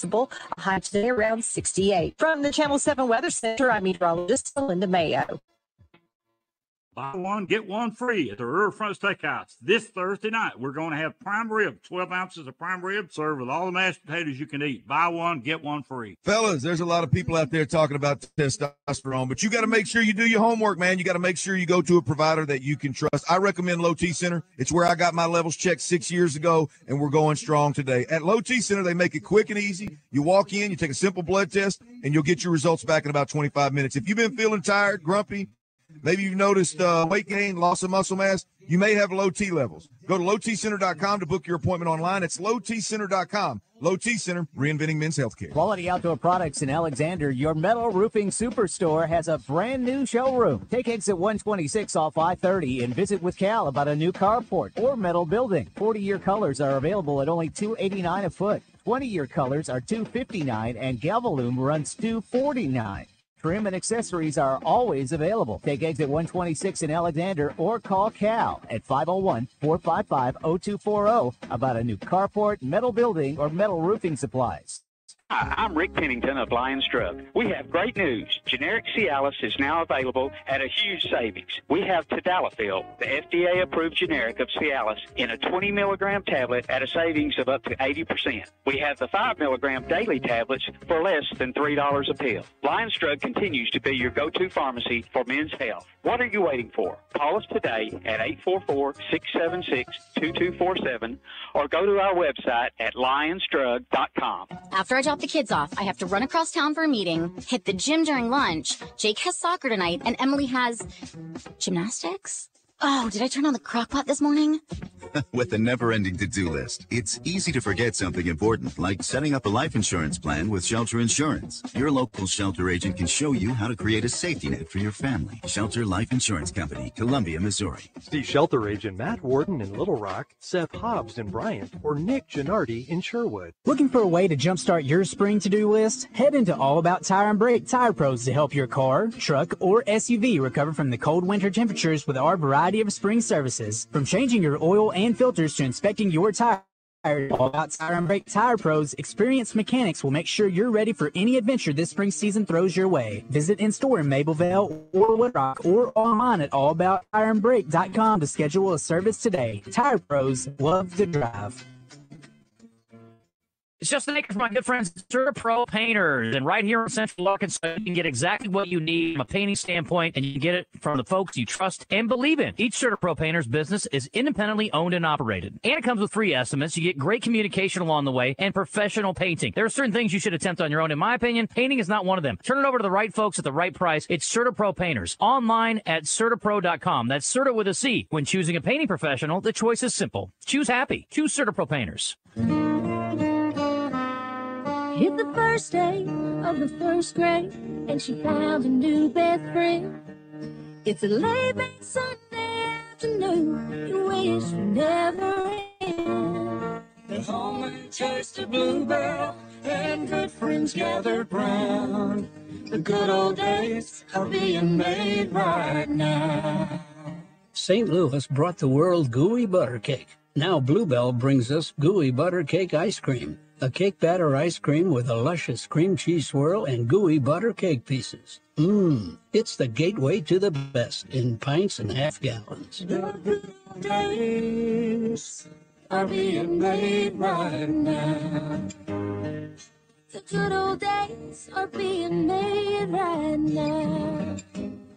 possible. A high today around 68. From the Channel 7 Weather Center, I'm meteorologist Linda Mayo. Buy one, get one free at the Riverfront Steakhouse this Thursday night. We're going to have prime rib, 12 ounces of prime rib served with all the mashed potatoes you can eat. Buy one, get one free. Fellas, there's a lot of people out there talking about testosterone, but you got to make sure you do your homework, man. You got to make sure you go to a provider that you can trust. I recommend Low T Center. It's where I got my levels checked six years ago, and we're going strong today. At Low T Center, they make it quick and easy. You walk in, you take a simple blood test, and you'll get your results back in about 25 minutes. If you've been feeling tired, grumpy, Maybe you've noticed uh, weight gain, loss of muscle mass. You may have low T levels. Go to lowtcenter.com to book your appointment online. It's lowtcenter.com. Low T Center, reinventing men's healthcare. Quality Outdoor Products in Alexander, your metal roofing superstore, has a brand new showroom. Take exit 126 off I-30 and visit with Cal about a new carport or metal building. 40-year colors are available at only 289 a foot. 20-year colors are 259 and Galvalume runs $249. Trim and accessories are always available. Take exit 126 in Alexander or call Cal at 501 455 0240 about a new carport, metal building, or metal roofing supplies. Hi, I'm Rick Pennington of Lions Drug. We have great news. Generic Cialis is now available at a huge savings. We have Tadalafil, the FDA-approved generic of Cialis, in a 20 milligram tablet at a savings of up to 80%. We have the 5 milligram daily tablets for less than $3 a pill. Lions Drug continues to be your go-to pharmacy for men's health. What are you waiting for? Call us today at 844-676-2247 or go to our website at lionsdrug.com. After I drop the kids off, I have to run across town for a meeting, hit the gym during lunch. Jake has soccer tonight, and Emily has gymnastics. Oh, did I turn on the crock pot this morning? With a never-ending to-do list, it's easy to forget something important, like setting up a life insurance plan with Shelter Insurance. Your local Shelter agent can show you how to create a safety net for your family. Shelter Life Insurance Company, Columbia, Missouri. See Shelter agent Matt Warden in Little Rock, Seth Hobbs in Bryant, or Nick Gennardi in Sherwood. Looking for a way to jumpstart your spring to-do list? Head into All About Tire and Brake Tire Pros to help your car, truck, or SUV recover from the cold winter temperatures with our variety of spring services. From changing your oil and filters to inspecting your tire. All About Tire and Brake Tire Pros, experienced mechanics will make sure you're ready for any adventure this spring season throws your way. Visit in store in Mableville or Woodrock or online at allabouttireandbrake.com to schedule a service today. Tire Pros love to drive. It's Justin Acree from my good friends, Certa Pro Painters. And right here in Central Arkansas, you can get exactly what you need from a painting standpoint, and you get it from the folks you trust and believe in. Each Certa Pro Painters business is independently owned and operated. And it comes with free estimates. You get great communication along the way and professional painting. There are certain things you should attempt on your own. In my opinion, painting is not one of them. Turn it over to the right folks at the right price. It's Certa Pro Painters. Online at CertaPro.com. That's Certa with a C. When choosing a painting professional, the choice is simple. Choose happy. Choose Certa Pro Painters. Hit the first day of the first grade, and she found a new best friend. It's a late back Sunday afternoon. You wish you never end. The home taste of Bluebell, and good friends gathered round. The good old days are being made right now. St. Louis brought the world gooey butter cake. Now Bluebell brings us gooey butter cake ice cream. A cake batter ice cream with a luscious cream cheese swirl and gooey butter cake pieces. Mmm, it's the gateway to the best in pints and half gallons. The good old days are being made right now. The good old days are being made right now.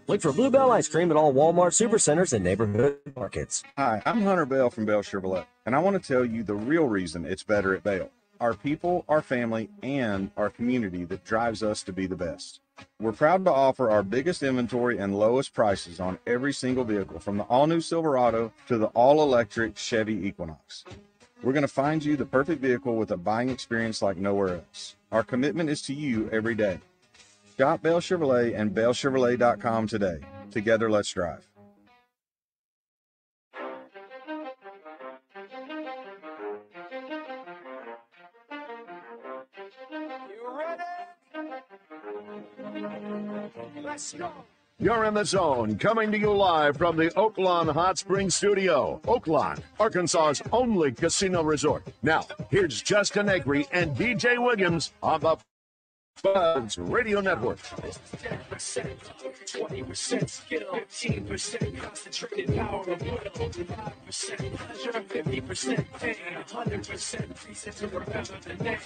Look for Bluebell ice cream at all Walmart supercenters and neighborhood markets. Hi, I'm Hunter Bell from Bell Chevrolet, and I want to tell you the real reason it's better at Bell our people, our family, and our community that drives us to be the best. We're proud to offer our biggest inventory and lowest prices on every single vehicle, from the all new Silverado to the all electric Chevy Equinox. We're going to find you the perfect vehicle with a buying experience like nowhere else. Our commitment is to you every day. Shop Bell Chevrolet and BellChevrolet.com today. Together, let's drive. You're in the zone, coming to you live from the Oaklawn Hot Springs Studio. Oaklawn, Arkansas's only casino resort. Now, here's Justin Acree and DJ Williams on the Buzz Radio Network. 10%, 20% skill, 15% concentrated power of will, 5% pleasure, 50% pain, 100% reason to remember the name.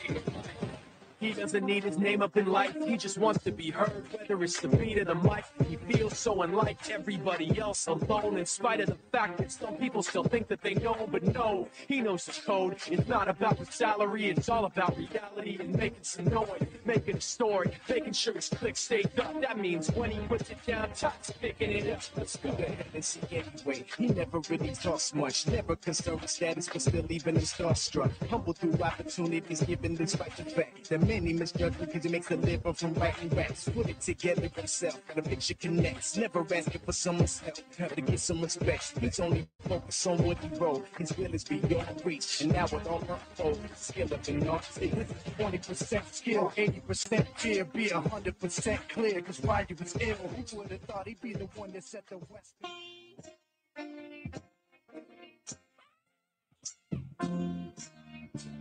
He doesn't need his name up in lights, he just wants to be heard. Whether it's the beat of the mic, he feels so unlike everybody else alone. In spite of the fact that some people still think that they know, but no, he knows his code. It's not about the salary, it's all about reality and making some noise, making a story, making sure his clicks stay up. That means when he puts it down, top's picking it up. Let's go ahead and see anyway. He never really talks much, never concerned with status, but still even him starstruck. Humble through opportunities given despite the fact that many misjudge because he makes a living from writing raps. Put it together himself, got a picture connects. Never asking for someone's help, have to get some respect. He's only focused on what he wrote. His will is beyond reach, and now it all unfold. Skill of an artist. This is 20% skill, 80% fear, be 100% clear. Cause Ryder was ill. Who would have thought he'd be the one that set the West?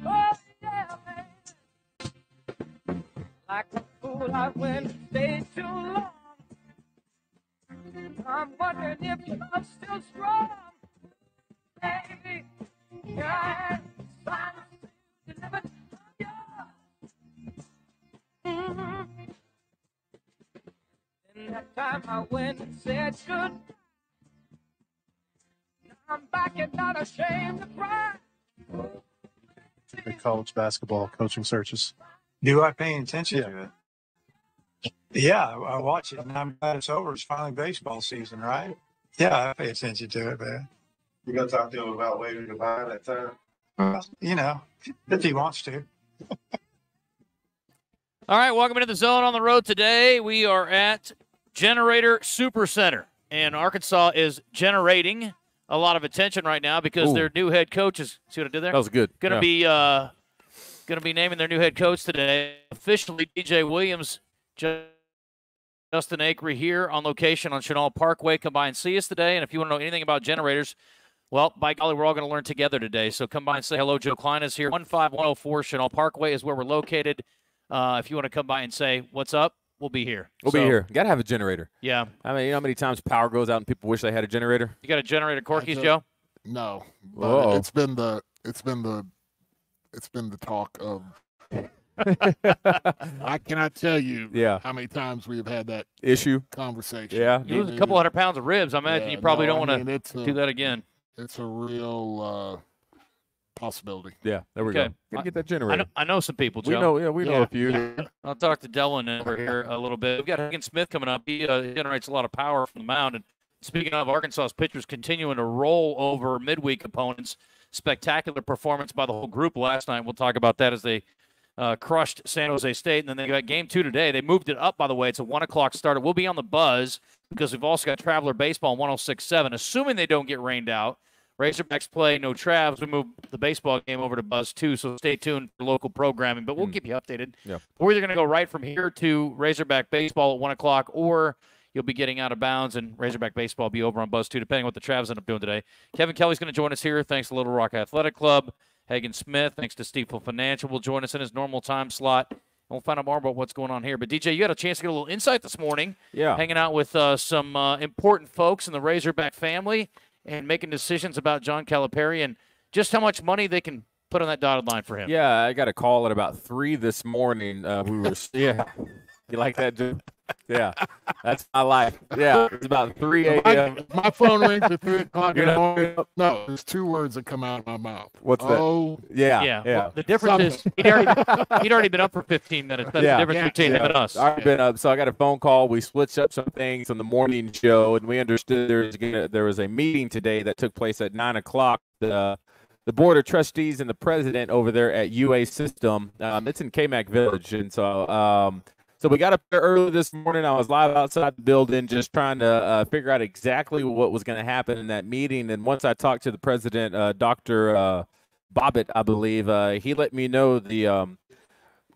Oh, Like a fool, I went and too long. I'm wondering if you're still strong. Baby, deliver you. Mhm. And that time I went and said good. I'm back and not ashamed to cry. college basketball coaching searches. Do I pay attention to it? Yeah, I I watch it, and I'm glad it's over. It's finally baseball season, right? Yeah, I pay attention to it, man. You gonna talk to him about waiting to buy that time? Well, you know, if he wants to. All right, welcome into the zone on the road today. We are at Generator Super Center, and Arkansas is generating a lot of attention right now because Ooh. their new head coach is. See what I did there? That was good. Going to Yeah. be uh, going to be naming their new head coach today. Officially, DJ Williams, Justin Acree here on location on Chenal Parkway. Come by and see us today. And if you want to know anything about generators, well, by golly, we're all going to learn together today. So come by and say hello. Joe Kleine is here. 15104 Chenal Parkway is where we're located. Uh, if you want to come by and say what's up, we'll be here. We'll So, be here. Got to have a generator. Yeah. I mean, you know how many times power goes out and people wish they had a generator? You got a generator, Corky's, Joe? No, but Uh-oh. it's been the it's been the it's been the talk of. I cannot tell you Yeah. how many times we have had that Issue. conversation. Yeah. You lose a couple hundred pounds of ribs. I imagine Yeah, you probably no, don't want mean, to do that again. It's a real uh, possibility. Yeah, there we Okay. go. Gotta get that I generator. know, I know some people, We Joe. know- yeah, we know a few. I'll talk to Dylan over here a little bit. We've got Hagen Smith coming up. He uh, generates a lot of power from the mound. And speaking of Arkansas's pitchers continuing to roll over midweek opponents, spectacular performance by the whole group last night. We'll talk about that as they uh, crushed San Jose State. And then they got game two today. They moved it up, by the way. It's a one o'clock start. We'll be on the buzz because we've also got Traveler Baseball on 1067. Assuming they don't get rained out, Razorbacks play no Travs. We move the baseball game over to Buzz too, so stay tuned for local programming. But we'll keep you updated. Yeah. We're either going to go right from here to Razorback baseball at one o'clock, or you'll be getting out of bounds, and Razorback baseball will be over on Buzz two, depending on what the Travs end up doing today. Kevin Kelly's going to join us here. Thanks to Little Rock Athletic Club. Hagen Smith, thanks to Steeple Financial, will join us in his normal time slot. And we'll find out more about what's going on here. But DJ, you had a chance to get a little insight this morning. Yeah. Hanging out with uh, some uh, important folks in the Razorback family and making decisions about John Calipari and just how much money they can put on that dotted line for him. Yeah, I got a call at about three this morning. Uh, we were yeah. You like that, Jim? Yeah, that's my life. Yeah, it's about three a.m. My, my phone rings at three o'clock in the morning. No, there's two words that come out of my mouth. What's that? Oh, Yeah, Yeah. yeah. Well, the difference is he'd already, he'd already been up for 15 minutes. That's the difference between him and us. I've been up, so I got a phone call. We switched up some things on the morning show, and we understood there's gonna, there was a meeting today that took place at nine o'clock. The the board of trustees and the president over there at UA System. Um, it's in Cammack Village, and so um, so we got up there early this morning. I was live outside the building, just trying to uh, figure out exactly what was going to happen in that meeting. And once I talked to the president, uh, Doctor uh, Bobbitt, I believe, uh, he let me know the um,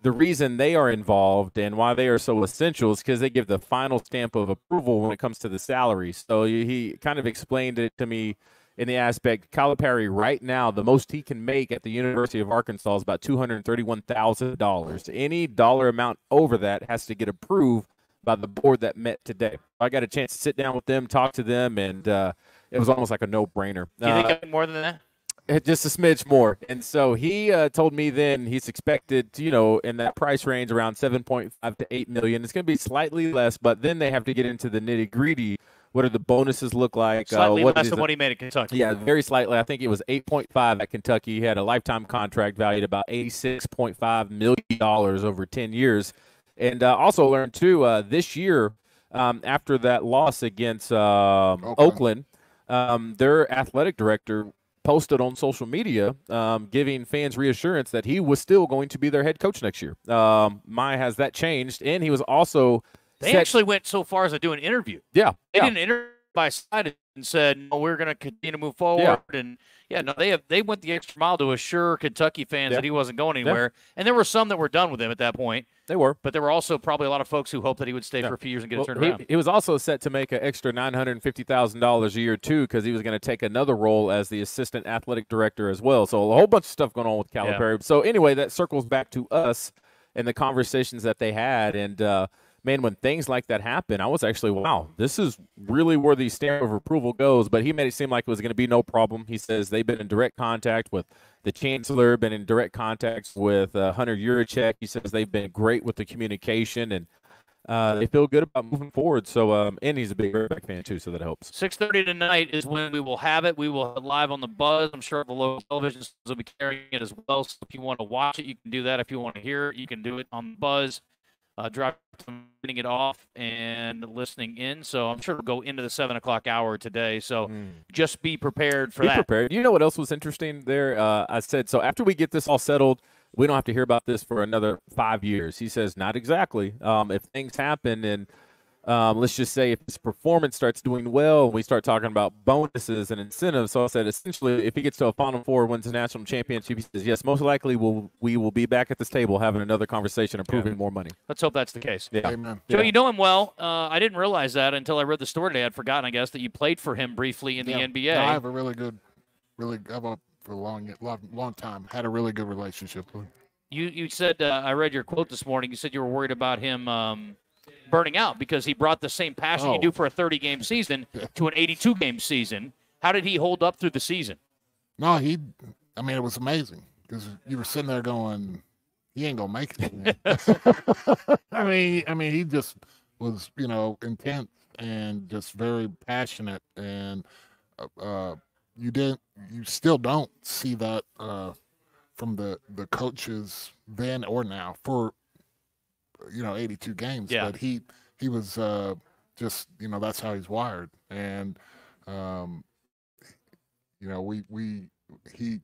the reason they are involved and why they are so essential is because they give the final stamp of approval when it comes to the salary. So he kind of explained it to me in the aspect Calipari right now, the most he can make at the University of Arkansas is about two hundred thirty-one thousand dollars. Any dollar amount over that has to get approved by the board that met today. I got a chance to sit down with them, talk to them, and uh, it was almost like a no-brainer. Do you Uh, think I'm more than that? uh, just a smidge more. And so he uh, told me then he's expected, to, you know, in that price range around 7.5 to 8 million. It's going to be slightly less, but then they have to get into the nitty gritty. What do the bonuses look like? Slightly uh, what less is than it- what he made at Kentucky. Yeah, very slightly. I think it was 8.5 at Kentucky. He had a lifetime contract valued about 86.5 million dollars over 10 years. And uh, also learned too uh, this year um, after that loss against um, Oakland, um, their athletic director posted on social media um, giving fans reassurance that he was still going to be their head coach next year. Um, my has that changed, and he was also They set- actually went so far as to do an interview. yeah They yeah. did an interview by side and said, "No, we're going to continue to move forward." Yeah. And yeah, no, they have they went the extra mile to assure Kentucky fans Yeah. that he wasn't going Yeah. anywhere. And there were some that were done with him at that point. They were, but there were also probably a lot of folks who hoped that he would stay for a few years and get Well, it turned he, around. he was also set to make an extra nine hundred and fifty thousand dollars a year too, because he was going to take another role as the assistant athletic director as well. So a whole bunch of stuff going on with Yeah. Calipari. So anyway, that circles back to us and the conversations that they had. And uh, man, when things like that happen, I was actually wow, this is really where the stamp of approval goes. But he made it seem like it was going to be no problem. He says they've been in direct contact with the chancellor, been in direct contact with uh, Hunter Yurachek. He says they've been great with the communication and. Uh, they feel good about moving forward. So, um, and he's a big Razorback fan too, so that helps. Six thirty tonight is when we will have it. We will have it live on the Buzz. I'm sure the local television will be carrying it as well. So if you want to watch it, you can do that. If you want to hear it, you can do it on the Buzz. Uh, drop turning it off and listening in. So I'm sure it'll go into the seven o'clock hour today. So just be prepared for Be that. prepared. You know what else was interesting there? Uh, I said so after we get this all settled, we don't have to hear about this for another five years. He says not exactly. Um, if things happen and um, let's just say if his performance starts doing well, and we start talking about bonuses and incentives. So I said essentially, if he gets to a Final Four, wins a national championship, he says yes, most likely we'll we will be back at this table having another conversation, approving more money. Let's hope that's the case. Yeah. Amen. Joe, Yeah. you know him well. Uh, I didn't realize that until I read the story today. I'd forgotten, I guess, that you played for him briefly in Yeah. the NBA. No, I have a really good, really, I've a, for a long, long, long time had a really good relationship with him. You you said uh, I read your quote this morning. You said you were worried about him um, burning out because he brought the same passion you Oh. do for a 30 game season to an 82 game season. How did he hold up through the season? No, he, I mean, it was amazing because you were sitting there going, he ain't gonna make it. I mean, I mean, he just was, you know, intense and just very passionate, and uh, uh, you didn't, you still don't see that uh, from the the coaches then or now for, you know, 82 games. Yeah. But he he was uh, just, you know, that's how he's wired, and um, you know, we we he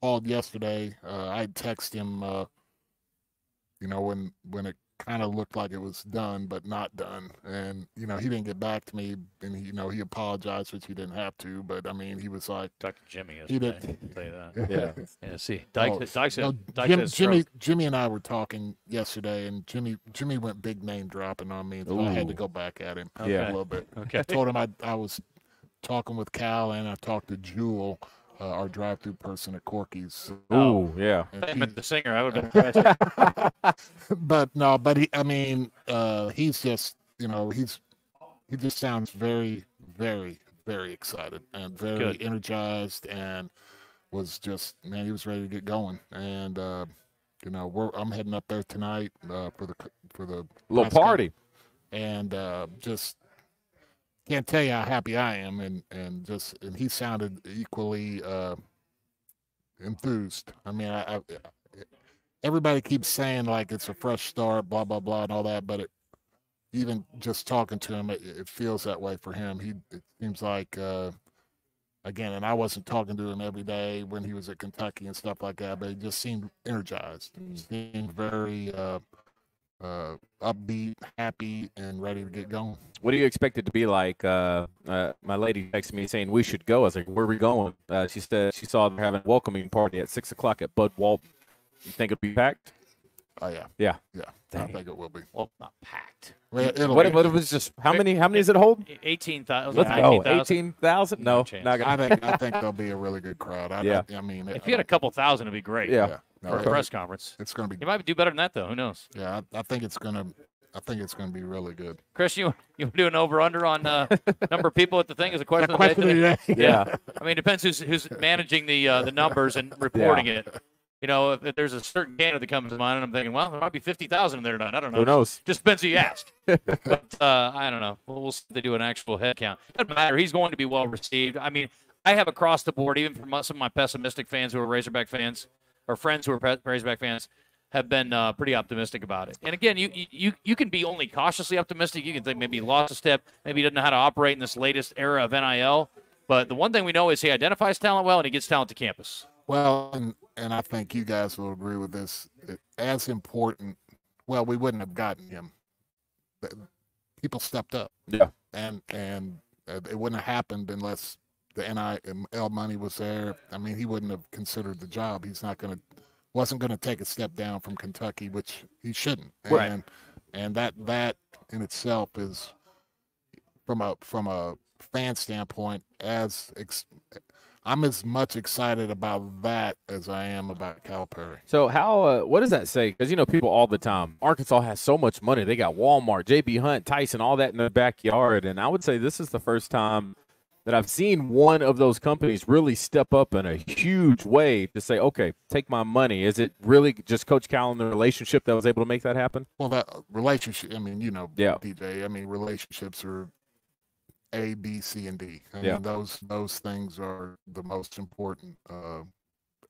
called yesterday. Uh, I text him, uh, you know, when when it kind of looked like it was done but not done, and you know, he didn't get back to me, and he, you know, he apologized, which he didn't have to, but I mean, he was like, Dr. Jimmy he did, I'll tell you that. Yeah. Yeah, see, Dyke- Oh, Dyke's had- no, Dyke's Jim- Jimmy. Jimmy and I were talking yesterday, and Jimmy Jimmy went big name dropping on me, so I had to go back at him Yeah. a little bit. Okay. I told him I I was talking with Cal, and I talked to Jewel, uh, our drive-through person at Corky's. Oh yeah. And I meant the singer. I would have been but no, but he, I mean, uh, he's just, you know, he's, he just sounds very, very, very excited and very Good. energized and was just, man, he was ready to get going. And, uh, you know, we're, I'm heading up there tonight, uh, for the, for the Little party. and, uh, just can't tell you how happy I am. And, and just, and he sounded equally, uh, enthused. I mean, I, I everybody keeps saying like it's a fresh start, blah blah blah, and all that, but it, even just talking to him, it, it feels that way for him. He it seems like uh, again, and I wasn't talking to him every day when he was at Kentucky and stuff like that, but he just seemed energized, seemed very uh, uh, upbeat, happy, and ready to get going. What do you expect it to be like? Uh, uh, my lady texted me saying we should go. I was like, "Where are we going?" Uh, she said she saw they're having a welcoming party at six o'clock at Bud Walton. You think it'll be packed? Oh yeah. Yeah. Yeah. I think it will be. Well, not packed. Well, it'll What if, what if it was just how many? How many does it hold? Eighteen thousand. Let's go. Eighteen thousand? No, chance. not I gonna. think I think there'll be a really good crowd. I, Yeah. I, I mean, If you had a couple thousand, it'd be great. Yeah. Yeah. No, For a press conference. It's going to be. You might do better than that, though. Who knows? Yeah, I, I think it's going to. I think it's going to be really good. Chris, you you do an over under on uh, number of people at the thing as a question. of the question of the day. Yeah. I mean, it depends who's who's managing the uh, the numbers and reporting it. You know, if, if there's a certain candidate that comes to mind, and I'm thinking, well, there might be fifty thousand in there tonight. I don't know. Who knows? Just depends who you ask. but uh, I don't know. We'll, we'll see if they do an actual head count. Doesn't matter. He's going to be well received. I mean, I have across the board, even from some of my pessimistic fans who are Razorback fans or friends who are Pe- Razorback fans, have been uh, pretty optimistic about it. And again, you you you can be only cautiously optimistic. You can think maybe he lost a step, maybe he doesn't know how to operate in this latest era of NIL. But the one thing we know is he identifies talent well and he gets talent to campus. Well, and and I think you guys will agree with this. As important, well, we wouldn't have gotten him. People stepped up. Yeah. And and uh, it wouldn't have happened unless the NIL money was there. I mean, he wouldn't have considered the job. He's not going to, wasn't going to take a step down from Kentucky, which he shouldn't. Right. And and that that in itself is from a from a fan standpoint as ex- I'm as much excited about that as I am about Cal Calipari. So how? Uh, what does that say? Because you know people all the time. Arkansas has so much money. They got Walmart, J.B. Hunt, Tyson, all that in their backyard. And I would say this is the first time that I've seen one of those companies really step up in a huge way to say, "Okay, take my money." Is it really just Coach Cal and the relationship that was able to make that happen? Well, that relationship. I mean, you know, Yeah. DJ. I mean, relationships are A, B, C, and D. I Yeah. mean, those those things are the most important uh,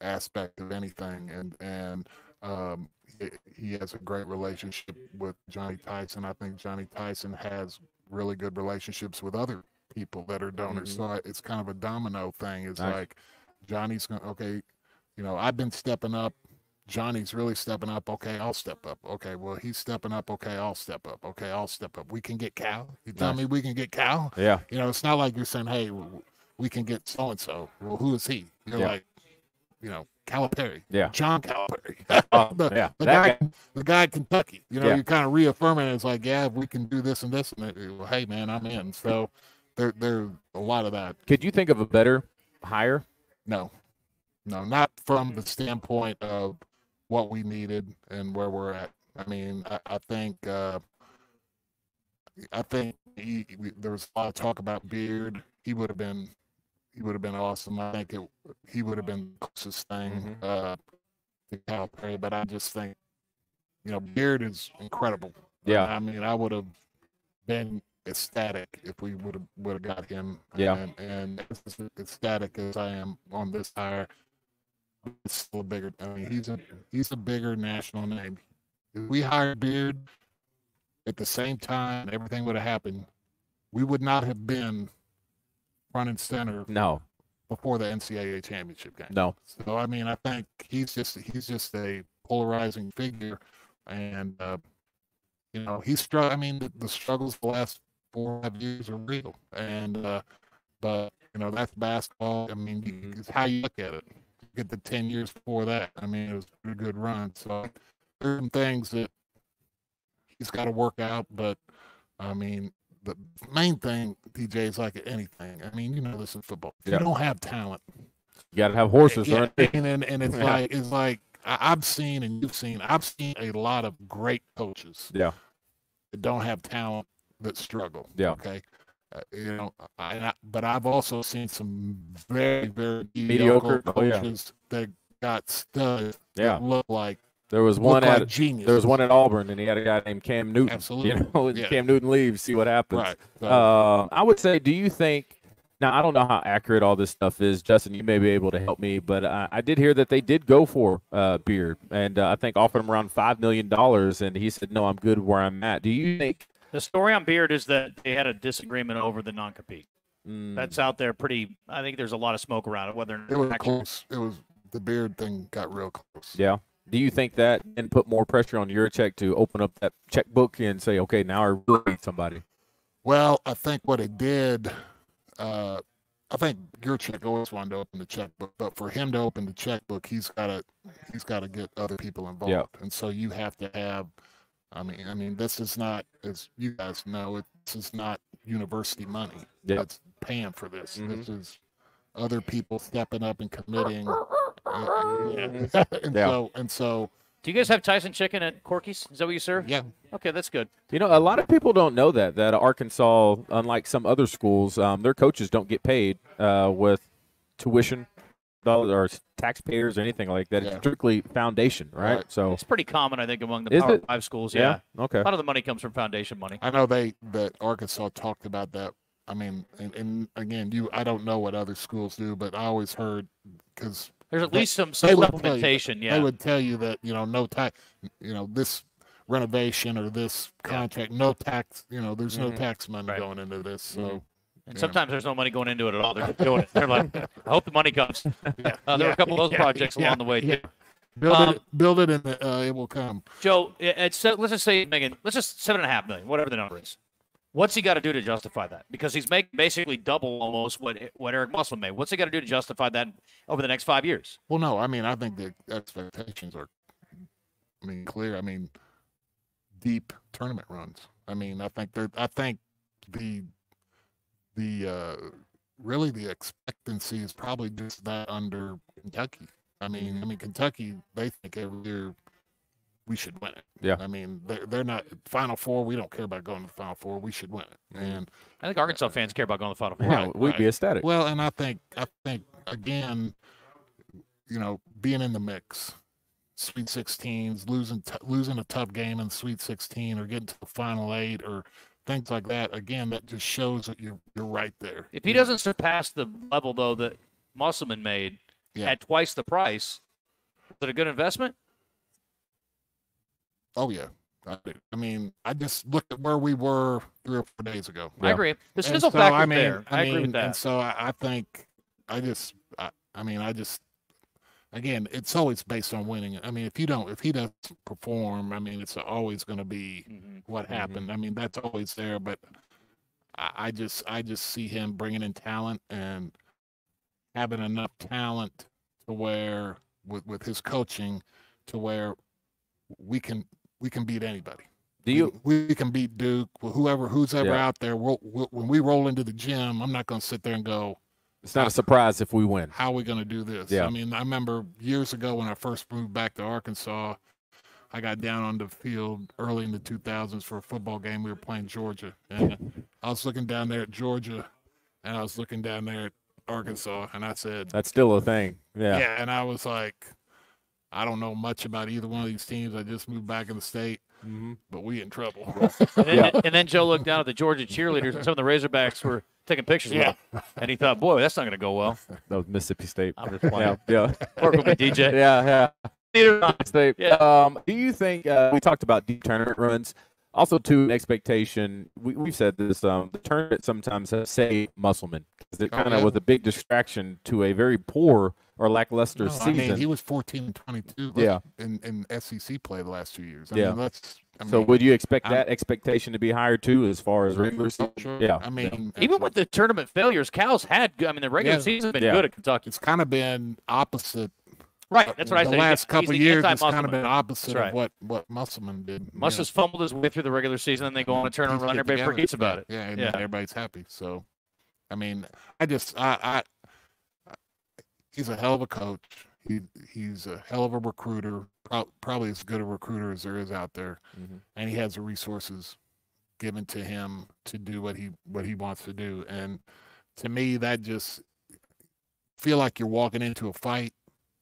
aspect of anything. And and um, he, he has a great relationship with Johnny Tyson. I think Johnny Tyson has really good relationships with other people that are donors. Mhm. So it's kind of a domino thing. It's Nice. like Johnny's going, okay, you know, I've been stepping up. Johnny's really stepping up. Okay, I'll step up. Okay, well, he's stepping up. Okay, I'll step up. Okay, I'll step up. We can get Cal. You tell Nice. me we can get Cal? Yeah. You know, it's not like you're saying, hey, we can get so and so. Well, who is he? You're Yeah. like, you know, Calipari. Yeah. John Calipari. Oh, the, yeah, The that guy, the guy at Kentucky. You know, Yeah. you're kind of reaffirming it's like, yeah, we can do this and this. And it, well, hey, man, I'm in. So there, there's a lot of that. Could you think of a better hire? No, no, not from the standpoint of what we needed and where we're at. I mean, I, I think, uh, I think he, we, there was a lot of talk about Beard. He would have been, he would have been awesome. I think it, he would have been the closest thing uh, to Calipari. But I just think, you know, Beard is incredible. Yeah. I mean, I would have been ecstatic if we would have would have got him. Yeah. And, and as ecstatic as I am on this hire, it's still a bigger. I mean, he's a he's a bigger national name. If we hired Beard at the same time, everything would have happened. We would not have been front and center. No. Before the NCAA championship game. No. So I mean, I think he's just he's just a polarizing figure, and uh, you know he's strugg- I mean, the, the struggles the last four or five years are real, and uh, but you know that's basketball. I mean, you- it's how you look at it. Get the ten years before that. I mean, it was a pretty good run. So there's some things that he's got to work out, but I mean. The main thing, DJ, is like anything. I mean, you know this in football. If Yeah. you don't have talent, You got to have horses, yeah, right? and, and and it's Yeah. like it's like I've seen and you've seen. I've seen a lot of great coaches Yeah. that don't have talent that struggle. Yeah. Okay. Uh, you know, I, but I've also seen some very very Mediocre? mediocre Oh, yeah. coaches that got studs. Yeah. That look like There was one like at genius. there was one at Auburn, and he had a guy named Cam Newton. Absolutely. You know, Yeah. Cam Newton leaves, see what happens. Right. Uh, I would say, do you think? Now I don't know how accurate all this stuff is, Justin. You may be able to help me, but I, I did hear that they did go for uh, Beard, and uh, I think offered him around five million dollars, and he said, "No, I'm good where I'm at." Do you think? The story on Beard is that they had a disagreement over the non compete. Mm. That's out there pretty. I think there's a lot of smoke around it. Whether it was actually- close. It was the beard thing got real close. Yeah. Do you think that and put more pressure on your check to open up that checkbook and say, "Okay, now I really need somebody"? Well, I think what it did, uh, I think Yurachek always wanted to open the checkbook, but for him to open the checkbook, he's got to he's got to get other people involved, Yeah. and so you have to have. I mean, I mean, this is not, as you guys know, it, this is not university money Yeah. that's paying for this. Mhm. This is other people stepping up and committing. Uh, yeah. and Yeah. so and so Do you guys have Tyson chicken at Corky's? Is that what you serve? Yeah. Okay, that's good. You know, a lot of people don't know that that Arkansas, unlike some other schools, um, their coaches don't get paid uh, with tuition dollars or taxpayers or anything like that. It's strictly foundation, right? Right. So It's pretty common, I think, among the Is Power it? Five schools. Yeah? Yeah. Okay. A lot of the money comes from foundation money. I know they that Arkansas talked about that. I mean, and, and again, you I don't know what other schools do, but I always heard because There's at least some- some supplementation, yeah. they would tell you that you know no tax, you know this renovation or this contract, no tax. You know, there's no Mhm. tax money going into this. So. And yeah. sometimes there's no money going into it at all. They're just doing it. They're like, I hope the money comes. Uh, there were a couple of those yeah, projects yeah, along the way yeah. too. Build Um, it, build it, and uh, it will come. Joe, it's let's just say Megan, let's just seven and a half million, whatever the number is. What's he got to do to justify that? Because he's making basically double almost what what Eric Musselman made. What's he got to do to justify that over the next five years? Well, no, I mean, I think the expectations are, I mean, clear. I mean, deep tournament runs. I mean, I think they're, I think the, the, uh, really the expectancy is probably just that under Kentucky. I mean, I mean, Kentucky, they think every year we should win it. Yeah. I mean, they're, they're not Final Four. We don't care about going to the Final Four. We should win it. And I think Arkansas fans care about going to the Final Four. Right, we'd be ecstatic. Well, and I think I think again, you know, being in the mix, Sweet 16s, losing t- losing a tough game in Sweet 16, or getting to the Final Eight, or things like that. Again, that just shows that you're you're right there. If he doesn't surpass the level though that Musselman made Yeah. at twice the price, is it a good investment? Oh yeah. I. I mean, I just looked at where we were three or four days ago. I agree. The sizzle so, factor's I mean, there. I agree with that. And so I, I think I just, I, I mean, I just, again, it's always based on winning. I mean, if you don't, if he doesn't perform, I mean, it's always going to be Mm-hmm. what happened. I mean, that's always there. But I, I just, I just see him bringing in talent and having enough talent to where, with with his coaching, to where we can we can beat anybody. Do you? We, we can beat Duke, whoever, who's ever Yeah. out there. We'll, we'll, when we roll into the gym, I'm not going to sit there and go, It's not a surprise if we win. how are we going to do this? Yeah. I mean, I remember years ago when I first moved back to Arkansas, I got down on the field early in the 2000s for a football game. We were playing Georgia, and I was looking down there at Georgia, and I was looking down there at Arkansas, and I said, That's still a thing. Yeah. yeah, and I was like, I don't know much about either one of these teams. I just moved back in the state, Mm-hmm. but we in trouble. And then, and then Joe looked down at the Georgia cheerleaders, and some of the Razorbacks were taking pictures Yeah. with him. And he thought, boy, that's not going to go well. That was Mississippi State. I'm just playing. Yeah. yeah. Work with me, DJ. Yeah, yeah. State. Yeah. Um, do you think uh, we talked about deep tournament runs? Also, to an expectation, we, we've said this. Um, the tournament sometimes has saved Musselman because it Oh, kind of yeah. was a big distraction to a very poor or lackluster No, season. I mean, he was 14 and 22 Yeah. in, in SEC play the last two years. I yeah. mean, let's, I so, would you expect I'm- that expectation to be higher too, as far as regular season? Sure. Yeah. I mean, Even with the tournament failures, Cal's had good. I mean, the regular Yeah. season's been Yeah. good at Kentucky. it's kind of been opposite. Right, that's what I the said. He's- last couple the years, it's kind of been opposite right. of what what Musselman did. you Must have fumbled his way through the regular season, and they go on a tournament Piece run. it Everybody together. forgets about it. Yeah, and Yeah. everybody's happy. So, I mean, I just, I, I, he's a hell of a coach. He, he's a hell of a recruiter. Pro- probably as good a recruiter as there is out there, Mhm. and he has the resources given to him to do what he what he wants to do. And to me, that just feel like you're walking into a fight.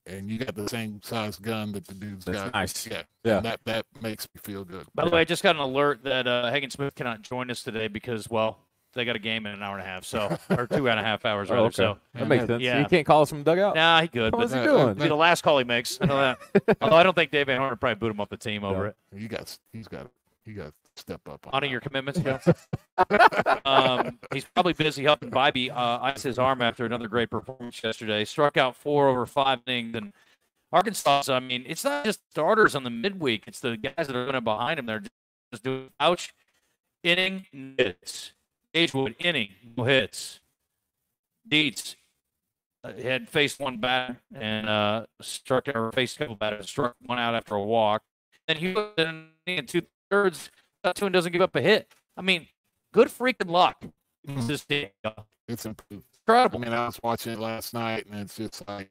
And you got the same size gun that the dude's That's got. nice. Yeah, Yeah. That that makes me feel good. By the way, I just got an alert that uh, Hagen Smith cannot join us today because, well, they got a game in an hour and a half, so or two and a half hours Oh, rather. okay. So that makes sense. Yeah. He can't call us from the dugout. Nah, he could. What's but he doing? Be the last call he makes. I know that. Although I don't think Dave Van Horn would probably boot him off the team over it. You got he's got he got step up. On Honor your commitments, Joe. um, he's probably busy helping Bybee uh, ice his arm after another great performance yesterday. Struck out four over five innings. And Arkansas, I mean, it's not just starters on the midweek, it's the guys that are running behind him. They're just doing ouch, inning, no hits. Gage Wood, inning, no hits. Dietz uh, had faced one batter and uh, struck or faced a couple batters, struck one out after a walk. Then he was in, two thirds, that one doesn't give up a hit. I mean, good freaking luck. It's just It's improved. Incredible. I mean, I was watching it last night, and it's just like,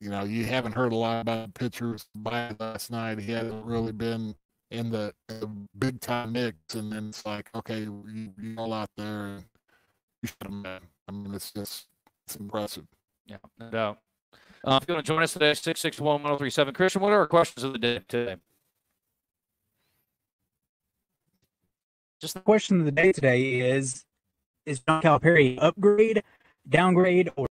you know, you haven't heard a lot about pitchers by last night. He hasn't really been in the, the big time mix, and then it's like, okay, you, you all out there, and you should have met. I mean, it's just it's impressive. Yeah, no doubt. Uh, if you want to join us today, 661 1037. Christian, what are our questions of the day today? Just the question of the day today is: Is John Calipari upgrade, downgrade, or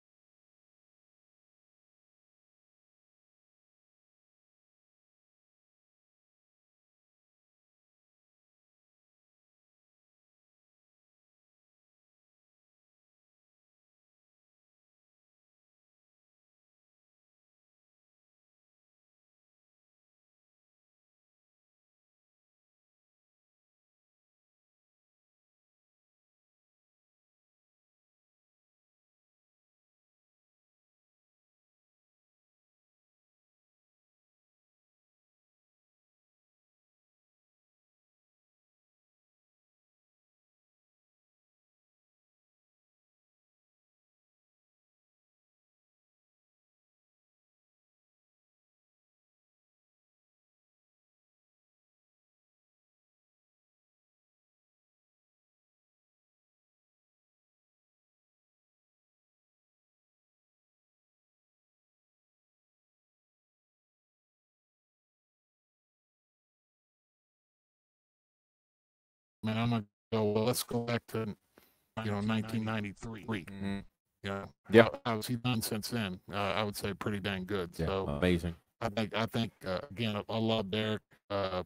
Man, I'm gonna go. Well, let's go back to you know 1993. Mm-hmm. Yeah. Yeah. How, how's he done since then? Uh, I would say pretty dang good. Yeah, So amazing. I think I think uh, again I, I love Derek. Uh,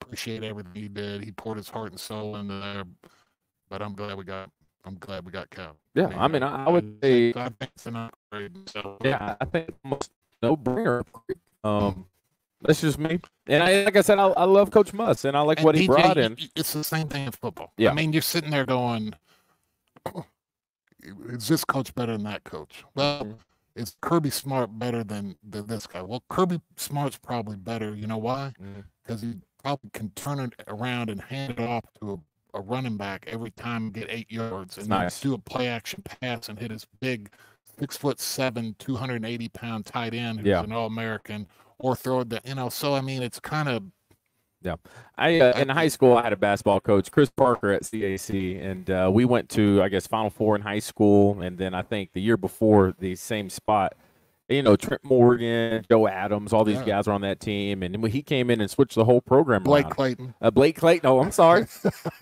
appreciate everything he did. He poured his heart and soul into there. But I'm glad we got. I'm glad we got Cal. Yeah, I mean, I, I would say, I think it's an upgrade. So yeah, I think almost no brainer. Um, that's just me. And I, like I said, I, I love Coach Muss, and I like And what he brought in. It's the same thing in football. Yeah. I mean, you're sitting there going, "Is this coach better than that coach?" Well, Mm-hmm. is Kirby Smart better than, than this guy? Well, Kirby Smart's probably better. You know why? Mm-hmm. Because he probably can turn it around and hand it off to a, a running back every time and get eight yards, and nice. do a play action pass and hit his big six foot seven, 280 pound tight end who's Yeah. an All American, or throw it. To, you know, so I mean, it's kind of Yeah, I uh, in high school I had a basketball coach, Chris Parker at CAC, and uh, we went to I guess Final Four in high school, and then I think the year before the same spot, you know Trent Morgan, Joe Adams, all these Yeah. guys were on that team, and when he came in and switched the whole program. Blake around. Clayton. Uh, Blake Clayton. Oh, I'm sorry,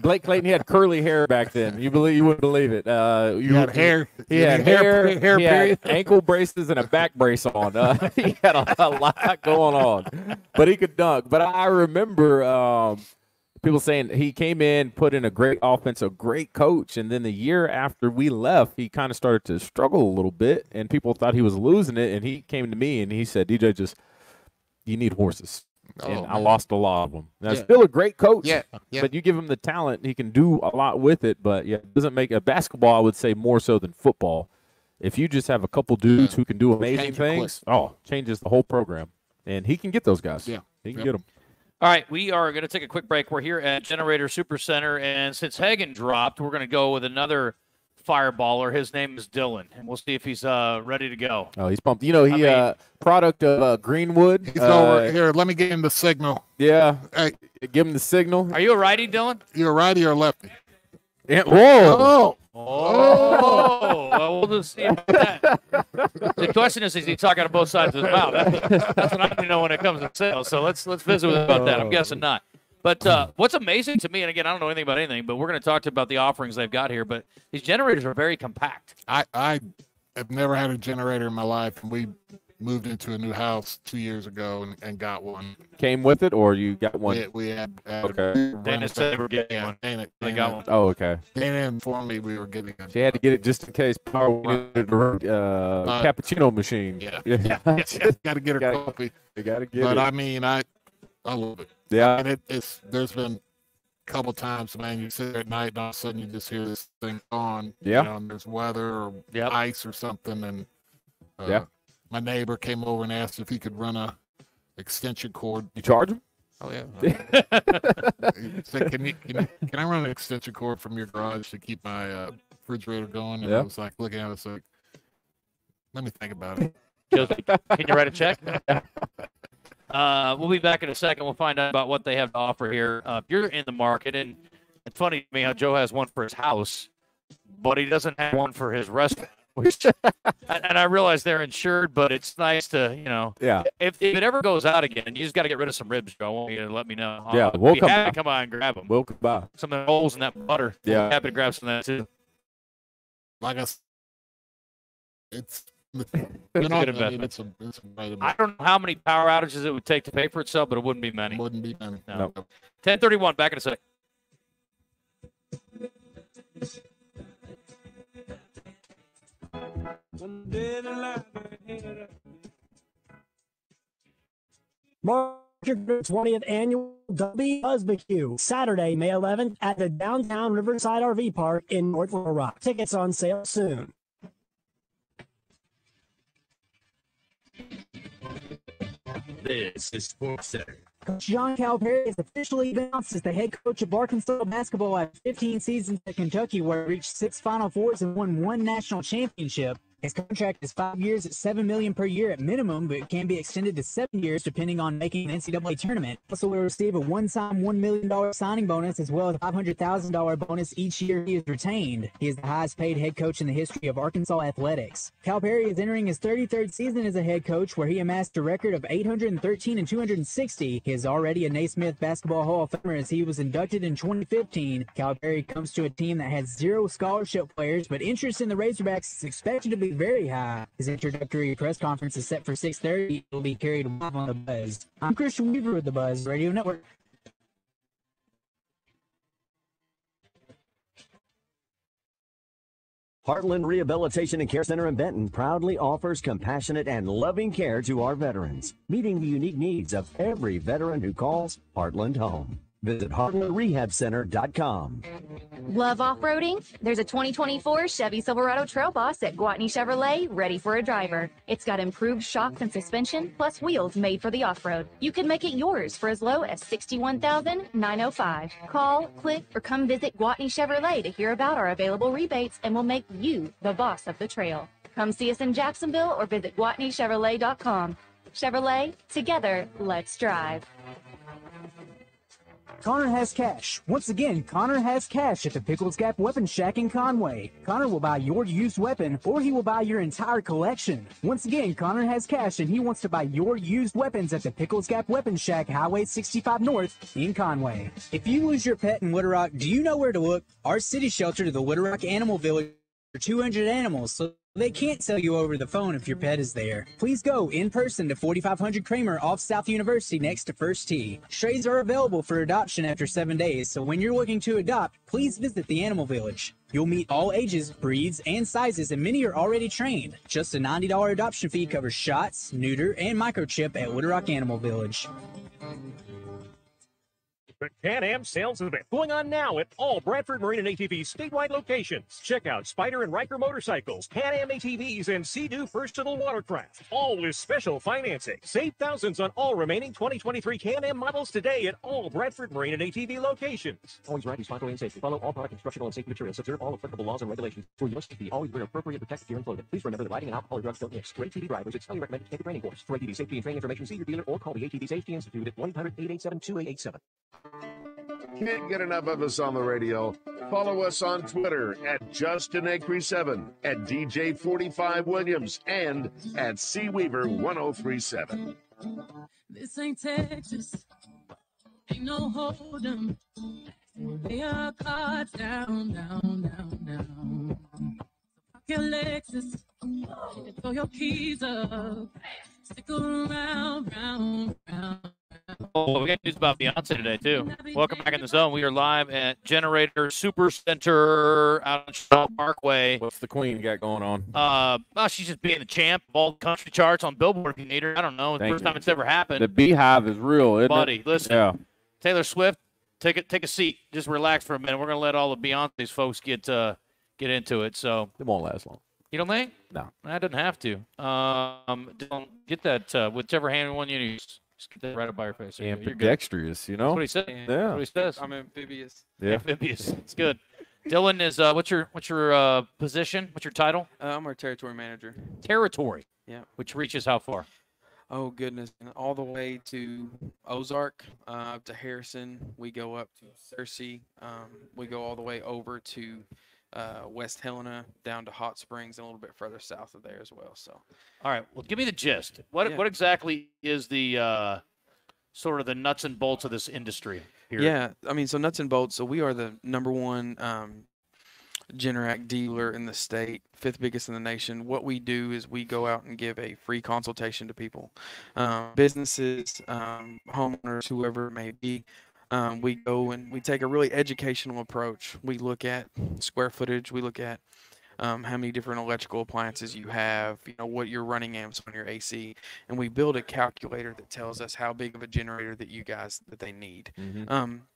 Blake Clayton. He had curly hair back then. You believe you wouldn't believe it. Uh, you had hair. He You had had hair- hair. hair he had ankle braces and a back brace on. Uh, he had a, a lot going on, but he could dunk. But I remember um, people saying he came in, put in a great offense, a great coach, and then the year after we left, he kind of started to struggle a little bit, and people thought he was losing it. And he came to me and he said, "DJ, just you need horses." and Oh, I lost a lot of them. Now, Yeah. still a great coach. Yeah, yeah. But you give him the talent, he can do a lot with it. But yeah, it doesn't make a basketball. I would say more so than football. If you just have a couple dudes who can do amazing Change things, oh, changes the whole program. And he can get those guys. Yeah. he can Yep. get them. All right, we are going to take a quick break. We're here at Generator Super Center, and since Hagen dropped, we're going to go with another fireballer. His name is Dylan, and we'll see if he's uh, ready to go. Oh, he's pumped. You know, he I mean- uh, product of uh, Greenwood. He's over uh, here. Let me give him the signal. Yeah, Hey, give him the signal. Are you a righty, Dylan? you're righty or lefty? Yeah, whoa. Oh, Oh, well, we'll just see about that. The question is, is he talking to both sides of his mouth? That's, that's what I need to know when it comes to sales. So let's let's visit with him about that. I'm guessing not. But uh, what's amazing to me, and again, I don't know anything about anything, but we're going to talk to about the offerings they've got here. But these generators are very compact. I I have never had a generator in my life, and we moved into a new house two years ago and, and got one. Came with it, or you got one? We, we had, had Okay. Dana said they were getting yeah, one. Dana, They got one. Oh, okay. Dana informed me we were getting a She had to get it just in case power went out, uh, Uh, cappuccino machine. Yeah. yeah. got to get her Gotta- coffee. You got to get But it. I mean, I I love it. yeah. And it, it's there's been couple times, man, you sit there at night and all of a sudden you just hear this thing on. Yeah. You know, and there's weather or ice or something. And uh, Yeah. My neighbor came over and asked if he could run a extension cord. You charge him? Oh yeah. He said, can, you, can, you, can I run an extension cord from your garage to keep my uh, refrigerator going? And I was like looking at it, I was like, let me think about it. Joe's like, can you write a check? Uh, we'll be back in a second. We'll find out about what they have to offer here. Uh, if you're in the market, and it's funny to me how Joe has one for his house, but he doesn't have one for his restaurant. Which, and and I realize they're insured, but it's nice to, you know, Yeah. if, if it ever goes out again, you just got to get rid of some ribs, Joe. I want you to let me know. Yeah, I'll we'll be come happy by. come by and grab them. We'll come by. Some of the holes in that butter. Yeah. happy to grab some of that too. Like I s- it's It's you a know, good I mean, investment. it's a, it's a I don't know how many power outages it would take to pay for itself, but it wouldn't be many. Wouldn't be many. No. 1031, back in a sec. Your 20th annual W Barbecue, Saturday, May 11th at the downtown Riverside RV Park in North Little Rock. Tickets on sale soon. This is Sports Center. Coach John Calipari is officially announced as the head coach of Arkansas basketball after 15 seasons at Kentucky, where he reached six Final Fours and won one national championship. His contract is five years at seven million per year at minimum, but can be extended to seven years depending on making an NCAA tournament. Also, will receive a one-time one million dollar signing bonus as well as a five hundred thousand dollar bonus each year he is retained. He is the highest-paid head coach in the history of Arkansas athletics. Calipari is entering his 33rd season as a head coach, where he amassed a record of 813 and 260. He is already a Naismith Basketball Hall of Famer as he was inducted in 2015. Calipari comes to a team that has zero scholarship players, but interest in the Razorbacks is expected to be very high. His introductory press conference is set for 6:30. It will be carried live on the Buzz. I'm Christian Weaver with the Buzz Radio Network. Heartland Rehabilitation and Care Center in Benton proudly offers compassionate and loving care to our veterans, meeting the unique needs of every veteran who calls Heartland home. Visit heartlandrehabcenter.com. Love off-roading? There's a 2024 Chevy Silverado Trail Boss at Gwatney Chevrolet ready for a driver. It's got improved shocks and suspension, plus wheels made for the off-road. You can make it yours for as low as 61,905. Call, click, or come visit Gwatney Chevrolet to hear about our available rebates and we'll make you the boss of the trail. Come see us in Jacksonville or visit GwatneyChevrolet.com. Chevrolet, together, let's drive. Connor has cash. Once again, Connor has cash at the Pickles Gap Weapon Shack in Conway. Connor will buy your used weapon or he will buy your entire collection. Once again, Connor has cash and he wants to buy your used weapons at the Pickles Gap Weapon Shack, Highway 65 North in Conway. If you lose your pet in Little Rock, do you know where to look? Our city shelter to the Little Rock Animal Village for 200 animals, so they can't sell you over the phone if your pet is there. Please go in person to 4500 Kramer off South University next to First Tee. Strays are available for adoption after seven days, so when you're looking to adopt, please visit the Animal Village. You'll meet all ages, breeds, and sizes, and many are already trained. Just a $90 adoption fee covers shots, neuter, and microchip at Little Rock Animal Village. The Can-Am sales event going on now at all Bradford Marine and ATV statewide locations. Check out Spyder and Ryker motorcycles, Can-Am ATVs, and Sea-Doo personal watercraft. All with special financing. Save thousands on all remaining 2023 Can-Am models today at all Bradford Marine and ATV locations. Always ride responsibly and safely. Follow all product instructional and safety materials. Observe all applicable laws and regulations. For your safety, always wear appropriate protective gear and clothing. Please remember that riding and alcohol or drugs don't mix. For ATV drivers, it's highly recommended to take a training course. For ATV safety and training information, see your dealer or call the ATV Safety Institute at 1-800-887-2887. Can't get enough of us on the radio. Follow us on Twitter at Justin Acree 7 at DJ45 Williams, and at CWeaver1037. This ain't Texas. Ain't no hold'em. Lay our cards down, down, down, down. Fuck your Lexus and throw your keys up. Stick around, round, round. Oh, we got news about Beyonce today too. Welcome back in the zone. We are live at Generator Super Center out on Chenal Parkway. What's the queen got going on? Uh, oh, she's just being the champ of all the country charts on Billboard. If you need her, I don't know. It's the Thank first you. time it's ever happened. The BeyHive is real, isn't Buddy, it? listen. Yeah. Taylor Swift take a take a seat. Just relax for a minute. We're gonna let all the Beyonce's folks get uh, get into it. So it won't last long. You don't think? No. I doesn't have to. Um, don't get that uh, whichever hand one you use. Just get that right up by your face. There you go. You're good. Ambidextrous, you know. That's what he said. Yeah. That's what he says. I'm amphibious. Yeah. Amphibious. It's good. Dylan is uh, what's your what's your uh, position? What's your title? Uh, I'm our territory manager. Territory. Yeah. Which reaches how far? Oh goodness, all the way to Ozark, uh, up to Harrison. We go up to Searcy. Um, we go all the way over to uh, West Helena, down to Hot Springs, and a little bit further south of there as well. So, All right. Well, give me the gist. What Yeah. what exactly is the uh, sort of the nuts and bolts of this industry here? yeah, I mean, so nuts and bolts. So we are the number one um, Generac dealer in the state, fifth biggest in the nation. What we do is we go out and give a free consultation to people, um, businesses, um, homeowners, whoever it may be. Um, we go and we take a really educational approach. We look at square footage. We look at um, how many different electrical appliances you have, you know, what your running amps on your AC, and we build a calculator that tells us how big of a generator that you guys that they need. Mhm. Um,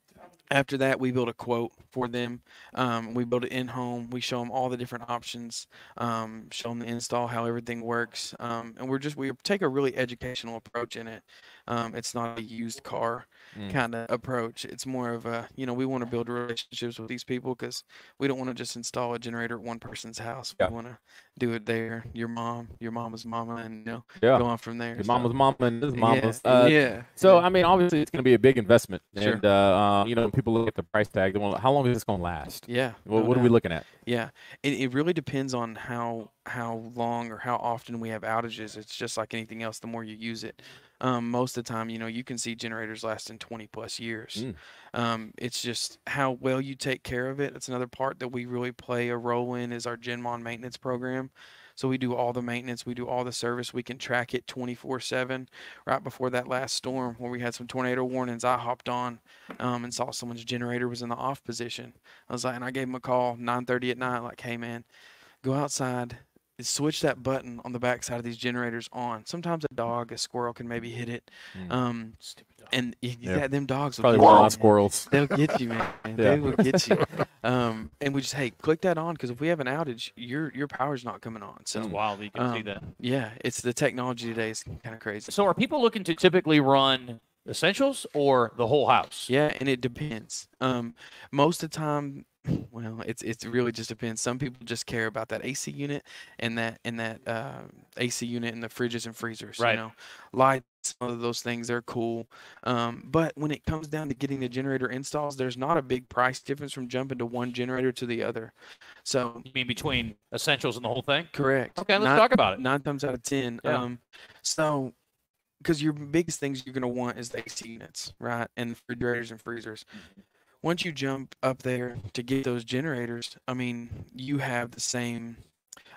after that, we build a quote for them. Um, we build it in home. We show them all the different options, um, show them the install, how everything works, um, and we're just we take a really educational approach in it. Um, it's not a used car Mm. kind of approach. It's more of a you know we want to build relationships with these people because we don't want to just install a generator at one person's house. Yeah. We want to do it there. Your mom, your mama's mama, and you know Yeah. go on from there. Your so- mama's mama and his Yeah, mama's. Uh, yeah. So I mean, obviously, it's going to be a big investment, Sure. and uh, uh, you know, when people look at the price tag, they want, how long is this going to last? Yeah. What, no what are we looking at? Yeah. It, it really depends on how how long or how often we have outages. It's just like anything else. The more you use it, um, most of the time, you know, you can see generators lasting 20 plus years. Mm. Um, it's just how well you take care of it. That's another part that we really play a role in is our GenMon maintenance program. So we do all the maintenance, we do all the service. We can track it 24/7. Right before that last storm, where we had some tornado warnings, I hopped on um, and saw someone's generator was in the off position. I was like, and I gave him a call 9:30 at night, like, hey man, go outside, switch that button on the back side of these generators on. Sometimes a dog, a squirrel can maybe hit it. Mm. Um, and you, Yeah. yeah, them dogs will Probably get one of you, my man. squirrels. They'll get you, man. Yeah. They will get you. Um, and we just hey, click that on because if we have an outage, your your power's not coming on. So It's wild you can see um, that. Yeah, it's the technology today is kind of crazy. So are people looking to typically run essentials or the whole house? Yeah, and it depends. Um, most of the time, well, it's it's really just depends. Some people just care about that AC unit and that and that uh, AC unit and the fridges and freezers. Right. You know, lights, some of those things they're cool. Um, but when it comes down to getting the generator installs, there's not a big price difference from jumping to one generator to the other. So You mean between essentials and the whole thing? Correct. Okay, let's Nine- talk about it. Nine times out of ten. Yeah. Um, so because your biggest things you're gonna want is the AC units, right, and refrigerators and freezers. Once you jump up there to get those generators, I mean, you have the same.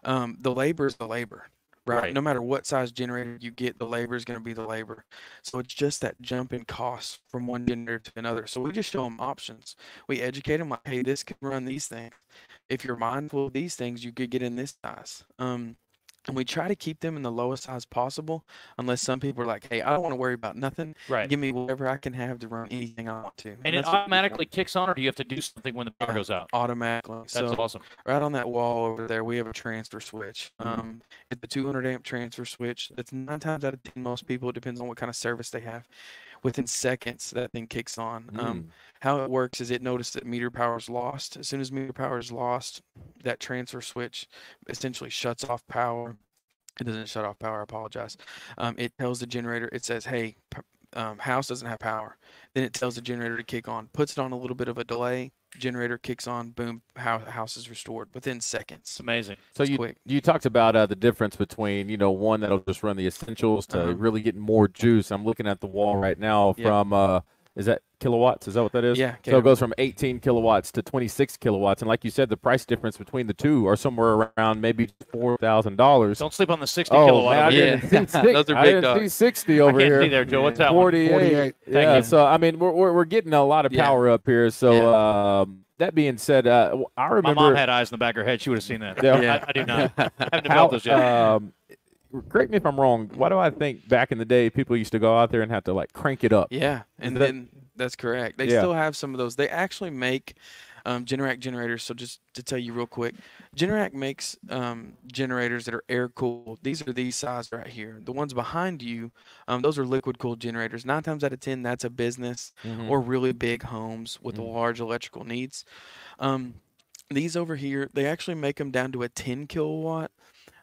Um, the labor is the labor, right? Right. No matter what size generator you get, the labor is going to be the labor. So it's just that jump in cost from one generator to another. So we just show them options. We educate them like, hey, this can run these things. If you're mindful of these things, you could get in this size. Um, and we try to keep them in the lowest size possible, unless some people are like, "Hey, I don't want to worry about nothing. Right. Give me whatever I can have to run anything I want to." And it what we automatically kicks on, or do you have to do something when the power goes out? automatically. That's so awesome. Right on that wall over there, we have a transfer switch. Mhm. Um, it's a 200 amp transfer switch. That's nine times out of ten. Most people, it depends on what kind of service they have. Within seconds, that thing kicks on. Um, how it works is it notices that meter power is lost. As soon as meter power is lost, that transfer switch essentially shuts off power. It doesn't shut off power. I apologize. Um, it tells the generator. It says, "Hey, um, house doesn't have power." Then it tells the generator to kick on. Puts it on a little bit of a delay. Generator kicks on. Boom. House, house is restored within seconds. Amazing. So It's you quick. you talked about uh, the difference between you know one that'll just run the essentials to Uh-huh. really getting more juice. I'm looking at the wall right now Yeah. from uh, is that kilowatts? Is that what that is? Yeah, So it goes from 18 kilowatts to 26 kilowatts, and like you said, the price difference between the two are somewhere around maybe four thousand dollars. Don't sleep on the 60 oh, kilowatt Man, I over didn't see Yeah. six- Those are big. I didn't see dogs. 60 I over can't here. see there, Joe. What's that one? 48. 48. Thank Yeah. you. So I mean, we're, we're we're getting a lot of Yeah. power up here. So um, that being said, uh, w- I My remember mom had eyes in the back of her head. She would have seen that. Yeah. I, I do not. I haven't How, developed those yet. Um, correct me if I'm wrong. Why do I think back in the day people used to go out there and have to like crank it up? Yeah, and that- then that's correct. They Yeah. still have some of those. They actually make um, Generac generators. So just to tell you real quick, Generac makes um, generators that are air cooled. These are these size right here. The ones behind you, um, those are liquid cooled generators. Nine times out of ten, that's a business Mhm. or really big homes with large electrical needs. Um, these over here, they actually make them down to a 10 kilowatt.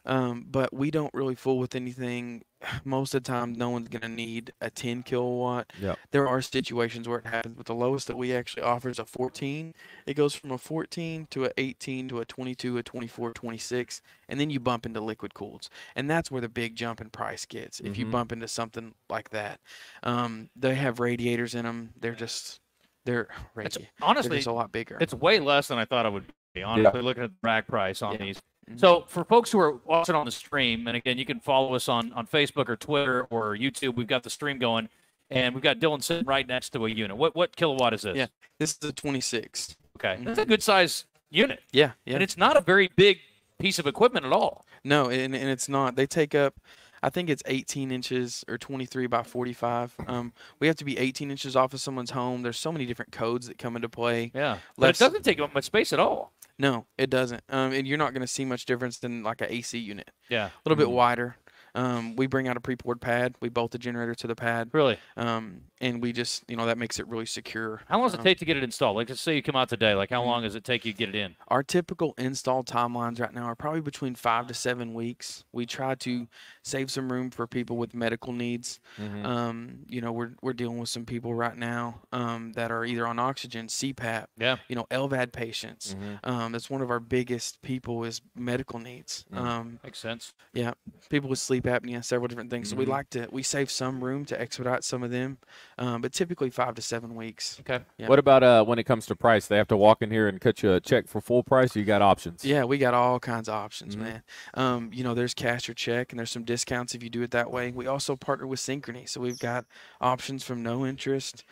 Um, but we don't really fool with anything. Most of the time, no one's going to need a 10 kilowatt. Yep. There are situations where it happens, but the lowest that we actually offer is a 14. It goes from a 14 to a 18 to a 22, a 24, 26, and then you bump into liquid cools, and that's where the big jump in price gets. If you Mhm. bump into something like that, um, they have radiators in them. They're just they're It's, radi- honestly, they're just a lot bigger. It's way less than I thought it would be. Honestly, looking at the rack price on these. So for folks who are watching on the stream, and again, you can follow us on on Facebook or Twitter or YouTube. We've got the stream going, and we've got Dylan sitting right next to a unit. What what kilowatt is this? Yeah, this is a 26. Okay, that's a good size unit. Yeah, yeah. and it's not a very big piece of equipment at all. No, and, and it's not. They take up, I think it's 18 inches or 23 by 45. Um, we have to be 18 inches off of someone's home. There's so many different codes that come into play. Yeah, but it doesn't take up much space at all. No, it doesn't. Um, and you're not going to see much difference than like a AC unit. Yeah. A little bit Mhm. wider. Um, we bring out a pre-poured pad. We bolt the generator to the pad. Really? Um, and we just, you know, that makes it really secure. How long does it Um, take to get it installed? Like, let's say you come out today. Like, how Mhm. long does it take you to get it in? Our typical install timelines right now are probably between five to seven weeks. We try to save some room for people with medical needs. Mhm. Um, you know, we're we're dealing with some people right now um, that are either on oxygen, CPAP. Yeah. You know, LVAD patients. Mhm. Um, that's one of our biggest people is medical needs. Mm. Um, Makes sense. yeah, people with sleep apnea, several different things. So we Mhm. like to we save some room to expedite some of them, um, but typically five to seven weeks. Okay. Yeah. What about uh when it comes to price? They have to walk in here and cut you a check for full price. Or you got options. Yeah, we got all kinds of options, Mhm. man. Um, you know, there's cash or check, and there's some discounts if you do it that way. We also partner with Synchrony, so we've got options from no interest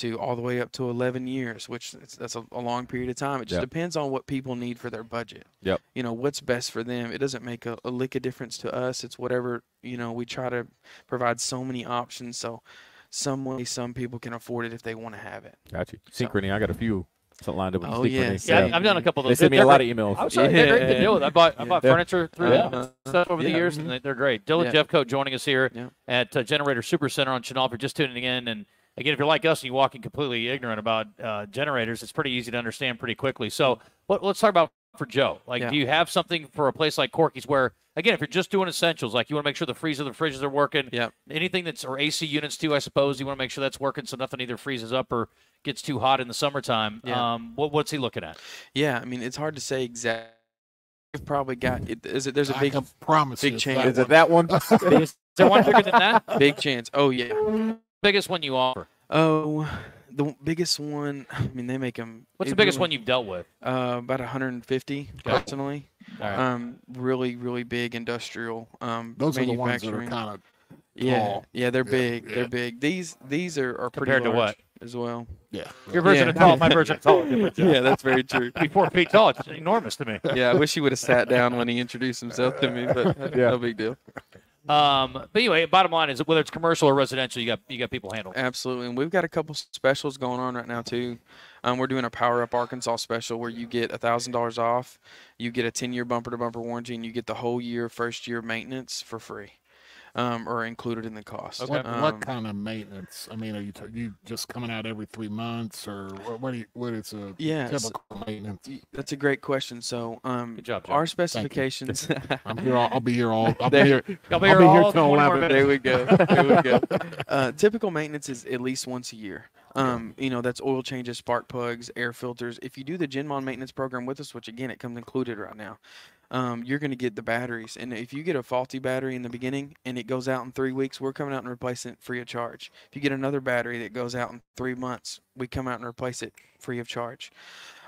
to all the way up to 11 years, which is, that's a, a long period of time. It just Yep. depends on what people need for their budget. Yep. You know, what's best for them. It doesn't make a, a lick of difference to us. It's whatever, you know, we try to provide so many options so some way some people can afford it if they want to have it. Got you. Synchrony. I got a few something lined up with Oh, Synchrony. yes. Yeah, I've done a couple of those. They those. send me a They're lot of emails. I was sorry, they're great to deal with. I bought I bought Yeah. furniture through Yeah. them stuff over the Yeah. years, and they- they're great. Dylan Yeah. Jeffcoat joining us here Yeah. at uh, Generator Super Center on Chenal. If you're just tuning in, and again, if you're like us and you walk in completely ignorant about uh, generators, it's pretty easy to understand pretty quickly. So let, let's talk about for Joe. Like, Yeah. do you have something for a place like Corky's where, again, if you're just doing essentials, like you want to make sure the freezer, the fridges are working. Yeah. Anything that's or AC units too, I suppose. You want to make sure that's working, so nothing either freezes up or gets too hot in the summertime. Yeah. Um, what, what's he looking at? Yeah, I mean, it's hard to say exactly. We've probably got it. Is it? There's a I big, promise big you it's chance. that Is it that one? Is there one bigger than that? Big chance. Oh yeah. Biggest one you offer? Oh, the biggest one. I mean, they make them. What's the biggest one you've dealt with? Uh, about 150 Okay. personally. All right. Um, really, really big industrial. Um, Those are the ones that are kind of Yeah, tall. yeah, they're Yeah, big. yeah. They're big. These these are, are pretty Compared to what? as well. yeah. Your version Yeah. of tall, my version of tall. are different, Jeff. Yeah, that's very true. Be four feet tall. It's enormous to me. Yeah, I wish he would have sat down when he introduced himself to me, but Yeah. no big deal. Um, but anyway, bottom line is whether it's commercial or residential, you got you got people handled. Absolutely, and we've got a couple specials going on right now too. Um, we're doing a Power Up Arkansas special where you get a thousand dollars off, you get a ten year bumper to bumper warranty, and you get the whole year first year maintenance for free, um, or included in the cost. What, Um, what kind of maintenance? I mean, are you, t- you just coming out every three months, or what? What, do you, what is a Yeah, typical maintenance? That's a great question. So, um, Good job, Jeff. our specifications. I'm here. All, I'll be here all. I'll There- be here. I'll be I'll here be all here till 20 more eleven. There we go. There we go. Uh, typical maintenance is at least once a year. Um, you know, that's oil changes, spark plugs, air filters. If you do the Genmon maintenance program with us, which again it comes included right now, um, you're going to get the batteries. And if you get a faulty battery in the beginning and it goes out in three weeks, we're coming out and replacing it free of charge. If you get another battery that goes out in three months, we come out and replace it free of charge.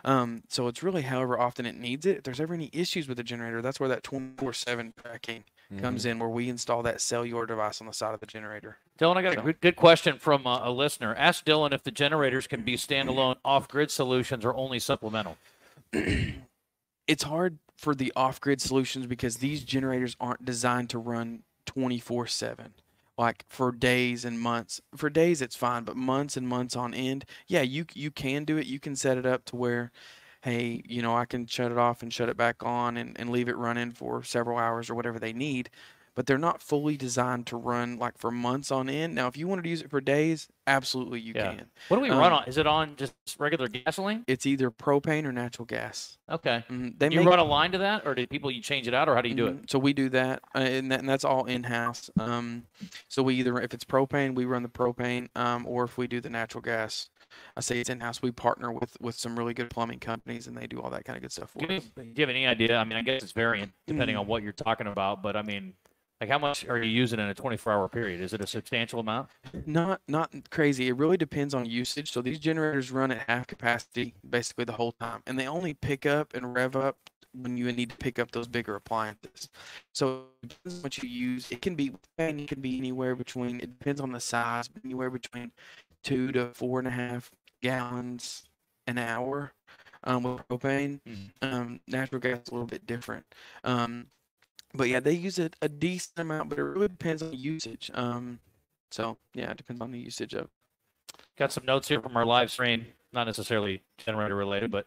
Um, so it's really however often it needs it. If there's ever any issues with the generator, that's where that 24/7 tracking comes in, where we install that cellular device on the side of the generator. Dylan, I got a So- good, good question from uh, a listener. Ask Dylan if the generators can be standalone off-grid solutions or only supplemental. it's hard for the off-grid solutions because these generators aren't designed to run 24 7 like for days and months. For days it's fine but months and months on end yeah you you can do it. You can set it up to where hey you know i can shut it off and shut it back on and, and leave it running for several hours or whatever they need but they're not fully designed to run like for months on end now if you wanted to use it for days absolutely you Yeah. can What do we run Um, on? Is it on just regular gasoline? it's either propane or natural gas Okay. Mhm. They you make- run a line to that, or do people you change it out, or how do you do it? Mhm. So we do that, uh, and, that, and that's all in house. Um, so we either, if it's propane, we run the propane, um, or if we do the natural gas, I say it's in house. We partner with with some really good plumbing companies, and they do all that kind of good stuff for Do you, us. do you have any idea? I mean, I guess it's varying depending Mhm. on what you're talking about, but I mean, like how much are you using in a 24-hour period? Is it a substantial amount? Not not crazy. It really depends on usage. So these generators run at half capacity basically the whole time, and they only pick up and rev up when you need to pick up those bigger appliances. So it depends on what you use. It can be and it can be anywhere between. It depends on the size, anywhere between two to four and a half gallons an hour. Um, with propane, um, natural gas is a little bit different. Um, but yeah, they use it a decent amount, but it really depends on the usage. Um, so yeah, it depends on the usage of. Got some notes here from our live stream, not necessarily generator related, but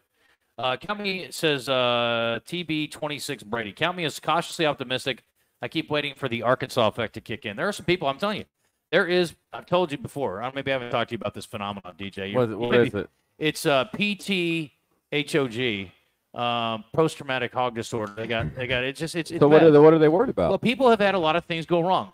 uh, count me says uh, TB26 Brady. Count me as cautiously optimistic. I keep waiting for the Arkansas effect to kick in. There are some people. I'm telling you, there is. I've told you before. I don't, maybe I haven't talked to you about this phenomenon, DJ. What is it- what is it? It's uh, PTHOG, um, post traumatic hog disorder. They got. They got. It's just. It's. it's So what bad. are they, what are they worried about? Well, people have had a lot of things go wrong,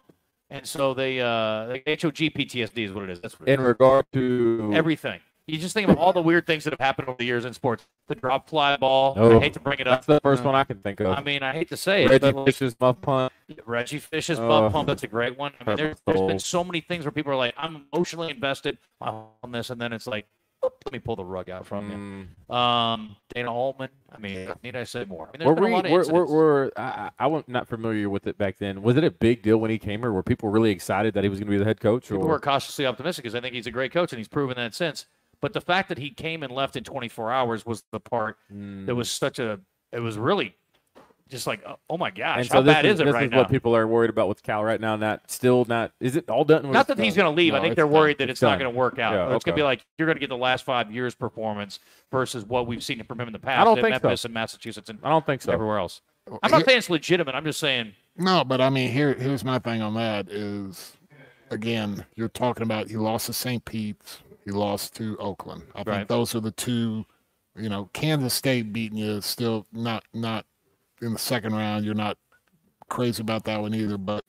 and so they uh, like HOG PTSD is what it is. That's what it in regard to everything. You just think of all the weird things that have happened over the years in sports. The drop fly ball. Oh, I hate to bring it up. That's the first one I can think of. I mean, I hate to say it. Reggie but like, Fish's muff punt. Reggie Fish's Oh. butt pump. That's a great one. I mean, there, there's been so many things where people are like, I'm emotionally invested on this, and then it's like, "Oop, let me pull the rug out from you. Um, Dana Altman. I mean, need I say more? I mean, there's Were we, a lot of were, were, were, I, I was not familiar with it back then. Was it a big deal when he came here? Were people really excited that he was going to be the head coach? People or were cautiously optimistic because I think he's a great coach and he's proven that since. But the fact that he came and left in 24 hours was the part that was such a. It was really just like, oh- oh my gosh, and how so this bad is, is it this right is now? what people are worried about with Cal right now. Not still not. Is it all done? Not that he's going to leave. No, I think they're done. worried that it's, not going to work out. Yeah, Or it's going to be like you're going to get the last five years' performance versus what we've seen from him in the past. I don't at think so. Memphis and Massachusetts and I don't think so. everywhere else. I'm not saying it's legitimate. I'm just saying No, but I mean, here here's my thing on that is, again, you're talking about he lost to St. Pete's, he lost to Oakland. I Right. think those are the two. You know, Kansas State beating you is still not not in the second round. You're not crazy about that one either. But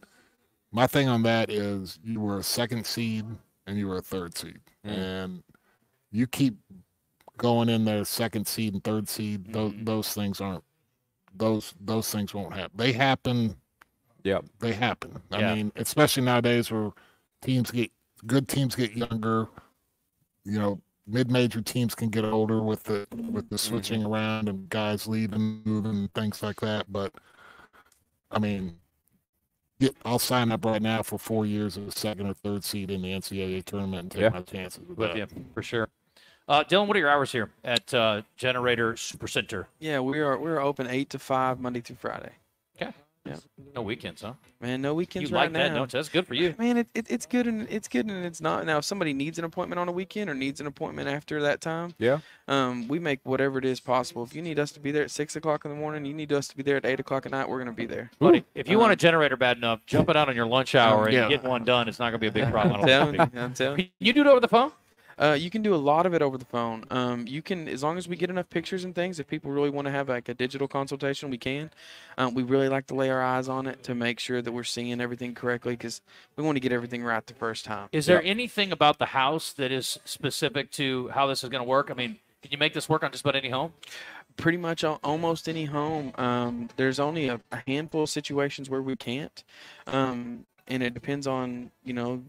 my thing on that is you were a second seed and you were a third seed, mm. and you keep going in there second seed and third seed. Those mm-hmm. those things aren't those those things won't happen. They happen. Yeah, they happen. I Yeah. mean, especially nowadays where teams get good teams get younger. You know, mid-major teams can get older with the with the switching around and guys leaving, moving, and things like that. But I mean, get, I'll sign up right now for four years as a second or third seed in the NCAA tournament and take Yeah. my chances with, with that. you for sure. Uh, Dylan, what are your hours here at uh, Generator Supercenter? Yeah, we are we're open eight to five Monday through Friday. Okay. Yeah. No weekends, huh? Man, no weekends You right like now. that, don't you? That's good for you. Man, it, it, it's good and it's good and it's not. Now, if somebody needs an appointment on a weekend or needs an appointment after that time, Yeah. um, we make whatever it is possible. If you need us to be there at six o'clock in the morning, you need us to be there at eight o'clock at night, we're gonna be there. Buddy, if you want a Um, generator bad enough, jump it out on your lunch hour and yeah. get one done. It's not going to be a big problem. I I'm telling you, I'm telling you. You do it over the phone? Uh, you can do a lot of it over the phone. Um, you can, as long as we get enough pictures and things. If people really want to have like a digital consultation, we can. Um, we really like to lay our eyes on it to make sure that we're seeing everything correctly because we want to get everything right the first time. Is there anything about the house that is specific to how this is going to work? I mean, can you make this work on just about any home? pretty much almost any home. Um, there's only a, a handful of situations where we can't, um, and it depends on you know,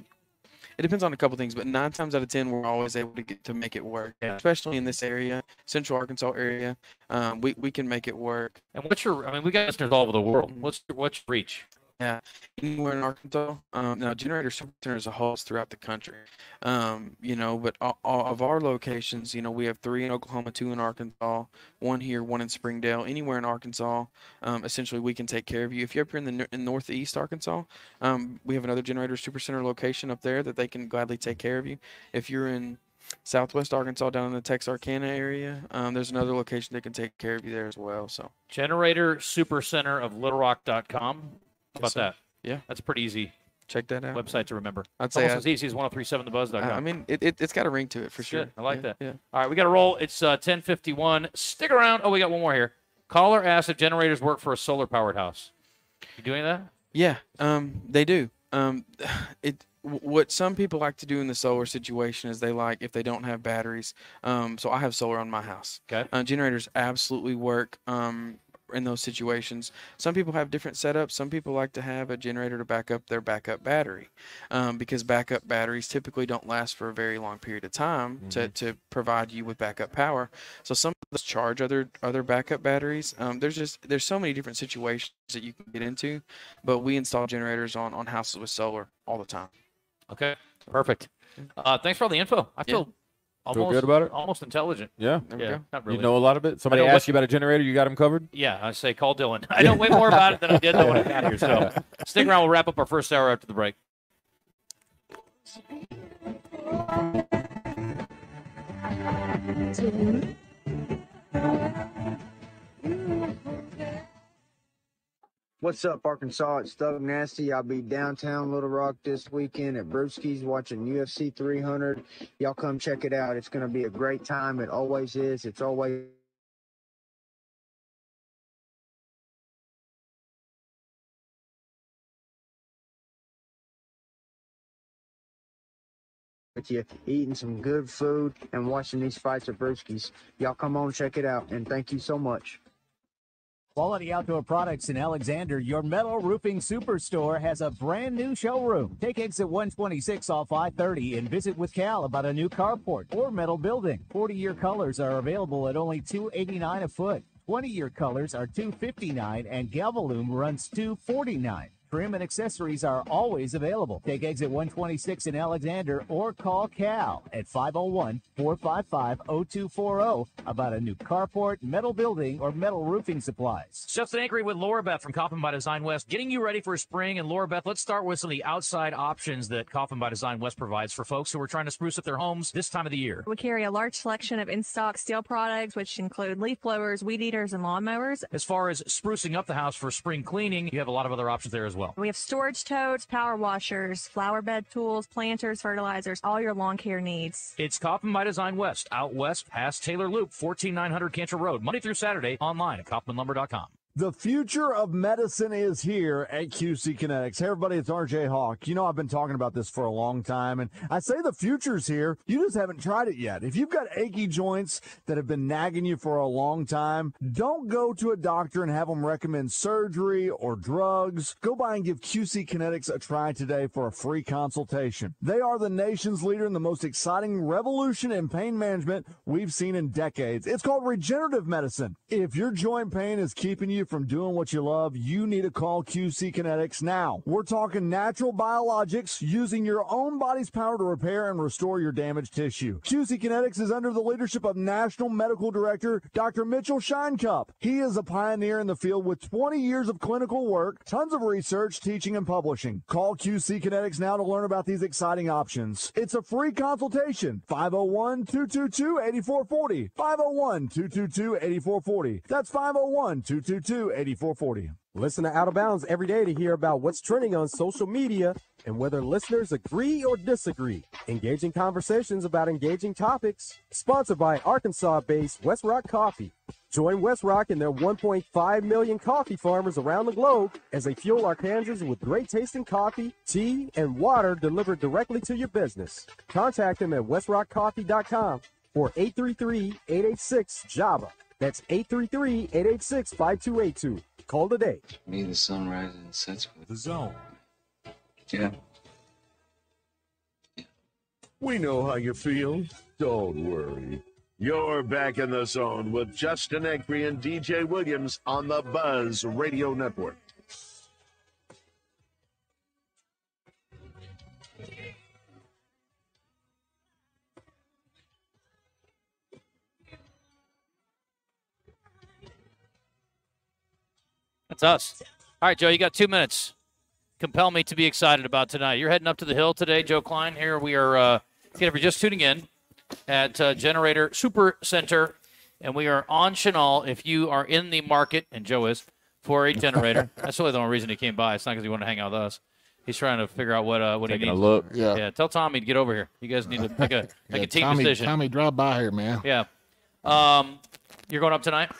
it depends on a couple things. But nine times out of ten, we're always able to get to make it work. Especially in this area, Central Arkansas area, um, we we can make it work. And what's your? I mean, we got listeners all over the world. What's your, what's your reach? Yeah, anywhere in Arkansas. Um, now, generator super centers are halls throughout the country. Um, you know, but all, all of our locations, you know, we have three in Oklahoma, two in Arkansas, one here, one in Springdale. Anywhere in Arkansas, um, essentially, we can take care of you. If you're up here in the in Northeast Arkansas, um, we have another generator super center location up there that they can gladly take care of you. If you're in Southwest Arkansas, down in the Texarkana area, um, there's another location that can take care of you there as well. So. Generator Supercenter of little LittleRock.com. How about that? Yeah. That's pretty easy. Check that out. Website to remember. I'd say almost I- as easy as 1037thebuzz.com. I I mean, it, it, it's got a ring to it for sure. Good. I like Yeah, that. Yeah. All right, we got to roll. It's uh, 1051. Stick around. Oh, we got one more here. Caller asked if generators work for a solar powered house. You doing that? Yeah, um, they do. Um, it what some people like to do in the solar situation is they like if they don't have batteries. Um, so I have solar on my house. Okay. Uh, generators absolutely work. Um, in those situations, some people have different setups. Some people like to have a generator to back up their backup battery, um, because backup batteries typically don't last for a very long period of time to, to provide you with backup power. So some of us charge other other backup batteries. Um, there's just there's so many different situations that you can get into, but we install generators on on houses with solar all the time. Okay. Perfect. Uh, thanks for all the info. I feel Feel almost good about it? Almost intelligent. Yeah. Yeah. Not really. You know a lot of it. Somebody asked what- you about a generator. You got them covered. Yeah, I say call Dylan. I know way more about it than I did when I got here. So stick around. We'll wrap up our first hour after the break. What's up, Arkansas? It's Thug Nasty. I'll be downtown Little Rock this weekend at Brewski's watching UFC 300. Y'all come check it out. It's going to be a great time. It always is. It's always. With you eating some good food and watching these fights at Brewski's. Y'all come on, check it out, and thank you so much. Quality Outdoor Products in Alexander, your metal roofing superstore has a brand new showroom. Take exit 126 off I-30 and visit with Cal about a new carport or metal building. 40-year colors are available at only 289 a foot. 20-year colors are 259 and Galvalume runs $249. Trim and accessories are always available. Take exit 126 in Alexander or call Cal at 501-455-0240 about a new carport, metal building, or metal roofing supplies. Justin Acree with Laura Beth from Kaufman by Design West, getting you ready for spring. And Laura Beth, let's start with some of the outside options that Kaufman by Design West provides for folks who are trying to spruce up their homes this time of the year. We carry a large selection of in-stock STIHL products, which include leaf blowers, weed eaters, and lawnmowers. As far as sprucing up the house for spring cleaning, you have a lot of other options there as well. We have storage totes, power washers, flower bed tools, planters, fertilizers, all your lawn care needs. It's Kaufman by Design West, out west past Taylor Loop, 14900 Cantrell Road, Monday through Saturday, online at kaufmanlumber.com. The future of medicine is here at QC Kinetix. Hey, everybody, it's RJ Hawk. You know, I've been talking about this for a long time, and I say the future's here. You just haven't tried it yet. If you've got achy joints that have been nagging you for a long time, don't go to a doctor and have them recommend surgery or drugs. Go by and give QC Kinetix a try today for a free consultation. They are the nation's leader in the most exciting revolution in pain management we've seen in decades. It's called regenerative medicine. If your joint pain is keeping you from doing what you love, you need to call QC Kinetix now. We're talking natural biologics using your own body's power to repair and restore your damaged tissue. QC Kinetix is under the leadership of National Medical Director Dr. Mitchell Sheinkop. He is a pioneer in the field with 20 years of clinical work, tons of research, teaching, and publishing. Call QC Kinetix now to learn about these exciting options. It's a free consultation. 501 222 8440. 501 222 8440. That's 501 222 8440. Listen to Out of Bounds every day to hear about what's trending on social media and whether listeners agree or disagree. Engaging conversations about engaging topics. Sponsored by Arkansas based West Rock Coffee. Join West Rock and their 1.5 million coffee farmers around the globe as they fuel Arkansans with great tasting coffee, tea, and water delivered directly to your business. Contact them at westrockcoffee.com or 833-886-JAVA. That's 833-886-5282. Call today. Me, the sun rises and sets with The Zone. Yeah. We know how you feel. Don't worry. You're back in the zone with Justin Acree and DJ Williams on the Buzz Radio Network. That's us. All right, Joe, you got two minutes. Compel me to be excited about tonight. You're heading up to the hill today, Joe Kleine. Here we are. Uh, again, if you're just tuning in at uh, Generator Super Center, and we are on Chenal. If you are in the market, and Joe is, for a generator, that's really the only reason he came by. It's not because he wanted to hang out with us. He's trying to figure out what uh, what Taking he a look. Yeah. yeah. Tell Tommy to get over here. You guys need to make a make Yeah, a team Tommy, decision. Tommy, drive by here, man. Yeah. Um, you're going up tonight.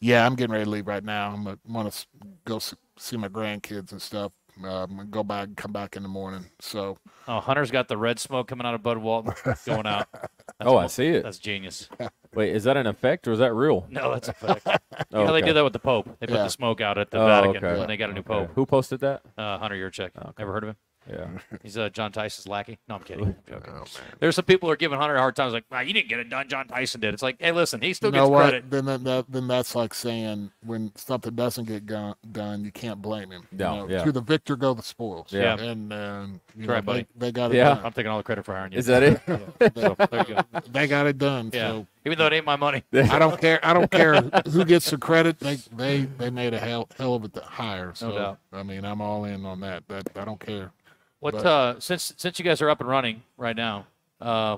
Yeah, I'm getting ready to leave right now. I'm gonna want to go see my grandkids and stuff. Uh, I'm gonna go back and come back in the morning. So Oh, Hunter's got the red smoke coming out of Bud Walton going out. That's Oh, I see it. That's genius. Wait, is that an effect or is that real? No, that's a fact. you Oh, know, they okay. did that with the Pope. They put Yeah. the smoke out at the Oh, Vatican okay. when they got a new Okay. Pope. Who posted that? Uh, Hunter Yurachek. Ever heard of him? Yeah. He's uh, John Tyson's lackey. No, I'm kidding. I'm joking. There's some people who are giving Hunter a hard time. It's like, wow, you didn't get it done. John Tyson did. It's like, hey, listen, he still you know gets what? credit. Then that, that then that's like saying when something doesn't get go- done, you can't blame him. You know, yeah. To the victor go the spoils. Yeah. And um, you That's know, right, buddy. they, they got it Yeah. done. I'm taking all the credit for hiring you. Is that it? Yeah. So, there you go. They got it done. Yeah. So Even though it ain't my money. I don't care. I don't care who gets the credit. They they they made a hell hell of a hire. So doubt. I mean, I'm all in on that. That I don't care. What But- uh, since since you guys are up and running right now, uh,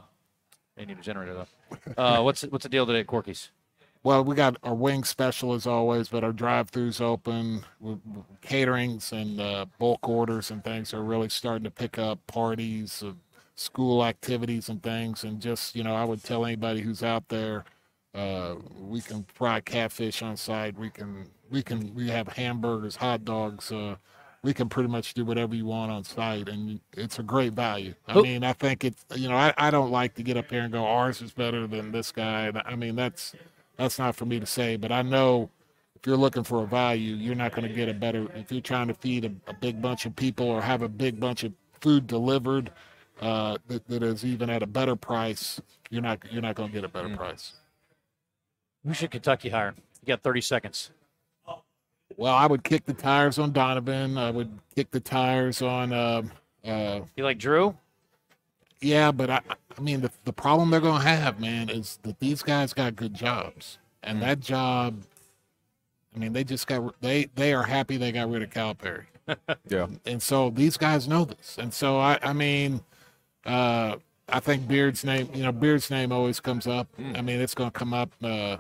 they need a generator though. Uh, what's what's the deal today at Corky's? Well, we got our wing special as always, but our drive-throughs open. Caterings and uh, bulk orders and things are really starting to pick up. Parties, uh, school activities, and things. And just you know, I would tell anybody who's out there, uh, we can fry catfish on site. We can we can we have hamburgers, hot dogs. Uh, we can pretty much do whatever you want on site, and it's a great value. I Who- mean, I think it's you know, I, I don't like to get up here and go ours is better than this guy. I mean, that's that's not for me to say, but I know if you're looking for a value, you're not going to get a better. If you're trying to feed a, a big bunch of people or have a big bunch of food delivered uh, that, that is even at a better price, you're not you're not going to get a better price. Who should Kentucky hire? You got 30 seconds. Well, I would kick the tires on Donovan. I would kick the tires on. Uh, uh, You like Drew? Yeah, but I, I mean, the, the problem they're going to have, man, is that these guys got good jobs, and that job, I mean, they just got they they are happy they got rid of Calipari, Yeah. and so these guys know this, and so I I mean, uh, I think Beard's name, you know, Beard's name always comes up. I mean, it's going to come up. Uh,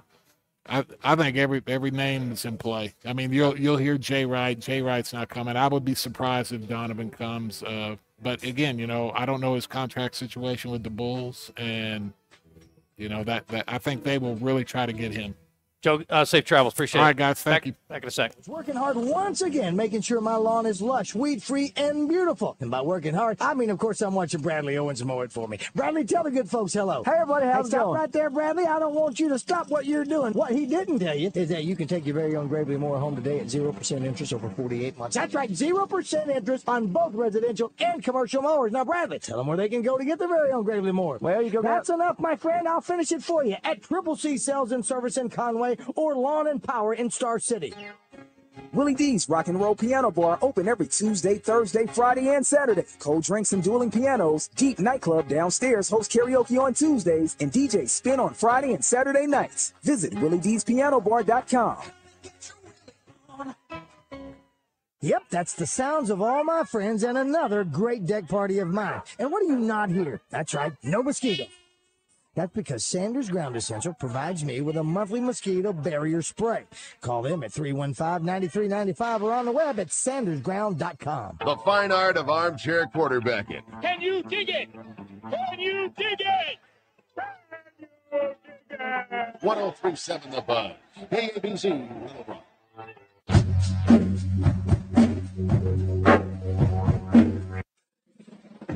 I I think every every name is in play. I mean, you'll you'll hear Jay Wright. Jay Wright's not coming. I would be surprised if Donovan comes. Uh, but again, you know, I don't know his contract situation with the Bulls, and you know that that I think they will really try to get him. Joe, uh, safe travels. Appreciate it. right, guys. Thank back, you. Back in a sec. Working hard once again, making sure my lawn is lush, weed free, and beautiful. And by working hard, I mean, of course, I'm watching Bradley Owens mow it for me. Bradley, tell the good folks hello. Hey, everybody, how's it stop going? right there, Bradley. I don't want you to stop what you're doing. What he didn't tell you is that you can take your very own Gravely Mower home today at 0% interest over 48 months. That's right, 0% interest on both residential and commercial mowers. Now, Bradley, tell them where they can go to get their very own Gravely Mower. Well, you go That's enough, my friend. I'll finish it for you at Triple C Sales and Service in Conway or Lawn and Power in Star City. Willie D's Rock and Roll Piano Bar open every Tuesday, Thursday, Friday, and Saturday. Cold drinks and dueling pianos. Deep Nightclub downstairs hosts karaoke on Tuesdays and DJ Spin on Friday and Saturday nights. Visit WillieD'sPianoBar.com. Yep, that's the sounds of all my friends and another great deck party of mine. And what do you not hear? That's right, no mosquito. That's because Sanders Ground Essential provides me with a monthly mosquito barrier spray. Call them at 315-9395 or on the web at sandersground.com. The fine art of armchair quarterbacking. Can you dig it? Can you dig it? 1037 The Buzz. KABZ, Little Rock.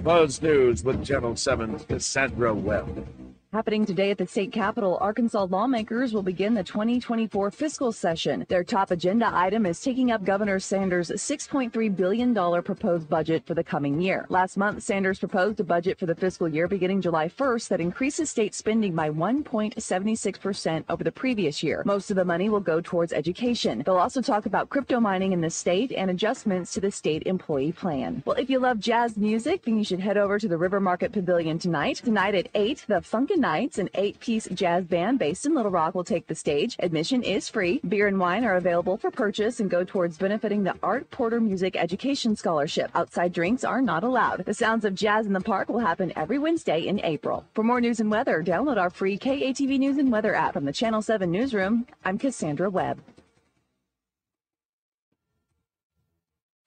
Buzz News with Channel 7's Cassandra Webb. Happening today at the state capitol, Arkansas lawmakers will begin the 2024 fiscal session. Their top agenda item is taking up Governor Sanders' $6.3 billion proposed budget for the coming year. Last month, Sanders proposed a budget for the fiscal year beginning July 1st that increases state spending by 1.76% over the previous year. Most of the money will go towards education. They'll also talk about crypto mining in the state and adjustments to the state employee plan. Well, if you love jazz music, then you should head over to the River Market Pavilion tonight. Tonight at 8, the Funkin' nights, an eight-piece jazz band based in Little Rock will take the stage. Admission is free. Beer and wine are available for purchase and go towards benefiting the Art Porter Music Education Scholarship. Outside drinks are not allowed. The Sounds of Jazz in the Park will happen every Wednesday in April. For more news and weather, download our free KATV News and Weather app from the Channel 7 newsroom. I'm Cassandra Webb.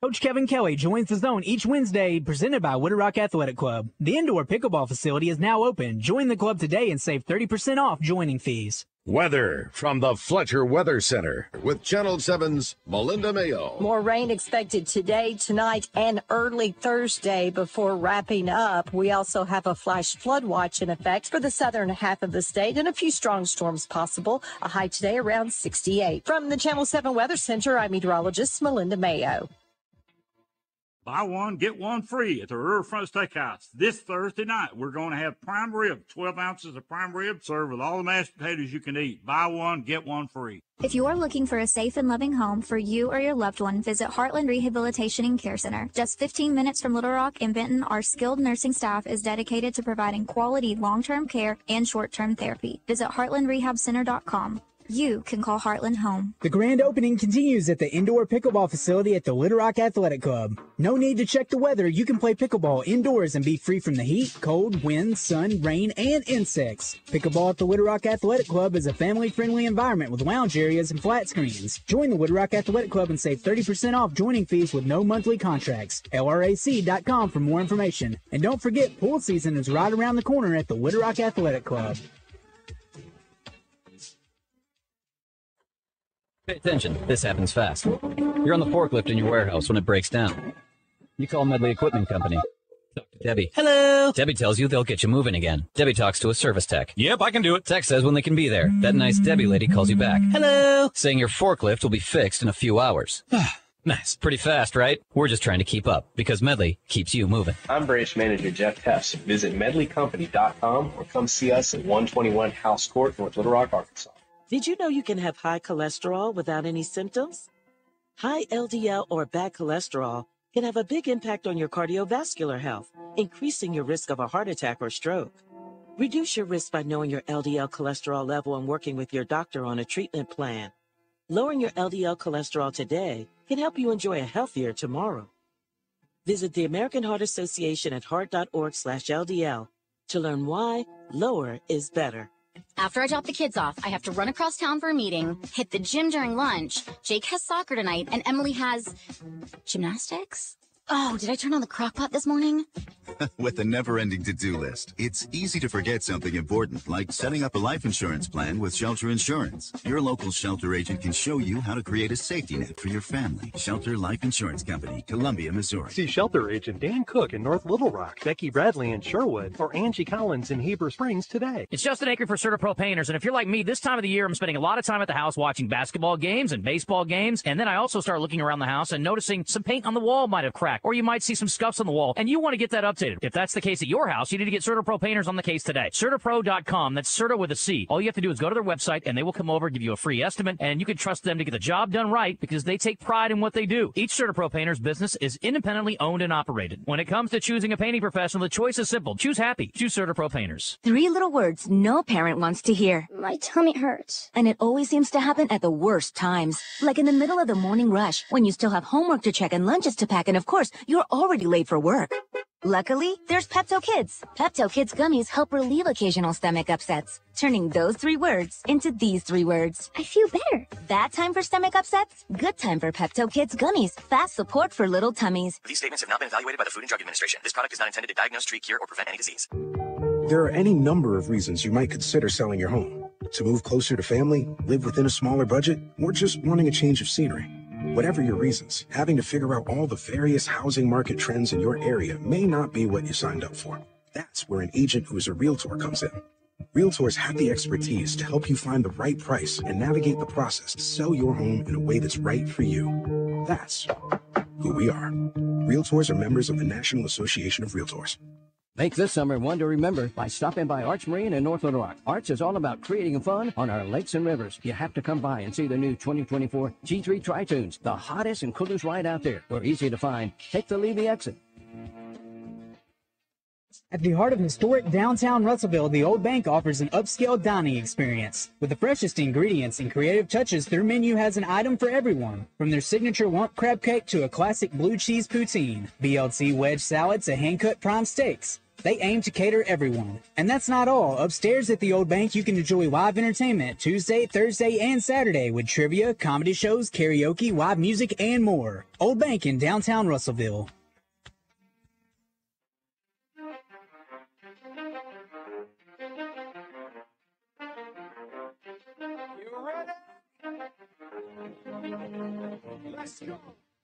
Coach Kevin Kelly joins the zone each Wednesday, presented by Wooded Rock Athletic Club. The indoor pickleball facility is now open. Join the club today and save 30% off joining fees. Weather from the Fletcher Weather Center with Channel 7's Melinda Mayo. More rain expected today, tonight, and early Thursday before wrapping up. We also have a flash flood watch in effect for the southern half of the state and a few strong storms possible. A high today around 68. From the Channel 7 Weather Center, I'm meteorologist Melinda Mayo. Buy one, get one free at the Riverfront Steakhouse. This Thursday night, we're going to have prime rib, 12 ounces of prime rib served with all the mashed potatoes you can eat. Buy one, get one free. If you are looking for a safe and loving home for you or your loved one, visit Heartland Rehabilitation and Care Center. Just 15 minutes from Little Rock and Benton, our skilled nursing staff is dedicated to providing quality long-term care and short-term therapy. Visit heartlandrehabcenter.com. You can call Heartland home. The grand opening continues at the indoor pickleball facility at the Little Rock Athletic Club. No need to check the weather. You can play pickleball indoors and be free from the heat, cold, wind, sun, rain, and insects. Pickleball at the Little Rock Athletic Club is a family-friendly environment with lounge areas and flat screens. Join the Little Rock Athletic Club and save 30% off joining fees with no monthly contracts. LRAC.com for more information. And don't forget, pool season is right around the corner at the Little Rock Athletic Club. Pay attention. This happens fast. You're on the forklift in your warehouse when it breaks down. You call Medley Equipment Company. Talk to Debbie. Hello. Debbie tells you they'll get you moving again. Debbie talks to a service tech. Yep, I can do it. Tech says when they can be there. That nice Debbie lady calls you back. Hello. Saying your forklift will be fixed in a few hours. nice. Pretty fast, right? We're just trying to keep up because Medley keeps you moving. I'm branch manager Jeff Tess. Visit medleycompany.com or come see us at 121 House Court, North Little Rock, Arkansas. Did you know you can have high cholesterol without any symptoms? High LDL or bad cholesterol can have a big impact on your cardiovascular health, increasing your risk of a heart attack or stroke. Reduce your risk by knowing your LDL cholesterol level and working with your doctor on a treatment plan. Lowering your LDL cholesterol today can help you enjoy a healthier tomorrow. Visit the American Heart Association at heart.org/ldl to learn why lower is better. After I drop the kids off, I have to run across town for a meeting, hit the gym during lunch. Jake has soccer tonight, and Emily has gymnastics. Oh, did I turn on the crock pot this morning? With a never-ending to-do list, it's easy to forget something important, like setting up a life insurance plan with Shelter Insurance. Your local Shelter agent can show you how to create a safety net for your family. Shelter Life Insurance Company, Columbia, Missouri. See Shelter agent Dan Cook in North Little Rock, Becky Bradley in Sherwood, or Angie Collins in Heber Springs today. It's Justin Acree for CertaPro Painters, and if you're like me, this time of the year I'm spending a lot of time at the house watching basketball games and baseball games, and then I also start looking around the house and noticing some paint on the wall might have cracked, or you might see some scuffs on the wall, and you want to get that updated. If that's the case at your house, you need to get CertaPro Painters on the case today. CertaPro.com, that's Certa with a C. All you have to do is go to their website, and they will come over, give you a free estimate, and you can trust them to get the job done right because they take pride in what they do. Each CertaPro Painters business is independently owned and operated. When it comes to choosing a painting professional, the choice is simple. Choose happy. Choose CertaPro Painters. Three little words no parent wants to hear. My tummy hurts. And it always seems to happen at the worst times. Like in the middle of the morning rush, when you still have homework to check and lunches to pack, and of course, you're already late for work. Luckily, there's Pepto Kids. Pepto Kids gummies help relieve occasional stomach upsets, turning those three words into these three words. I feel better. Bad time for stomach upsets? Good time for Pepto Kids gummies. Fast support for little tummies. These statements have not been evaluated by the Food and Drug Administration. This product is not intended to diagnose, treat, cure, or prevent any disease. There are any number of reasons you might consider selling your home. To move closer to family, live within a smaller budget, or just wanting a change of scenery. Whatever your reasons, having to figure out all the various housing market trends in your area may not be what you signed up for. That's where an agent who is a realtor comes in. Realtors have the expertise to help you find the right price and navigate the process to sell your home in a way that's right for you. That's who we are. Realtors are members of the National Association of Realtors. Make this summer one to remember by stopping by Arch Marine in North Little Rock. Arch is all about creating fun on our lakes and rivers. You have to come by and see the new 2024 G3 Tritoons, the hottest and coolest ride out there. We're easy to find. Take the Levy exit. At the heart of historic downtown Russellville, the Old Bank offers an upscale dining experience. With the freshest ingredients and creative touches, their menu has an item for everyone. From their signature lump crab cake to a classic blue cheese poutine, BLT wedge salads to hand-cut prime steaks. They aim to cater everyone. And that's not all. Upstairs at the Old Bank, you can enjoy live entertainment Tuesday, Thursday, and Saturday with trivia, comedy shows, karaoke, live music, and more. Old Bank in downtown Russellville.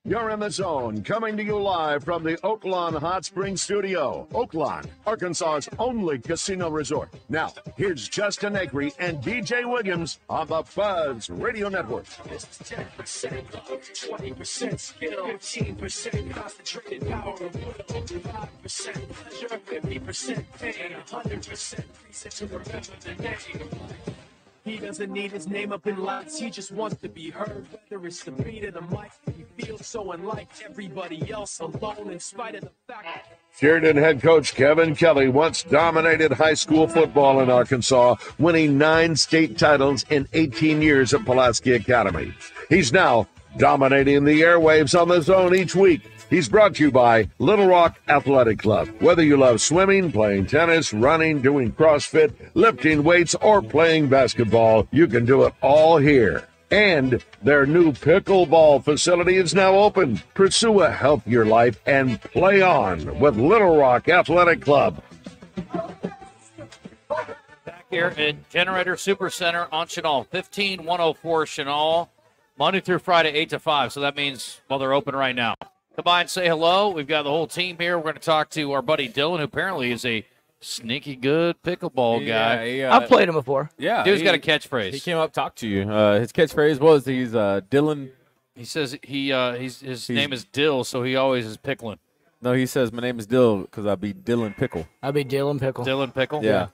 You're in the zone, coming to you live from the Oaklawn Hot Spring Studio. Oaklawn, Arkansas's only casino resort. Now, here's Justin Acree and DJ Williams on the Buzz Radio Network. This is 10% luck, 20% skill, 15% concentrated power of will, 5% pleasure, 50% pain, 100% reason to remember the name. He doesn't need his name up in lights, he just wants to be heard. Whether it's the beat of the mic, he feels so unlike everybody else, alone in spite of the fact. Sheridan head coach Kevin Kelly once dominated high school football in Arkansas, winning nine state titles in 18 years at Pulaski Academy. He's now dominating the airwaves on the zone each week. He's brought to you by Little Rock Athletic Club. Whether you love swimming, playing tennis, running, doing CrossFit, lifting weights, or playing basketball, you can do it all here. And their new pickleball facility is now open. Pursue a healthier life and play on with Little Rock Athletic Club. Back here at Generator Super Center on Chenal, 15104 Chenal, Monday through Friday, 8 to 5. So that means, well, they're open right now. Come by and say hello. We've got the whole team here. We're going to talk to our buddy Dylan, who apparently is a sneaky good pickleball Yeah, guy. he, uh, I've played him before. Yeah, Dude's he- got a catchphrase. He came up talk to you. Uh, his catchphrase was he's uh, Dylan. He says he uh, he's, his He's- name is Dill, so he always is pickling. No, he says my name is Dill because I be Dylan Pickle. I'll be Dylan Pickle. Dylan Pickle. Yeah.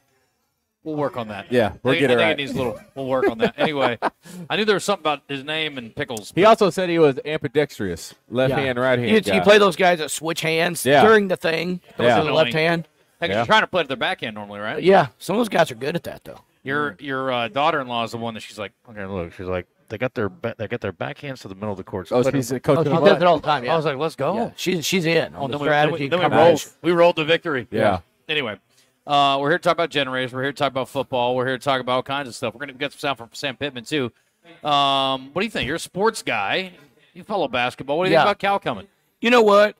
We'll work on that. Yeah, we'll I think, get it I think right. it needs a little. We'll work on that. Anyway, I knew there was something about his name and pickles. He also said he was ambidextrous, left Yeah. hand, right hand. You, guy. you play those guys that switch hands Yeah. during the thing. Those Yeah. in the left hand. Heck, Yeah. you're trying to play at their backhand normally, right? Yeah, some of those guys are good at that though. Your your uh, daughter-in-law is the one that she's like, okay, look, she's like, they got their ba- they got their backhands to the middle of the court. Oh, Put she's it- a coach Oh, of she does it all the time. Yeah. I was like, let's go. Yeah, she's she's in Oh, the then we, then we, strategy. then we coverage. rolled. We rolled the victory. Yeah. Anyway, uh, we're here to talk about generators. We're here to talk about football. We're here to talk about all kinds of stuff. We're going to get some sound from Sam Pittman too. Um, what do you think? You're a sports guy. You follow basketball. What do you Yeah. think about Cal coming? You know what?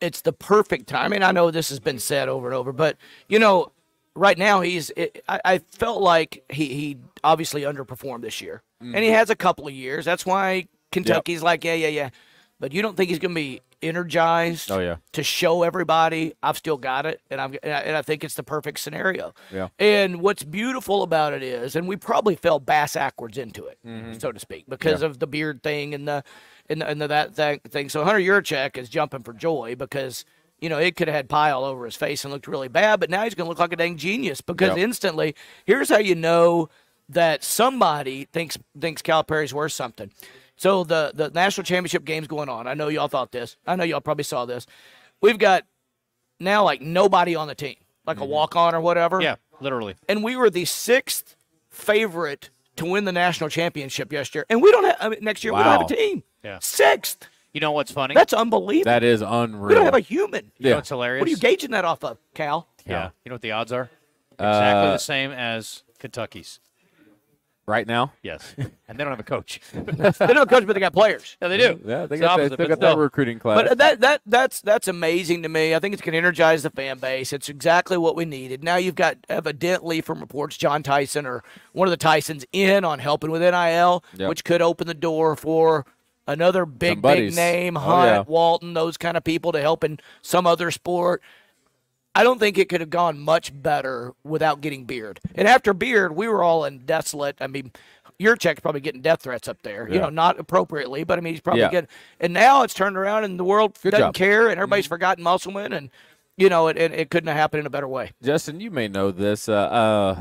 It's the perfect time. I mean, I know this has been said over and over, but you know, right now he's. It, I, I felt like he he obviously underperformed this year, and he Mhm. has a couple of years. That's why Kentucky's like, yeah, yeah, yeah. But you don't think he's going to be energized Oh yeah. to show everybody I've still got it, and I'm and I, and I think it's the perfect scenario. Yeah. And what's beautiful about it is, and we probably fell bass backwards into it, Mhm. so to speak, because Yeah. of the beard thing and the and the, and the, that thing, thing. So Hunter Yurachek is jumping for joy because you know it could have had pie all over his face and looked really bad, but now he's going to look like a dang genius because Yep. instantly, here's how you know that somebody thinks thinks Calipari's worth something. So the the national championship game's going on. I know y'all thought this. I know y'all probably saw this. We've got now like nobody on the team, like a walk on or whatever. Mm-hmm. Yeah, literally. And we were the sixth favorite to win the national championship yesterday, and we don't have I mean, next year. Wow. We don't have a team. Yeah. Sixth. You know what's funny? That's unbelievable. That is we unreal. don't have a human. You know Yeah. what's hilarious? What are you gauging that off of, Cal? Yeah. You know what the odds are? Exactly Uh, the same as Kentucky's. Right now. Yes. and they don't have a coach. they don't have a coach, but they got players. Yeah, they do. Mm-hmm. Yeah, they It's got, opposite, they got that recruiting class. But that that that's that's amazing to me. I think it's going to energize the fan base. It's exactly what we needed. Now you've got evidently from reports John Tyson or one of the Tysons in on helping with NIL, Yep. which could open the door for another big big name Oh, Hunt, yeah. Walton, those kind of people to help in some other sport. I don't think it could have gone much better without getting Beard. And after Beard, we were all in desolate. I mean, Yurachek's probably getting death threats up there. You know, not appropriately, but I mean, he's probably Yeah. getting. And now it's turned around, and the world Good doesn't job. care, and everybody's forgotten Musselman, and you know, it, it, it couldn't have happened in a better way. Justin, you may know this. Uh, uh,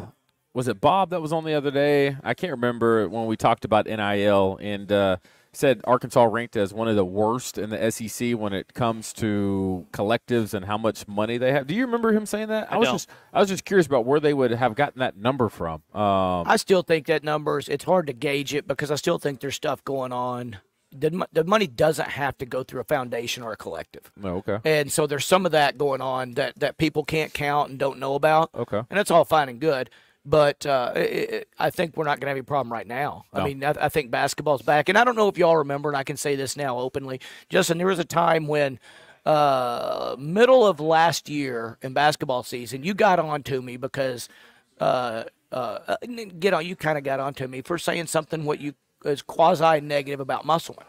was it Bob that was on the other day? I can't remember when we talked about NIL and uh, said Arkansas ranked as one of the worst in the SEC when it comes to collectives and how much money they have. Do you remember him saying that? I was don't. just I was just curious about where they would have gotten that number from. Um, I still think that numbers. It's hard to gauge it because I still think there's stuff going on. The, the money doesn't have to go through a foundation or a collective. no, okay. And so there's some of that going on that, that people can't count and don't know about. Okay. And that's all fine and good. But uh, i i think we're not going to have any problem right now. I mean, I, I think basketball's back. And I don't know if y'all remember, and I can say this now openly. Justin, there was a time when, uh, middle of last year in basketball season, you got on to me because, uh, uh, get on, you kind of got on to me for saying something what you is quasi negative about Musselman.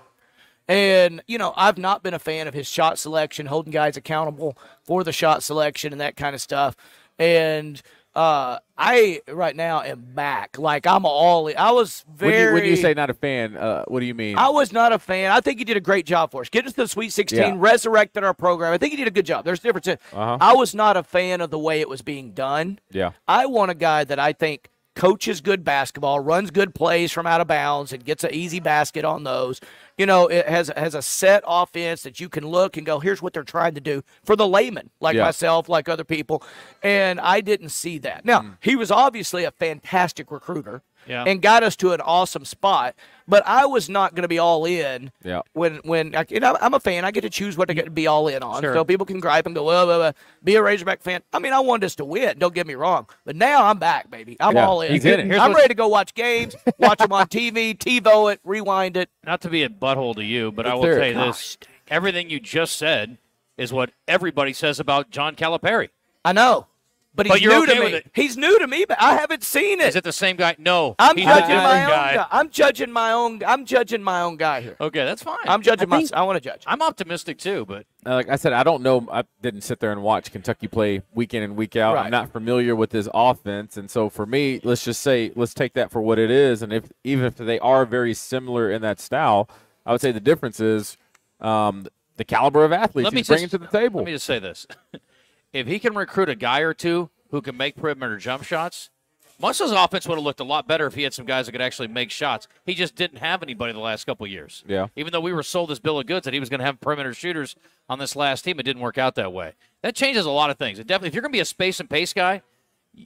And, you know, I've not been a fan of his shot selection, holding guys accountable for the shot selection and that kind of stuff. And uh, I, right now, am back. Like, I'm all. I was when, very. you, when you say not a fan, uh, what do you mean? I was not a fan. I think he did a great job for us. Get us to the Sweet 16, Yeah. resurrected our program. I think he did a good job. There's a difference. in- Uh-huh. I was not a fan of the way it was being done. yeah. I want a guy that I think coaches good basketball, runs good plays from out of bounds, and gets an easy basket on those. You know, it has has a set offense that you can look and go, here's what they're trying to do for the layman, like Yeah. myself, like other people. And I didn't see that. Now, hmm. he was obviously a fantastic recruiter. Yeah. And got us to an awesome spot, but I was not going to be all in Yeah. when when I, you know, I'm a fan. I get to choose what to mm. get to be all in on. Sure. So people can gripe and go, well, well, well, be a Razorback fan. I mean, I wanted us to win. Don't get me wrong, but now I'm back, baby. I'm Yeah, all in. he's in it. Here's I'm ready to go watch games, watch them on TV, TiVo it, rewind it. Not to be a butthole to you, but I will There- tell Gosh, this: everything you just said is what everybody says about John Calipari. I know, but he's But you're new okay to with me. it. He's new to me, but I haven't seen it. Is it the same guy? No, I'm he's judging different my own guy. guy. I'm judging my own. I'm judging my own guy here. Okay, that's fine. I'm judging I think- myself. I want to judge. I'm optimistic too, but Uh, like I said, I don't know. I didn't sit there and watch Kentucky play week in and week out. Right. I'm not familiar with his offense, and so for me, let's just say let's take that for what it is. And if even if they are very similar in that style, I would say the difference is um, the caliber of athletes let me he's bringing just, to the table. Let me just say this: if he can recruit a guy or two who can make perimeter jump shots, Mussel's offense would have looked a lot better if he had some guys that could actually make shots. He just didn't have anybody the last couple of years. Yeah. Even though we were sold this bill of goods that he was going to have perimeter shooters on this last team, it didn't work out that way. That changes a lot of things. It definitely, if you're going to be a space and pace guy,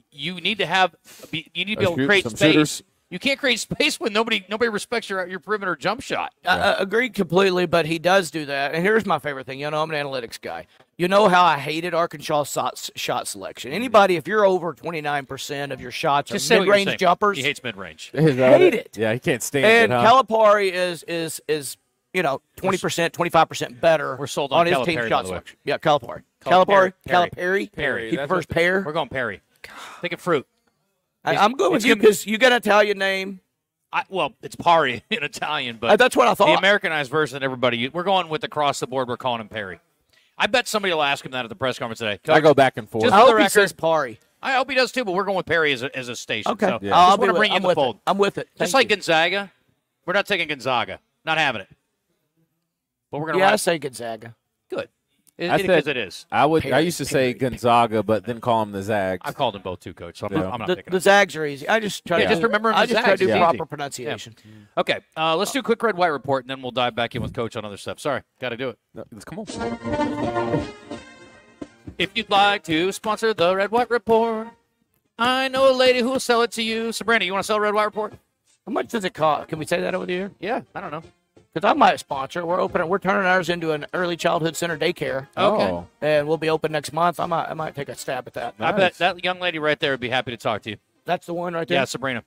you need to have, be- you need to be able to create space. Shooters. You can't create space when nobody nobody respects your your perimeter jump shot. I, I agreed completely, but he does do that. And here's my favorite thing. You know, I'm an analytics guy. You know how I hated Arkansas shot, shot selection. Mm-hmm. Anybody, if you're over 29% of your shots Just are say what you're mid-range jumpers, He hates mid range. Hate it. Yeah, he can't stand and it. Huh? Calipari is is is you know 20%, 25% better. We're sold on his team Calipari, by shot selection. Yeah, Calipari. Call it Calipari. Perry. Calipari. Perry. He That's prefers what- pear. We're going Perry. Think of fruit. I, It's- I'm good with it's you gonna- because you got an Italian name. I, well, it's Pari in Italian, but Uh, that's what I thought. The. Americanized version everybody we're going with across the board. We're calling him Perry. I bet somebody will ask him that at the press conference today. I go back and forth. Just I for the hope he record, says Pari. I hope he does too, but we're going with Perry as a, as a station. Okay. So Yeah. I'll want be to with- bring you I'm in the with it. fold. I'm with it. Just like you. Gonzaga, we're not taking Gonzaga. Not having it. But we're going to Yeah, I say Gonzaga. Good. It, I because said- it is. I would. I used to say Gonzaga, but then call him the Zags. I called them both too, Coach. So I'm, Yeah. not, I'm not The, picking the. Zags are easy. I just try Yeah, to just do- remember I the just try to do Yeah. proper Easy. pronunciation. Okay, uh, let's do a quick red white report, and then we'll dive back in with Coach on other stuff. Sorry, got to do it. Let's come on. If you'd like to sponsor the Red White Report, I know a lady who will sell it to you. Sabrina, you want to sell Red White Report? How much does it cost? Can we say that over the air? Yeah, I don't know. Because I might sponsor. We're opening. We're turning ours into an early childhood center daycare. Okay. Oh. And we'll be open next month. I might. I might take a stab at that. I bet that young lady right there would be happy to talk to you. That's the one right there. Yeah, Sabrina.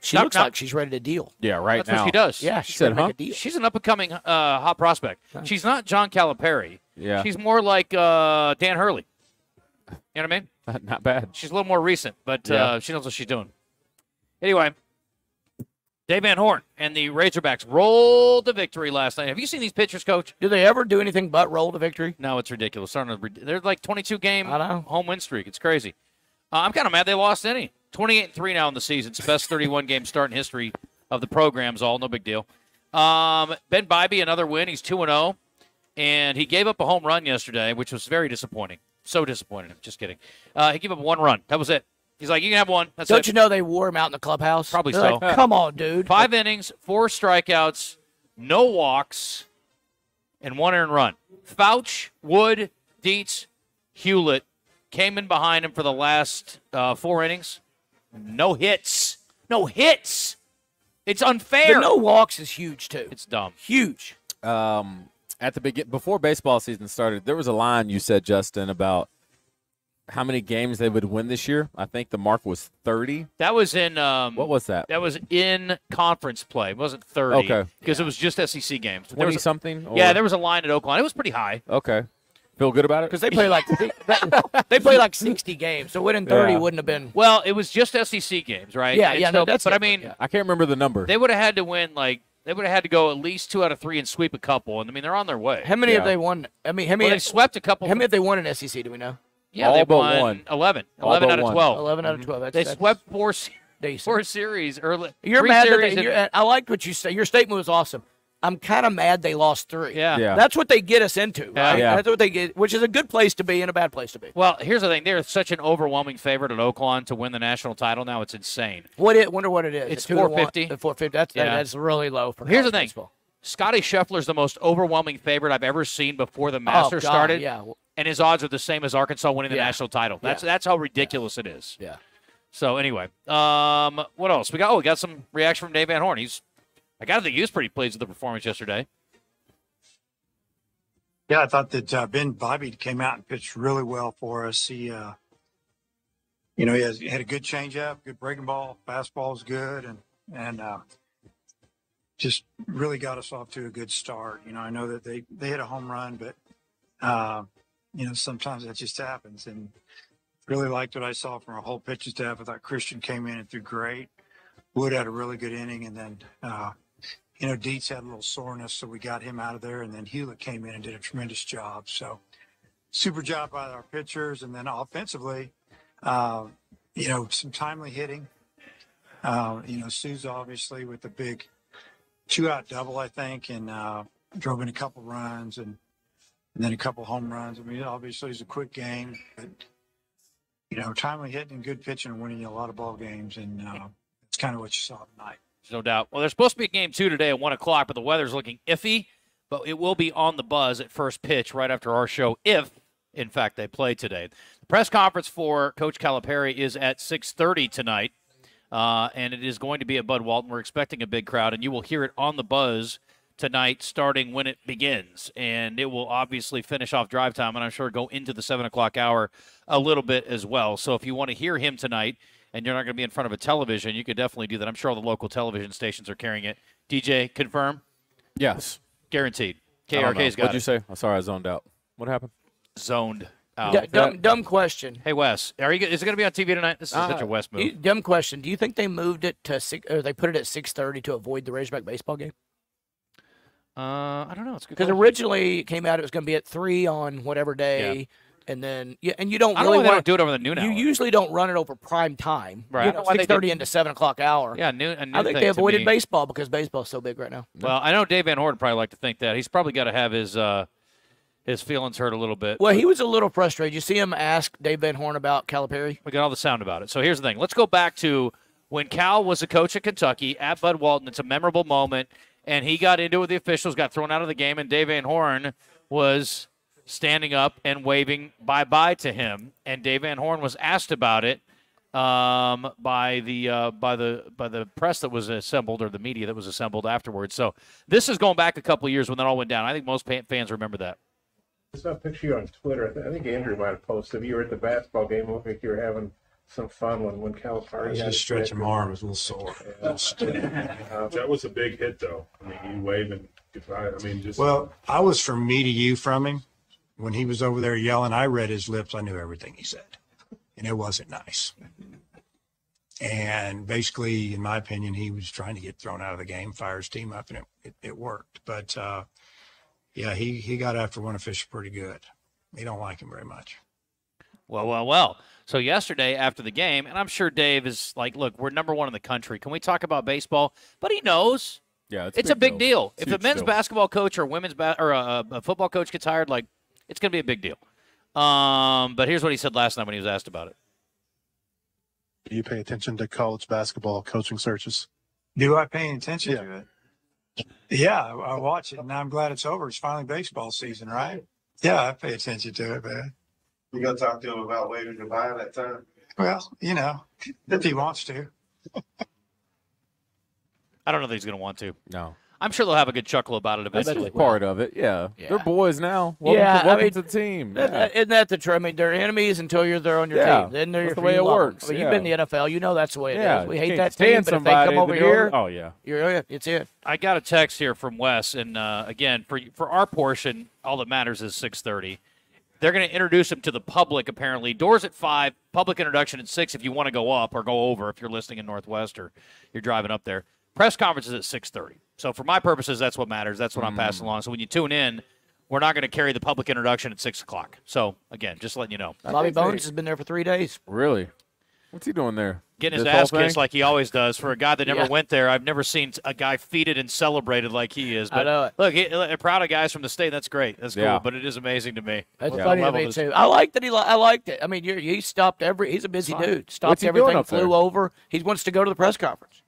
She Not- looks not- like she's ready to deal. Yeah, right That's now. what she does. Yeah, She said, huh? make a deal. She's an up and coming uh, hot prospect. She's not John Calipari. Yeah. She's more like uh, Dan Hurley. You know what I mean? Not bad. She's a little more recent, but Yeah. uh, she knows what she's doing. Anyway, Dave Van Horn and the Razorbacks rolled the victory last night. Have you seen these pitchers, Coach? Do they ever do anything but roll to victory? No, it's ridiculous. To, they're like 22 game home win streak. It's crazy. Uh, I'm kind of mad they lost any. 28 and 3 now in the season. It's the best 31 game start in history of the programs, all. No big deal. Um, ben Bybee, another win. He's 2 and 0. And he gave up a home run yesterday, which was very disappointing. So disappointing. Just kidding. Uh, he gave up one run. That was it. He's like, you can have one. That's Don't it. you know they wore him out in the clubhouse? Probably They're so. like, Come on, dude. Five innings, four strikeouts, no walks, and one earned run. Foutch, Wood, Dietz, Hewlett came in behind him for the last uh, four innings. No hits. No hits. It's unfair. The no walks is huge too. It's dumb. Huge. Um, at the begin before baseball season started, there was a line you said, Justin, about how many games they would win this year. I think the mark was thirty. That was in. Um, What was that? That was in conference play. It wasn't 30. Okay. Because it was just SEC games. There Twenty was something. or- Yeah, there was a line at Oaklawn. It was pretty high. Okay. Feel good about it because they play like they, they play like sixty games, so winning thirty Yeah. wouldn't have been. Well, it was just SEC games, right? Yeah, And yeah, so- no, that's But I different, mean, I can't remember the number. they would have had to win like they would have had to go at least two out of three and sweep a couple. And I mean, they're on their way. How many have they won? I mean, how many? Well, they swept a couple. How many have they won in SEC? Do we know? Yeah, All they but won one. 11. All 11 but out of one. 12. 11 out of 12. That's, They that's swept four, se- decent. four series early. You're three mad that they, in- you're, I liked what you said. Your statement was awesome. I'm kind of mad they lost three. Yeah. Yeah. That's what they get us into, Yeah. right? Yeah. That's what they get, which is a good place to be and a bad place to be. Well, here's the thing. They're such an overwhelming favorite at Oaklawn to win the national title now. It's insane. What it? Wonder what it is. It's Two to one- 450. uh, 450. That's that- that's really low for. Here's the thing. baseball. Scotty Scheffler's the most overwhelming favorite I've ever seen before the Masters oh, God, started. yeah. And his odds are the same as Arkansas winning the Yeah. national title. That's Yeah. that's how ridiculous it is. Yeah. So anyway, um, what else? We got oh, we got some reaction from Dave Van Horn. He's I gotta think he was pretty pleased with the performance yesterday. Yeah, I thought that uh, Ben Bybee came out and pitched really well for us. He, uh, you know, he, has, he had a good changeup, good breaking ball, fastball was good, and and uh, just really got us off to a good start. You know, I know that they they hit a home run, but uh, you know sometimes that just happens. And really liked what I saw from our whole pitching staff. I thought Christian came in and threw great. Wood had a really good inning, and then uh, you know, Dietz had a little soreness, so we got him out of there. And then Hewlett came in and did a tremendous job. So, super job by our pitchers. And then offensively, uh, you know, some timely hitting. Uh, you know, Souza obviously with the big two out double, I think, and uh, drove in a couple runs and, and then a couple home runs. I mean, obviously, it's a quick game, but, you know, timely hitting and good pitching and winning a lot of ball games. And uh, it's kind of what you saw tonight. There's no doubt. Well, there's supposed to be a game two today at one o'clock, but the weather's looking iffy. But it will be on the buzz at first pitch right after our show, if in fact they play today. The press conference for Coach Calipari is at 6:30 tonight, uh, and it is going to be at Bud Walton. We're expecting a big crowd, and you will hear it on the buzz tonight, starting when it begins, and it will obviously finish off drive time, and I'm sure go into the seven o'clock hour a little bit as well. So if you want to hear him tonight and you're not going to be in front of a television, you could definitely do that. I'm sure all the local television stations are carrying it. DJ, confirm? Yes. Guaranteed. I don't know. KRK's got What'd you it. say? I'm sorry, I zoned out. What happened? Zoned out. D- dumb, dumb question. Hey, Wes, are you? Is it going to be on TV tonight? This is uh, such a Wes move. You- dumb question. Do you think they moved it to six, or they put it at six thirty to avoid the Razorback baseball game? Uh, I don't know. It's good. Because originally it came out it was going to be at three on whatever day, and then yeah, and you don't I don't really know why they want don't do it over the noon You hour. usually don't run it over prime time, Right. You know six thirty into seven o'clock hour. Yeah, noon. A noon I think they avoided baseball because baseball's so big right now. Well, I know Dave Van Horn probably like to think that he's probably got to have his uh, his feelings hurt a little bit. Well, he was a little frustrated. You see him ask Dave Van Horn about Calipari. We got all the sound about it. So here's the thing. Let's go back to when Cal was a coach at Kentucky at Bud Walton. It's a memorable moment, and he got into it with the officials, got thrown out of the game, and Dave Van Horn was standing up and waving bye bye to him. And Dave Van Horn was asked about it um, by the uh, by the by the press that was assembled or the media that was assembled afterwards. So this is going back a couple of years when that all went down. I think most fans remember that. I saw a picture you on Twitter. I I think Andrew might have posted. You were at the basketball game. It looked like you were having some fun when when Calipari. I just his stretching record. my arm. It was a little sore. A little stiff. that was a big hit, though. I mean, you waving goodbye. I mean, just Well, I was from me to you from him. When he was over there yelling, I read his lips. I knew everything he said. And it wasn't nice. And basically, in my opinion, he was trying to get thrown out of the game, fire his team up, and it, it, it worked. But uh, yeah, he, he got after one official pretty good. He don't like him very much. Well, well, well. So yesterday after the game, and I'm sure Dave is like, "Look, we're number one in the country. Can we talk about baseball?" But he knows. Yeah, it's, a big deal. It's If a men's deal. basketball coach or women's ba- or a, a football coach gets hired, like it's going to be a big deal. Um, but here's what he said last night when he was asked about it. Do you pay attention to college basketball coaching searches? Do I pay attention to it? Yeah, I, I watch it, and I'm glad it's over. It's finally baseball season, right? Yeah, I pay attention to it, man. You gonna talk to him about waving goodbye that time? Well, you know, if he wants to. I don't know that he's going to want to. No. I'm sure they'll have a good chuckle about it That's eventually. part of it. Yeah. They're boys now. Welcome, yeah, to, welcome I mean, to the team. that- Yeah. that- Isn't that the truth? I mean, they're enemies until you're there on your Yeah, team. Then they're that's your the way it works, I mean, yeah. You've been in the NFL. You know that's the way it is. Yeah, We you hate can't that stand team, but if they somebody, come over then you're- here, oh, yeah. you're it. It's it. I got a text here from Wes, and uh, again, for for our portion, all that matters is 6:30. They're going to introduce him to the public. Apparently, doors at five, public introduction at six. If you want to go up or go over, if you're listening in Northwest or you're driving up there, press conference is at 6:30. So for my purposes, that's what matters. That's what I'm passing mm. along. So when you tune in, we're not going to carry the public introduction at six o'clock. So again, just letting you know. Bobby Bones has been there for three days. Really? What's he doing there? Getting his This whole ass kissed like he always does. For a guy that never Yeah. went there, I've never seen a guy feted and celebrated like he is. I But know it. look, he, proud of guys from the state. That's great. That's cool. Yeah. But it is amazing to me. That's What funny to me too. I liked that he. Li- I liked it. I mean, you're, he stopped every. He's a busy Fine. dude. Stopped What's he doing everything. Flew there? over. He wants to go to the press conference.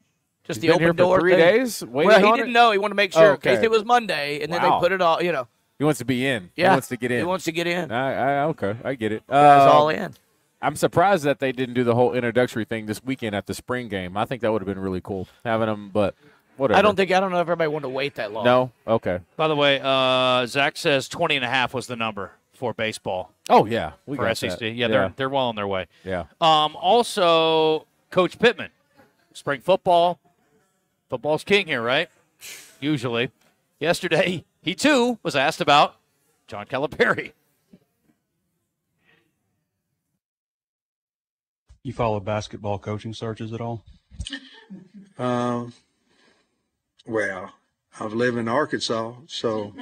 Just He's the been open here for door three thing. days, Well, he on didn't it? know. He wanted to make Oh, sure in case okay. it was Monday, and then Wow. they put it all. You know, He wants to be in. Yeah. He wants to get in. He wants to get in. I, I okay, I get it. Guys Uh, all in. I'm surprised that they didn't do the whole introductory thing this weekend at the spring game. I think that would have been really cool having them, but whatever. I don't think. I don't know if everybody wanted to wait that long. No. Okay. By the way, uh, Zach says 20 and a half was the number for baseball. Oh yeah, we for got SEC. that. Yeah, they're they're well on their way. Yeah. Um, also, Coach Pittman, spring football. Football's king here, right? Usually. Yesterday, he too was asked about John Calipari. You follow basketball coaching searches at all? Um, well, I've lived in Arkansas, so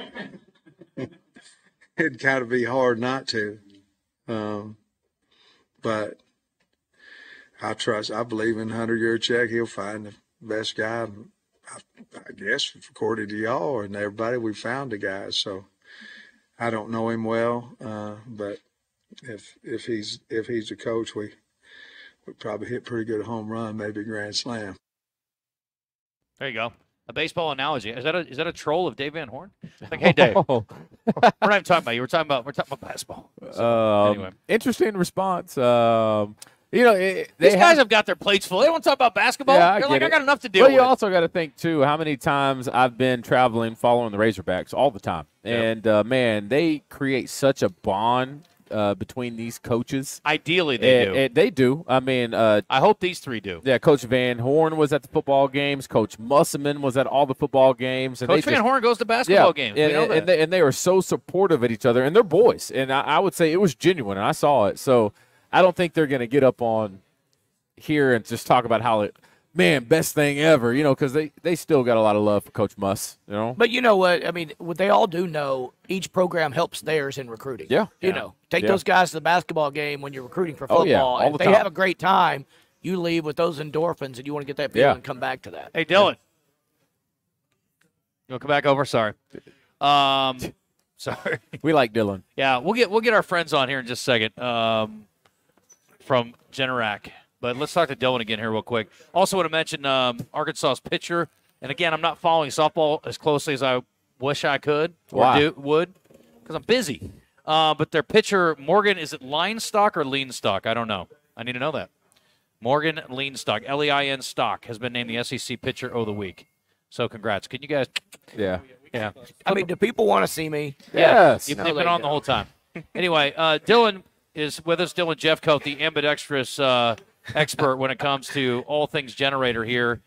it'd kind of be hard not to. Um, but I trust, I believe in Hunter Yurachek. He'll find the best guy. I, I guess, according to y'all and everybody, we found the guy. So I don't know him well, uh, but if if he's if he's a coach, we we probably hit pretty good home run, maybe grand slam. There you go. A baseball analogy. Is that a is that a troll of Dave Van Horn? Like, hey Dave. Oh. we're not even talking about you. We're talking about we're talking about basketball. So, Um, anyway. interesting response. Um, you know, it, they These guys have got their plates full. They don't want to talk about basketball. Yeah, I They're get like, I it. got enough to deal Well, you also got to think too how many times I've been traveling, following the Razorbacks all the time, and uh, man, they create such a bond uh, between these coaches. Ideally, they And- do. and they do. I mean, uh, I hope these three do. Yeah, Coach Van Horn was at the football games. Coach Musselman was at all the football games. And Coach they Van just- Horn goes to basketball yeah, games. And, know and, that. and they, and they are so supportive of each other, and they're boys. And I, I would say it was genuine, and I saw it. So I don't think they're going to get up on here and just talk about how it, man, best thing ever, you know, because they, they still got a lot of love for Coach Muss, you know? But you know what? I mean, what they all do know, each program helps theirs in recruiting. Yeah. You Yeah. know, take Yeah. those guys to the basketball game when you're recruiting for football. Oh, football. yeah, all and the if they time. have a great time, you leave with those endorphins and you want to get that feeling Yeah. and come back to that. Hey, Dylan. You want to come back over? Sorry. Um, sorry. We like Dylan. Yeah, we'll get we'll get our friends on here in just a second um, from Generac. But let's talk to Dylan again here real quick. Also want to mention um, Arkansas's pitcher. And again, I'm not following softball as closely as I wish I could or Why? do, would because I'm busy. Uh, but their pitcher, Morgan, is it line stock or lean stock? I don't know. I need to know that. Morgan Leinstock, L E I N Stock, has been named the SEC Pitcher of the Week. So congrats. Can you guys? Yeah. Yeah. I mean, do people want to see me? Yes. You've, No, you've been on the don't. whole time. Anyway, uh, Dylan is with us. Dylan Jeffcoat, the ambidextrous uh, expert when it comes to all things generator here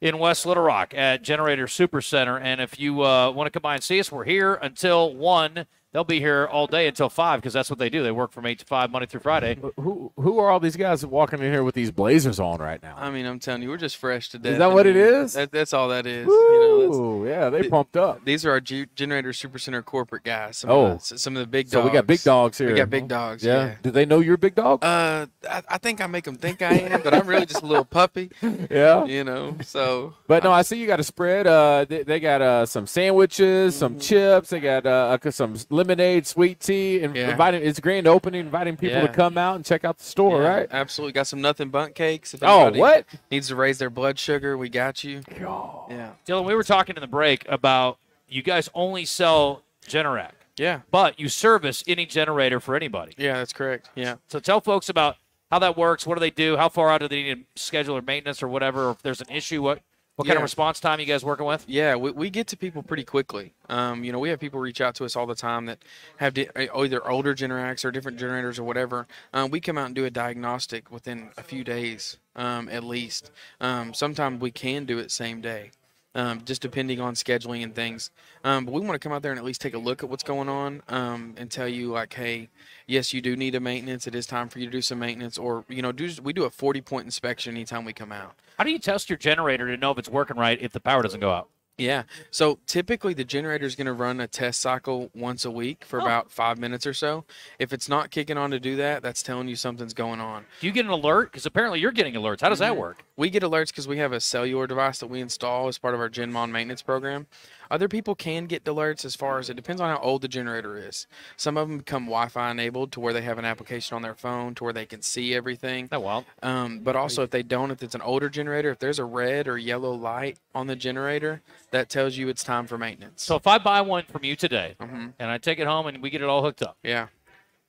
in West Little Rock at Generator Super Center. And if you uh, want to come by and see us, we're here until 1. They'll be here all day until 5 because that's what they do. They work from 8 to 5 Monday through Friday. Who who are all these guys walking in here with these blazers on right now? I mean, I'm telling you, we're just fresh today. Is that in what it here. is? That, that's all that is. You know, Ooh, yeah, they th- pumped up. These are our G- Generator Supercenter corporate guys. Some Oh. of the, some of the big dogs. So we got big dogs here. We got big dogs. Yeah. Do they know you're a big dog? Uh, I, I think I make them think I am, but I'm really just a little puppy. Yeah. You know, so But no, I see you got a spread. Uh, they, they got uh, some sandwiches, some Mm-hmm. chips. They got uh, some lemonade, sweet tea, and Yeah. inviting. It's grand opening, inviting people to come out and check out the store, Yeah, right? Absolutely. Got some nothing but cakes. If Oh, what? Needs to raise their blood sugar. We got you. Yeah. Dylan, we were talking in the break about you guys only sell Generac. Yeah. But you service any generator for anybody. Yeah, that's correct. Yeah. So tell folks about how that works. What do they do? How far out do they need to schedule or maintenance or whatever? Or if there's an issue, what what kind of response time you guys working with? Yeah, we, we get to people pretty quickly. Um, you know, we have people reach out to us all the time that have di- uh, either older Generacs or different generators or whatever. Um, we come out and do a diagnostic within a few days, um, at least. Um, sometimes we can do it same day, um, just depending on scheduling and things. Um, but we want to come out there and at least take a look at what's going on um, and tell you, like, hey, yes, you do need a maintenance. It is time for you to do some maintenance, or you know, do we do a 40 point inspection anytime we come out. How do you test your generator to know if it's working right if the power doesn't go out? Yeah. So typically the generator is going to run a test cycle once a week for Oh. about five minutes or so. If it's not kicking on to do that, that's telling you something's going on. Do you get an alert? Because apparently you're getting alerts. How does that Mhm. work? We get alerts because we have a cellular device that we install as part of our GenMon maintenance program. Other people can get alerts as far as it depends on how old the generator is. Some of them become Wi-Fi enabled to where they have an application on their phone to where they can see everything. Oh wow! Um, but also if they don't, if it's an older generator, if there's a red or yellow light on the generator, that tells you it's time for maintenance. So if I buy one from you today Mhm. and I take it home and we get it all hooked up, Yeah.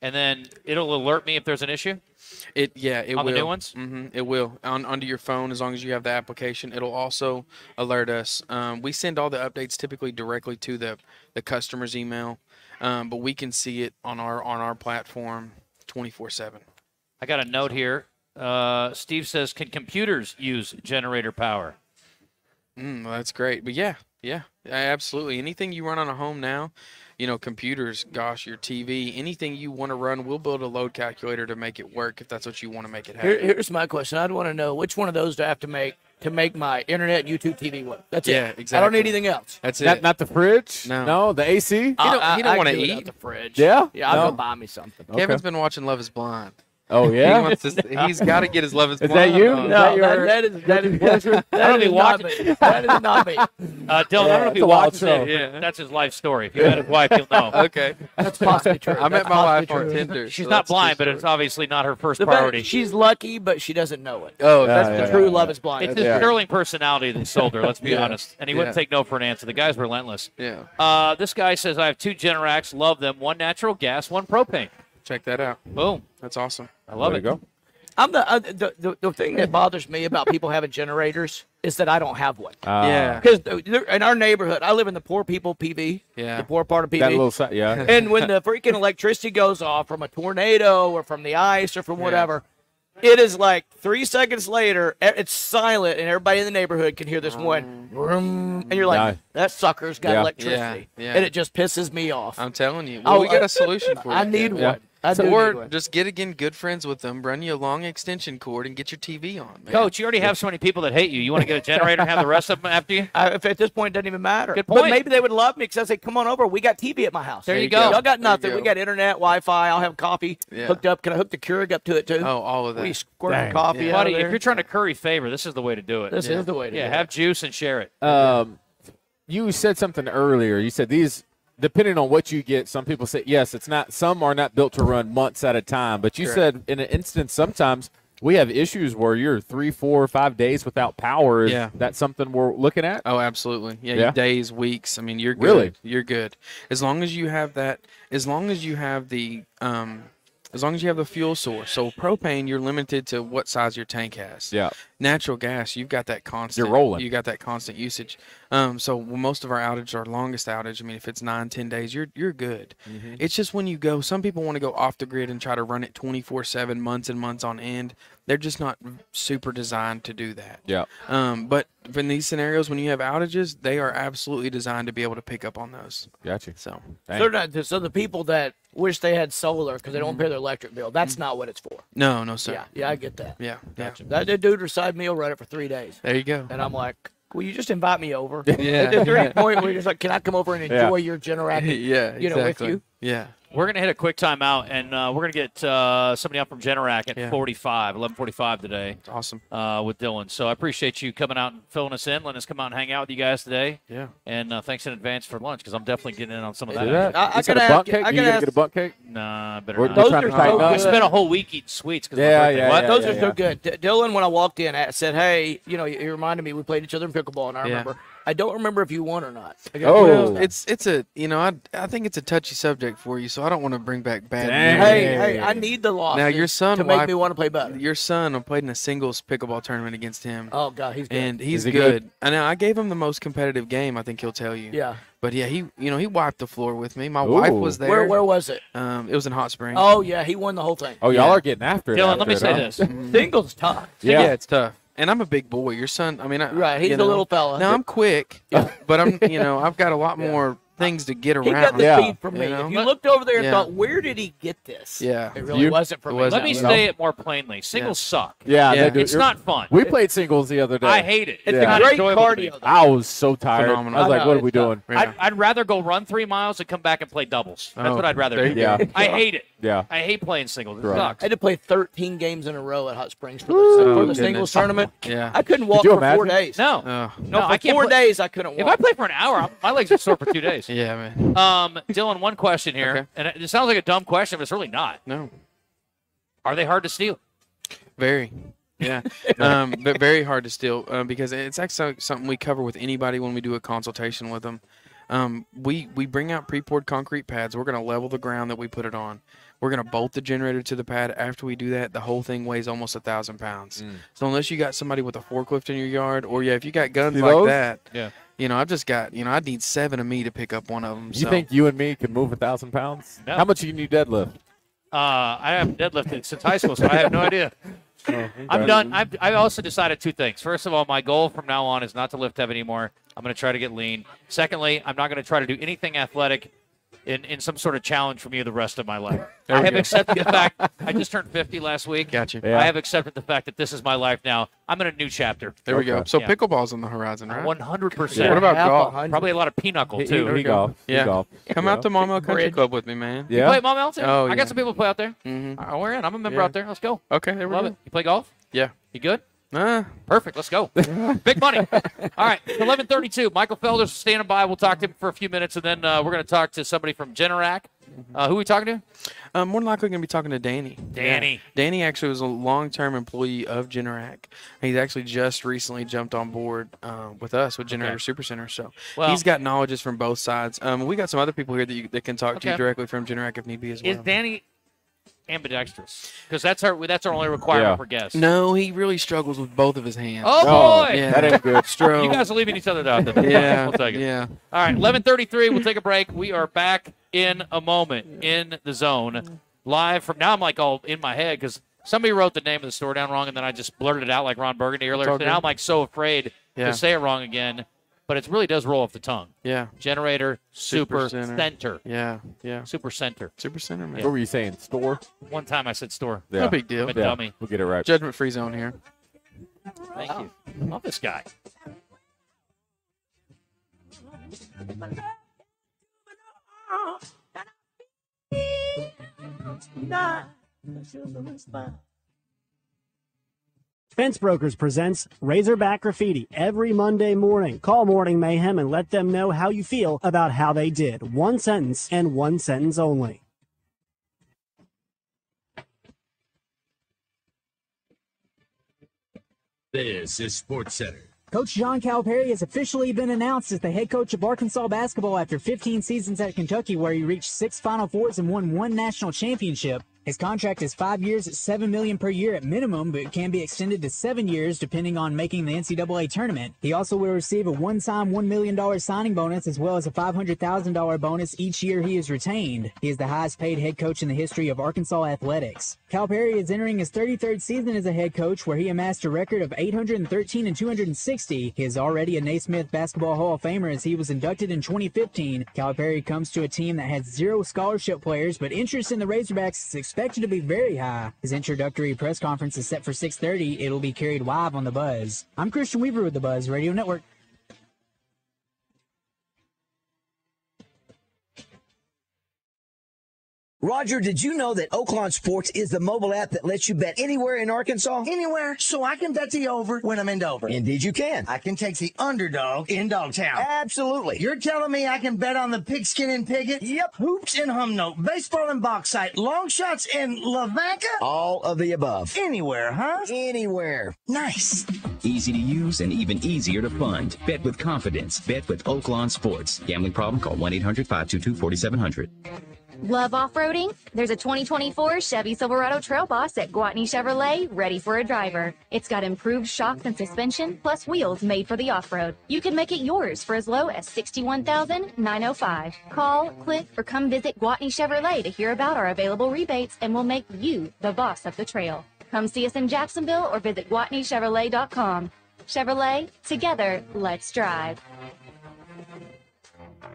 and then it'll alert me if there's an issue. It yeah, it On will. the new ones? hmm it will on under your phone as long as you have the application. It'll also alert us. Um, we send all the updates typically directly to the the customer's email, um, but we can see it on our on our platform twenty four seven. I got a note here. Uh, Steve says, "Can computers use generator power?" Mm, well, that's great. But yeah, yeah, yeah, absolutely. Anything you run on a home now, you know, computers, gosh, your TV, anything you want to run, we'll build a load calculator to make it work if that's what you want to make it happen. Here, here's my question. I'd want to know which one of those do I have to make to make my internet and YouTube TV work? That's Yeah, it. I exactly. don't need anything else. That's it. not the fridge. No. No, the AC. He don't- I- don't wanna can do it out eat. the fridge. Yeah? Yeah, I'll No. go buy me something. Kevin's been watching Love Is Blind. Oh He yeah. wants to, he's got to get his Love Is Is that you? on. No, that your that, that is that is pleasure? I that don't is be not watching. me. That is not me. Uh, Dylan, I don't know if it's he a wild watches show. it. Yeah. That's his life story. If you met his wife, you'll know. Okay. That's possibly true. I met my wife possibly on. Tinder. She's so not blind, but it's obviously not her first The fact- priority. she's lucky, but she doesn't know it. Oh, that's yeah, The yeah. true love is blind. It's his Yeah. sterling personality that sold her. Let's be honest. And he wouldn't take no for an answer. The guy's relentless. Yeah. Uh, this guy says, "I have two Generacs. Love them. One natural gas, one propane. Check that out. Boom. That's awesome. I love There it. you go. I'm the, uh, the the the thing that bothers me about people having generators is that I don't have one. Ah, Yeah. Because in our neighborhood, I live in the poor people PV, Yeah. the poor part of PV. That little side, yeah. and when the freaking electricity goes off from a tornado or from the ice or from whatever, it is like three seconds later, it's silent, and everybody in the neighborhood can hear this one, vroom, and you're like, Yeah. that sucker's got Yeah. electricity, Yeah, yeah. and it just pisses me off. I'm telling you. Well, Oh, we got I- a solution for you. I need Kevin. one. I do or need just get again good friends with them, run you a long extension cord, and get your TV on. Man. Coach, you already have so many people that hate you. You want to get a generator and have the rest of them after you? I, if at this point, it doesn't even matter. Good point. But maybe they would love me because I say, "Come on over. We got TV at my house. There you go. Y'all got There you nothing. We got internet, Wi-Fi. I'll have coffee Yeah. hooked up. Can I hook the Keurig up to it too? Oh, all of that. We squirt Dang. coffee Yeah. out Buddy, of if you're trying to curry favor, this is the way to do it. This is the way to yeah, do have it. juice and share it. Um, you said something earlier. You said these, depending on what you get, some people say yes. It's not. Some are not built to run months at a time. But you Correct. said in an instance, sometimes we have issues where you're three, four, five days without power. Is Yeah. that something we're looking at? Oh, absolutely. Yeah, Yeah. days, weeks. I mean, you're good. Really? You're good. As long as you have that, as long as you have the, um, as long as you have the fuel source. So propane, you're limited to what size your tank has. Yeah. Natural gas, you've got that constant. You're rolling. You got that constant usage. Um, so most of our outages, our longest outage, I mean, if it's nine, ten days, you're you're good. Mm-hmm. It's just when you go. Some people want to go off the grid and try to run it 24/7, months and months on end. They're just not super designed to do that. Yeah. Um, but in these scenarios, when you have outages, they are absolutely designed to be able to pick up on those. Gotcha. So Dang. They're not, so the people that wish they had solar because they don't pay mm. their electric bill, that's not what it's for. no, no, sir. Yeah, yeah, I get that. Yeah, yeah. Gotcha. That, that dude beside me will run it for three days, There you go. and I'm like, "Will you just invite me over?" Yeah. Is there any point where you're just like, "Can I come over and Yeah. enjoy your Generac?" yeah, you know, with exactly. you? Yeah. We're going to hit a quick timeout, and uh, we're going to get uh, somebody up from Generac at Yeah. 45, 11:45 today. Awesome. Uh, with Dylan. So I appreciate you coming out and filling us in, letting us come out and hang out with you guys today. Yeah. And uh, thanks in advance for lunch because I'm definitely getting in on some of that. that? I- I Is a gotta bunt ask- cake? I You gotta gonna get a bunt cake? Nah, I better We're- not. we're trying to tighten up. Spent a whole week eating sweets because Yeah, yeah, What? yeah, Those yeah, are so good. D- Dylan, when I walked in, I said, "Hey, you know, he reminded me we played each other in pickleball, and I Yeah. remember. I don't remember if you won or not. Oh. gotta Well, close that. it's it's a you know I I think it's a touchy subject for you, so I don't want to bring back bad. Dang. memories. Hey, hey, I need the loss Now your son to make wiped- me want to play better. Your son I played in a singles pickleball tournament against him. Oh God, he's good. and he's he good. good? I know I gave him the most competitive game. I think he'll tell you. Yeah. But yeah, he you know he wiped the floor with me. My wife was there. Where where was it? Um, it was in Hot Springs. Oh yeah, he won the whole thing. Oh, y'all Yeah. are getting after it. Dylan, after let me it, say huh? this. Singles tough. Yeah. yeah, it's tough. And I'm a big boy. Your son, I mean, I, Right, he's you a little fella. Now I'm quick, but I'm you know I've got a lot more things to get around. He got the Yeah. speed from me. You know? If you looked over there and Yeah. thought, where did he get this? Yeah. It really You- wasn't for me. wasn't. Let me say it more plainly. Singles suck. Yeah, Yeah. It's You're- not fun. We played singles the other day. I hate it. It's Yeah. a great enjoyable cardio. though. I was so tired. Phenomenal. I was like, know, "What are we doing?" Yeah. I'd, I'd rather go run three miles and come back and play doubles. That's Oh, what I'd rather there do. you go. I hate it. Yeah. I hate playing singles. It Right. sucks. I had to play 13 games in a row at Hot Springs for the, Oh, for the oh, goodness. singles tournament. Yeah. I couldn't walk for four days. No, Oh. no, for I can't. four days I couldn't walk. If I play for an hour, my legs are sore for two days. Yeah, man. Um, Dylan, one question here, Okay. and it sounds like a dumb question, but it's really not. No. Are they hard to steal? Very. Yeah. um, but very hard to steal uh, because it's actually something we cover with anybody when we do a consultation with them. Um, we, we bring out pre-poured concrete pads. We're going to level the ground that we put it on. We're going to bolt the generator to the pad. After we do that, the whole thing weighs almost a thousand pounds. Mm. So unless you got somebody with a forklift in your yard, or yeah, if you got guns See like those? that, Yeah. You know, I've just got, you know, I need seven of me to pick up one of them. You think you and me can move a thousand pounds? No. How much can you need deadlift? Uh, I haven't deadlifted since high school, so I have no idea. I'm done. I've, I also decided two things. First of all, my goal from now on is not to lift heavy anymore. I'm going to try to get lean. Secondly, I'm not going to try to do anything athletic in, in some sort of challenge for me the rest of my life. There I have go. accepted the fact I just turned 50 last week. Gotcha. Yeah. I have accepted the fact that this is my life now. I'm in a new chapter. There we go. So Yeah. pickleball's on the horizon, right? 100%. What about Half golf? hundred. Probably a lot of pinochle, too. he, he golf. He Yeah. golf. Come Yeah. out to Maumelle Country Bridge. Club with me, man. You Yeah. play at Mom Elton? Oh, I got some people play out there. Mm-hmm. We're in. I'm a member Yeah. out there. Let's go. Okay, there we Love go. it. You play golf? Yeah. You good? Uh, Perfect. Let's go. Big money. All right. Eleven thirty-two. Michael Felder's standing by. We'll talk to him for a few minutes, and then uh, we're going to talk to somebody from Generac. Uh, who are we talking to? I'm more than likely going to be talking to Danny. Danny. Yeah. Danny actually was a long-term employee of Generac. He's actually just recently jumped on board uh, with us with Generator Supercenter. So Well- he's got knowledges from both sides. Um, we got some other people here that you, that can talk to you directly from Generac if need be as well. Is Danny ambidextrous? Because that's our that's our only requirement Yeah. for guests. no, he really struggles with both of his hands. Oh Oh, boy. yeah. That ain't good. Stro- You guys are leaving each other out. Then. yeah, we'll take it. yeah. All right, 11:33. We'll take a break. We are back in a moment in the zone, live from. Now I'm like all in my head because somebody wrote the name of the store down wrong, and then I just blurted it out like Ron Burgundy earlier. all So now. I'm like so afraid Yeah. to say it wrong again, but it really does roll off the tongue. Yeah, Generator Super, Supercenter. Center. yeah, yeah. Super Center. Supercenter, man. What were you saying? Store? One time I said store. Yeah. No big deal. I'm a Yeah. dummy. We'll get it right. Judgment-free zone here. Thank you. Love this guy. Fence Brokers presents Razorback Graffiti every Monday morning. Call Morning Mayhem and let them know how you feel about how they did. One sentence and one sentence only. This is Sports Center. Coach John Calipari has officially been announced as the head coach of Arkansas basketball after 15 seasons at Kentucky, where he reached six Final Fours and won one national championship. His contract is five years at seven million per year at minimum, but can be extended to seven years depending on making the NCAA tournament. He also will receive a one-time one million dollar signing bonus as well as a five hundred thousand dollar bonus each year he is retained. He is the highest-paid head coach in the history of Arkansas athletics. Calipari is entering his 33rd season as a head coach, where he amassed a record of 813 and 260. He is already a Naismith Basketball Hall of Famer as he was inducted in 2015. Calipari comes to a team that has zero scholarship players, but interest in the Razorbacks is expected to be very high. His introductory press conference is set for 6:30. It'll be carried live on the Buzz. I'm Christian Weaver with the Buzz Radio Network. Roger, did you know that Oaklawn Sports is the mobile app that lets you bet anywhere in Arkansas? Anywhere, so I can bet the over when I'm in Dover. Indeed, you can. I can take the underdog in Dogtown. Absolutely. You're telling me I can bet on the pigskin and Piggott? Yep. Hoops and Humnoke, baseball and bauxite, long shots and Lavaca? All of the above. Anywhere, huh? Anywhere. Nice. Easy to use and even easier to fund. Bet with confidence. Bet with Oaklawn Sports. Gambling problem? Call 1 800 522 4700. Love off-roading? There's a 2024 Chevy Silverado Trail Boss at Gwatney Chevrolet ready for a driver. It's got improved shocks and suspension, plus wheels made for the off-road. You can make it yours for as low as 61,905. Call, click, or come visit Gwatney Chevrolet to hear about our available rebates and we'll make you the boss of the trail. Come see us in Jacksonville or visit GwatneyChevrolet.com. Chevrolet, together, let's drive.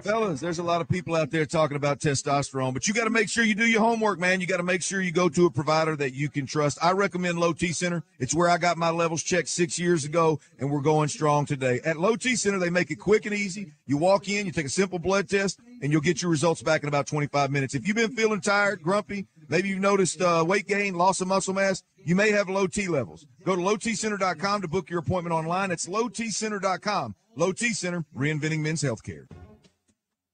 Fellas, there's a lot of people out there talking about testosterone, but you got to make sure you do your homework, man. You got to make sure you go to a provider that you can trust. I recommend Low T Center. It's where I got my levels checked six years ago, and we're going strong today. At Low T Center, they make it quick and easy. You walk in, you take a simple blood test, and you'll get your results back in about 25 minutes. If you've been feeling tired, grumpy, maybe you've noticed uh, weight gain, loss of muscle mass, you may have low T levels. Go to lowtcenter.com to book your appointment online. It's lowtcenter.com. Low T Center, reinventing men's healthcare.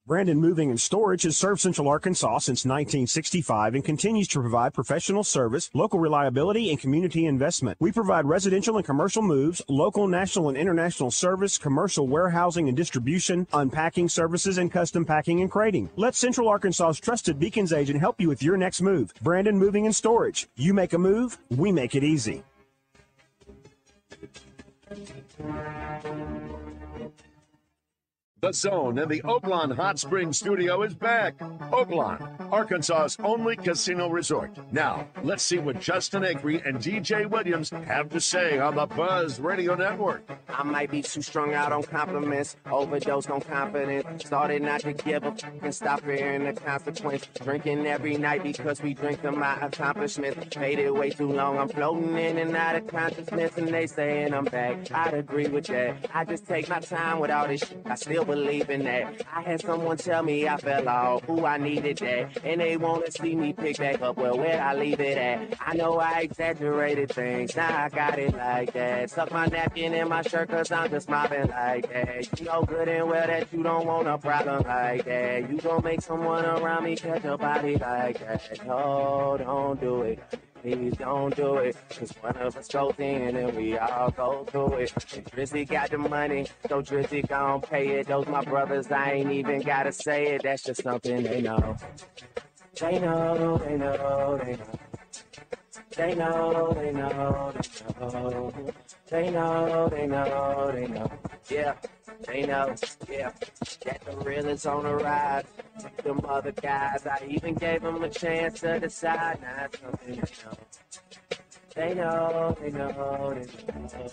Brandon Moving and Storage has served Central Arkansas since 1965 and continues to provide professional service, local reliability, and community investment. We provide residential and commercial moves, local, national, and international service, commercial warehousing and distribution, unpacking services, and custom packing and crating. Let Central Arkansas's trusted Bekins agent help you with your next move. Brandon Moving and Storage. You make a move, we make it easy. The Zone and the Oaklawn Hot Springs studio is back. Oaklawn, Arkansas's only casino resort. Now, let's see what Justin Acree and DJ Williams have to say on the Buzz Radio Network. I might be too strung out on compliments, overdosed on confidence. Started not to give f- and stop fearing the consequence. Drinking every night because we drink to my accomplishments. Faded way too long, I'm floating in and out of consciousness, and they saying I'm back. I'd agree with that. I just take my time with all this shit. I still believe in that. I had someone tell me I fell off, ooh, I needed that. And they wanna see me pick back up, well, where'd I leave it at? I know I exaggerated things, now I got it like that. Suck my napkin in my shirt cause I'm just mobbing like that. You know good and well that you don't want a problem like that. You gon' make someone around me catch a body like that. No, don't do it. Please don't do it, cause one of us goes in and we all go through it. And Drizzy got the money, so Drizzy gon' pay it. Those my brothers, I ain't even gotta say it, that's just something they know. They know, they know, they know. They know, they know, they know. They know, they know, they know. Yeah, they know, yeah. That the real is on the rise. Them other guys, I even gave them a chance to decide. Now it's something they know. They know, they know, they know.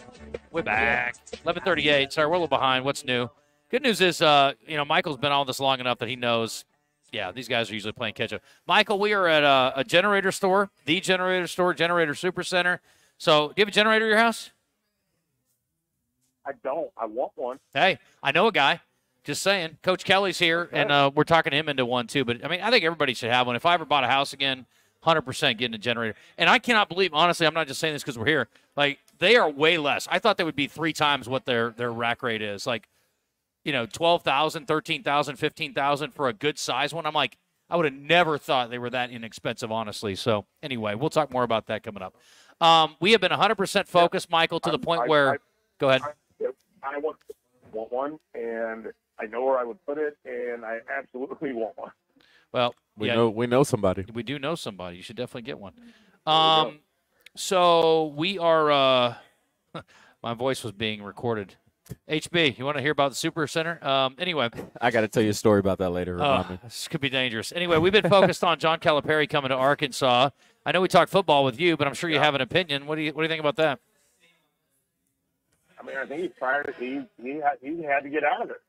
We're back. 11:38. Sorry, we're a little behind. What's new? Good news is, uh, you know, Michael's been on this long enough that he knows. Yeah, these guys are usually playing catch up. Michael, we are at a, a generator store, the generator store, Generator Super Center. So, do you have a generator at your house? I don't. I want one. Hey, I know a guy. Just saying. Coach Kelly's here, and uh, we're talking him into one too. But I mean, I think everybody should have one. If I ever bought a house again, hundred percent getting a generator. And I cannot believe, honestly, I'm not just saying this because we're here. Like they are way less. I thought they would be three times what their their rack rate is. Like, you know, 12,000, 13,000, 15,000 for a good size one. I'm like, I would have never thought they were that inexpensive, honestly. So anyway, we'll talk more about that coming up. Um, we have been 100% focused, Michael, to the point I- where. I- go ahead. I, I want want one, and I know where I would put it, and I absolutely want one. Well, We yeah, know we know somebody. We do know somebody. You should definitely get one. Um, so we are. Uh, my voice was being recorded. HB, you want to hear about the Super Center? Um, anyway, I got to tell you a story about that later. uh, this could be dangerous. Anyway, we've been focused on John Calipari coming to Arkansas. I know we talked football with you, but I'm sure you have an opinion. What do you What do you think about that? I mean, I think he's fired. He he had he had to get out of it.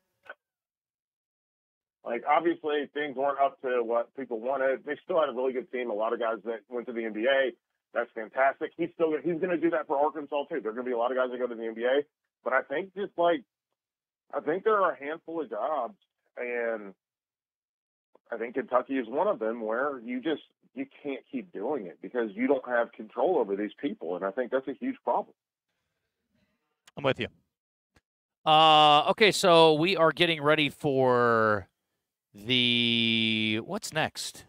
Like obviously things weren't up to what people wanted. They still had a really good team. A lot of guys that went to the NBA. That's fantastic. He's still he's going to do that for Arkansas too. There are going to be a lot of guys that go to the NBA. But I think just like I think there are a handful of jobs, and I think Kentucky is one of them where you just you can't keep doing it because you don't have control over these people, and I think that's a huge problem. I'm with you. Uh, okay, so we are getting ready for the what's next?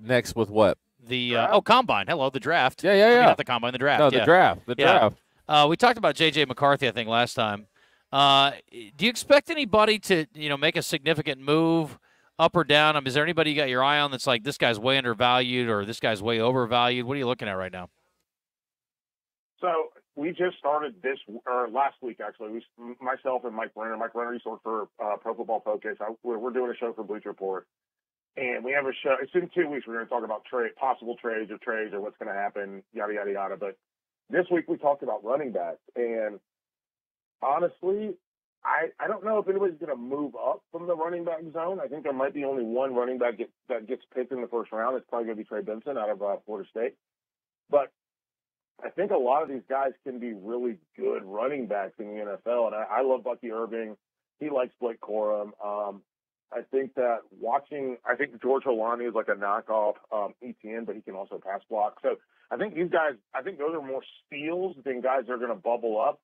Next with what? The uh, oh combine. Hello, the draft. Yeah, yeah, I mean, yeah. not the combine, the draft. No, the yeah. draft, the Yeah. draft. Uh, we talked about J.J. McCarthy, I think, last time. Uh, do you expect anybody to you know make a significant move up or down? I mean, is there anybody you got your eye on that's like this guy's way undervalued or this guy's way overvalued? What are you looking at right now? So we just started this or last week actually. We, myself and Mike Renner. Mike Renner used to work for uh, Pro Football Focus. I, we're, we're doing a show for Bleacher Report, and we have a show. It's in two weeks. We're going to talk about trade, possible trades or trades or what's going to happen, yada yada yada. But this week we talked about running backs, and honestly, I I don't know if anybody's going to move up from the running back zone. I think there might be only one running back get, that gets picked in the first round. It's probably going to be Trey Benson out of uh, Florida State, but I think a lot of these guys can be really good running backs in the NFL, and I, I love Bucky Irving. He likes Blake Corum. Um, I think that watching, I think George Holani is like a knockoff um, Etienne, but he can also pass block. So I think these guys, I think those are more steals than guys that are going to bubble up.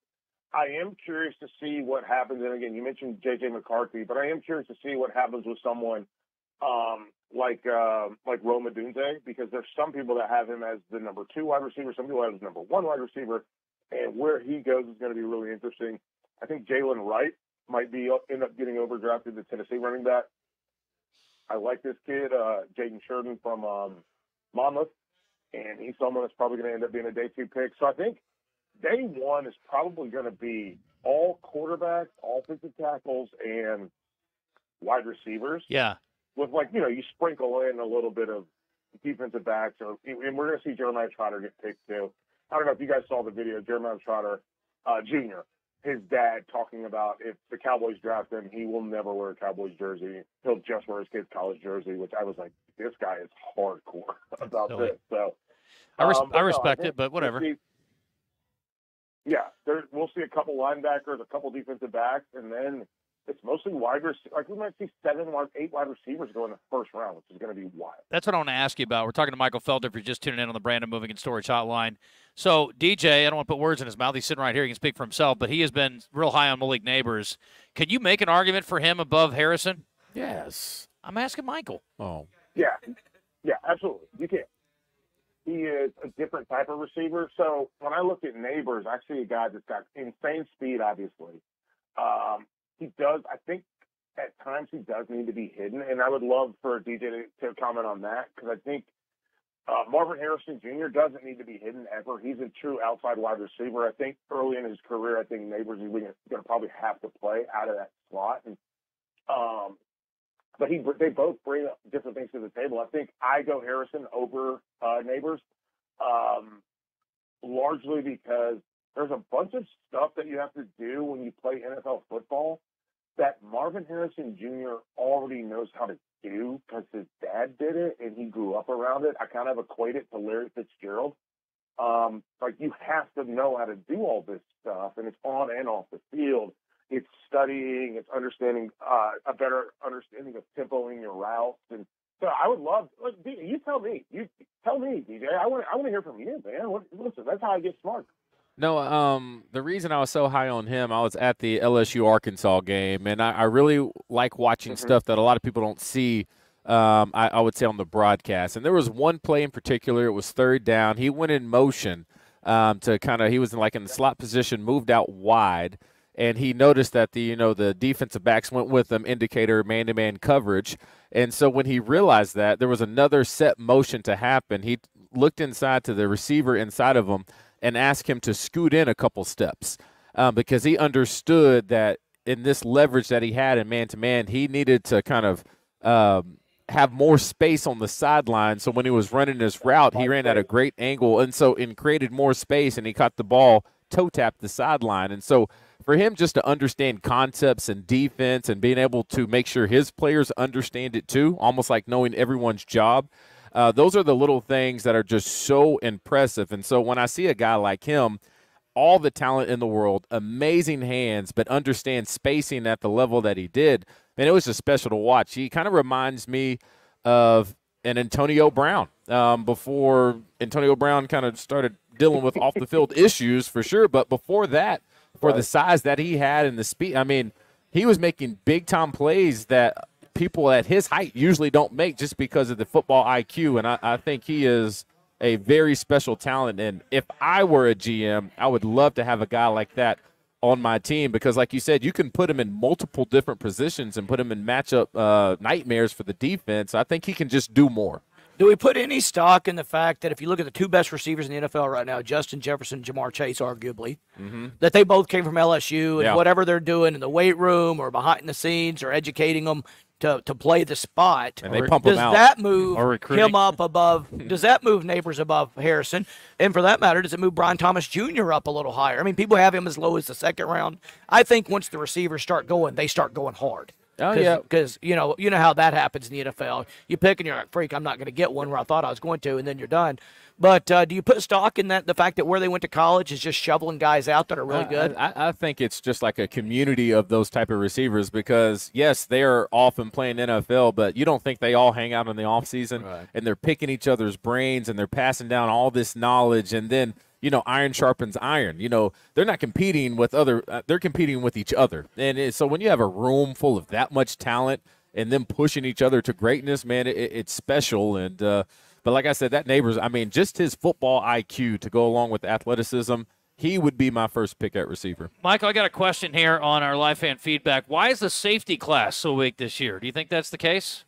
I am curious to see what happens. And again, you mentioned JJ McCarthy, but I am curious to see what happens with someone um, like uh, like Rome Odunze, because there's some people that have him as the number two wide receiver, some people have him as number one wide receiver, and where he goes is going to be really interesting. I think Jaylen Wright might be end up getting overdrafted to Tennessee running back. I like this kid, uh, Jaden Shirden from um, Monmouth, and he's someone that's probably going to end up being a day two pick. So I think day one is probably going to be all quarterbacks, offensive tackles, and wide receivers Yeah. with like you know you sprinkle in a little bit of defensive backs, or and we're going to see Jeremiah Trotter get picked too. I don't know if you guys saw the video, Jeremiah Trotter uh, Jr. His dad talking about if the Cowboys draft him, he will never wear a Cowboys jersey. He'll just wear his kid's college jersey, which I was like, this guy is hardcore about Silly. this. So I, res- um, I no, respect it, but we'll whatever. see- yeah, there, we'll see a couple linebackers, a couple defensive backs, and then it's mostly wide receivers. Like we might see seven, wide, eight wide receivers go in the first round, which is going to be wild. That's what I want to ask you about. We're talking to Michael Felder if you're just tuning in on the Brandon Moving and Storage Hotline. So, DJ, I don't want to put words in his mouth. He's sitting right here. He can speak for himself, but he has been real high on Malik Nabers. Can you make an argument for him above Harrison? Yes. I'm asking Michael. Oh. Yeah, yeah, absolutely. You can. He is a different type of receiver. So when I look at Nabers, I see a guy that's got insane speed. Obviously, um, he does. I think at times he does need to be hidden, and I would love for DJ to, to comment on that because I think uh, Marvin Harrison Jr. doesn't need to be hidden ever. He's a true outside wide receiver. I think early in his career, I think Nabers is going to probably have to play out of that slot. And um, but he they both bring different things to the table. I think I go Harrison over uh, Nabers, um, largely because there's a bunch of stuff that you have to do when you play NFL football that Marvin Harrison Jr. already knows how to do because his dad did it and he grew up around it. I kind of equate it to Larry Fitzgerald. Um, like you have to know how to do all this stuff, and it's on and off the field. It's studying, it's understanding uh, a better understanding of tempoing your routes, and so I would love. You tell me, you tell me, DJ. I want, I want to hear from you, man. Listen, that's how I get smart. No, um, the reason I was so high on him, I was at the LSU Arkansas game, and I, I really like watching stuff that a lot of people don't see. Um, I, I would say on the broadcast, and there was one play in particular. It was third down. He went in motion um, to kind of. He was in like in the slot position, moved out wide, and he noticed that the you know the defensive backs went with them, indicator man to man coverage. And so when he realized that there was another set motion to happen, he looked inside to the receiver inside of him and ask him to scoot in a couple steps um, because he understood that in this leverage that he had in man to man, he needed to kind of um, have more space on the sideline. So when he was running his route, he ran at a great angle, and so and created more space, and he caught the ball toe tapped the sideline, and so. For him just to understand concepts and defense and being able to make sure his players understand it too, almost like knowing everyone's job, uh, those are the little things that are just so impressive. And so when I see a guy like him, all the talent in the world, amazing hands, but understands spacing at the level that he did. And it was just special to watch. He kind of reminds me of an Antonio Brown um, before Antonio Brown kind of started dealing with off the field issues for sure. But before that, for the size that he had and the speed, I mean, he was making big time plays that people at his height usually don't make just because of the football IQ. And I, I think he is a very special talent. And if I were a GM, I would love to have a guy like that on my team because, like you said, you can put him in multiple different positions and put him in matchup uh, nightmares for the defense. I think he can just do more. Do we put any stock in the fact that if you look at the two best receivers in the NFL right now, Justin Jefferson, Ja'Marr Chase, arguably, Mm-hmm. that they both came from LSU and Yeah. whatever they're doing in the weight room or behind the scenes or educating them to, to play the spot. And they pump does out. that move Or recruiting. him up above? does that move Nabers above Harrison? And for that matter, does it move Brian Thomas Jr. up a little higher? I mean, people have him as low as the second round. I think once the receivers start going, they start going hard. Oh, Cause, yeah. because you know you know how that happens in the NFL. You pick and you're like, freak, I'm not going to get one where I thought I was going to, and then you're done. But uh, do you put stock in that? The fact that where they went to college is just shoveling guys out that are really good. I, I think it's just like a community of those type of receivers because yes, they're often playing NFL, but you don't think they all hang out in the off season and they're picking each other's brains and they're passing down all this knowledge and then you know iron sharpens iron. You know they're not competing with other; uh, they're competing with each other. And it, so when you have a room full of that much talent and them pushing each other to greatness, man, it, it's special. And uh, but like I said, that Nabers, I mean, just his football IQ to go along with athleticism, he would be my first pick at receiver. Michael, I got a question here on our live fan feedback. Why is the safety class so weak this year? Do you think that's the case?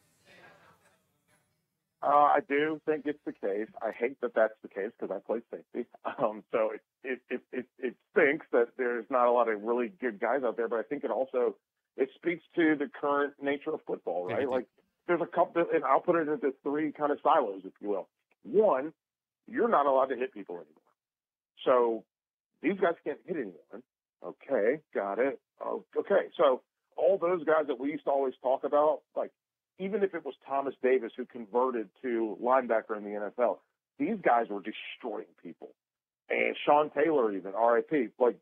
Uh, I do think it's the case. I hate that that's the case because I play safety. Um, so it, it, it, it, it stinks that there's not a lot of really good guys out there, but I think it also, it speaks to the current nature of football, right? Like there's a couple, and I'll put it into three kind of silos, if you will. One, you're not allowed to hit people anymore. So these guys can't hit anyone. Okay, got it. Oh, okay, so all those guys that we used to always talk about, like even if it was Thomas Davis who converted to linebacker in the NFL, these guys were destroying people. And Sean Taylor, even RIP, like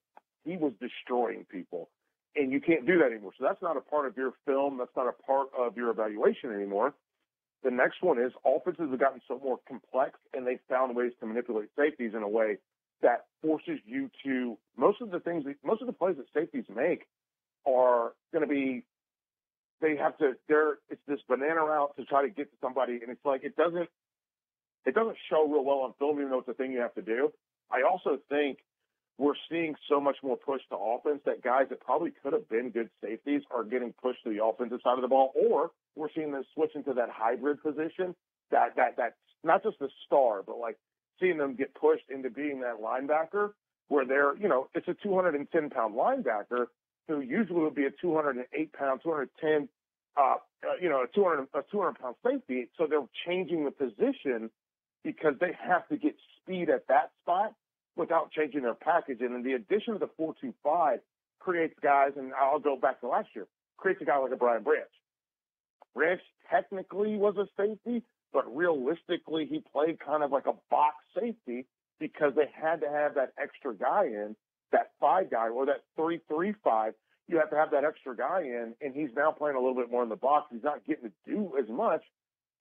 he was destroying people. And you can't do that anymore. So that's not a part of your film. That's not a part of your evaluation anymore. The next one is offenses have gotten so more complex and they found ways to manipulate safeties in a way that forces you to most of the things that, most of the plays that safeties make are going to be they have to they're it's this banana route to try to get to somebody and it's like it doesn't it doesn't show real well on film even though it's a thing you have to do. I also think we're seeing so much more push to offense that guys that probably could have been good safeties are getting pushed to the offensive side of the ball, or we're seeing them switch into that hybrid position. That that that's not just the star, but like seeing them get pushed into being that linebacker where they're you know it's a 210 pound linebacker who usually would be a 208 pound, 210 uh, uh, you know, a 200, a 200 pound safety. So they're changing the position because they have to get speed at that spot without changing their package. And the addition of the 425 creates guys, and I'll go back to last year, creates a guy like a Brian Branch. Branch technically was a safety, but realistically, he played kind of like a box safety because they had to have that extra guy in, that five guy or that three three five. You have to have that extra guy in, and he's now playing a little bit more in the box. He's not getting to do as much,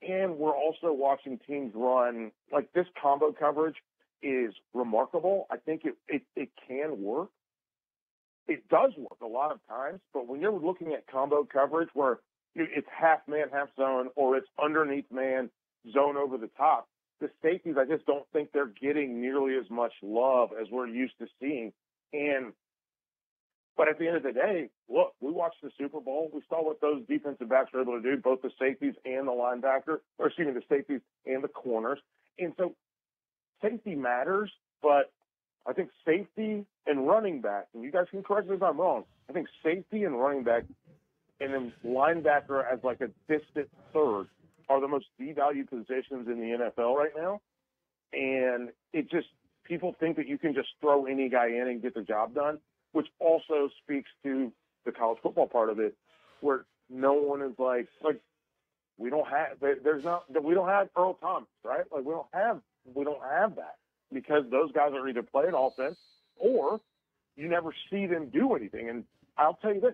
and we're also watching teams run like this combo coverage is remarkable. I think it it, it can work. It does work a lot of times, but when you're looking at combo coverage where it's half man, half zone, or it's underneath man, zone over the top, the safeties, I just don't think they're getting nearly as much love as we're used to seeing. And but at the end of the day, look, we watched the Super Bowl. We saw what those defensive backs were able to do, both the safeties and the linebacker, or excuse me, the safeties and the corners. And so safety matters, but I think safety and running back, and you guys can correct me if I'm wrong, I think safety and running back and then linebacker as like a distant third are the most devalued positions in the NFL right now. And it just, people think that you can just throw any guy in and get the job done, which also speaks to the college football part of it, where no one is like, like, we don't have, there's not, we don't have Earl Thomas, right? Like, we don't have, we don't have that because those guys are either playing offense or you never see them do anything. And I'll tell you this: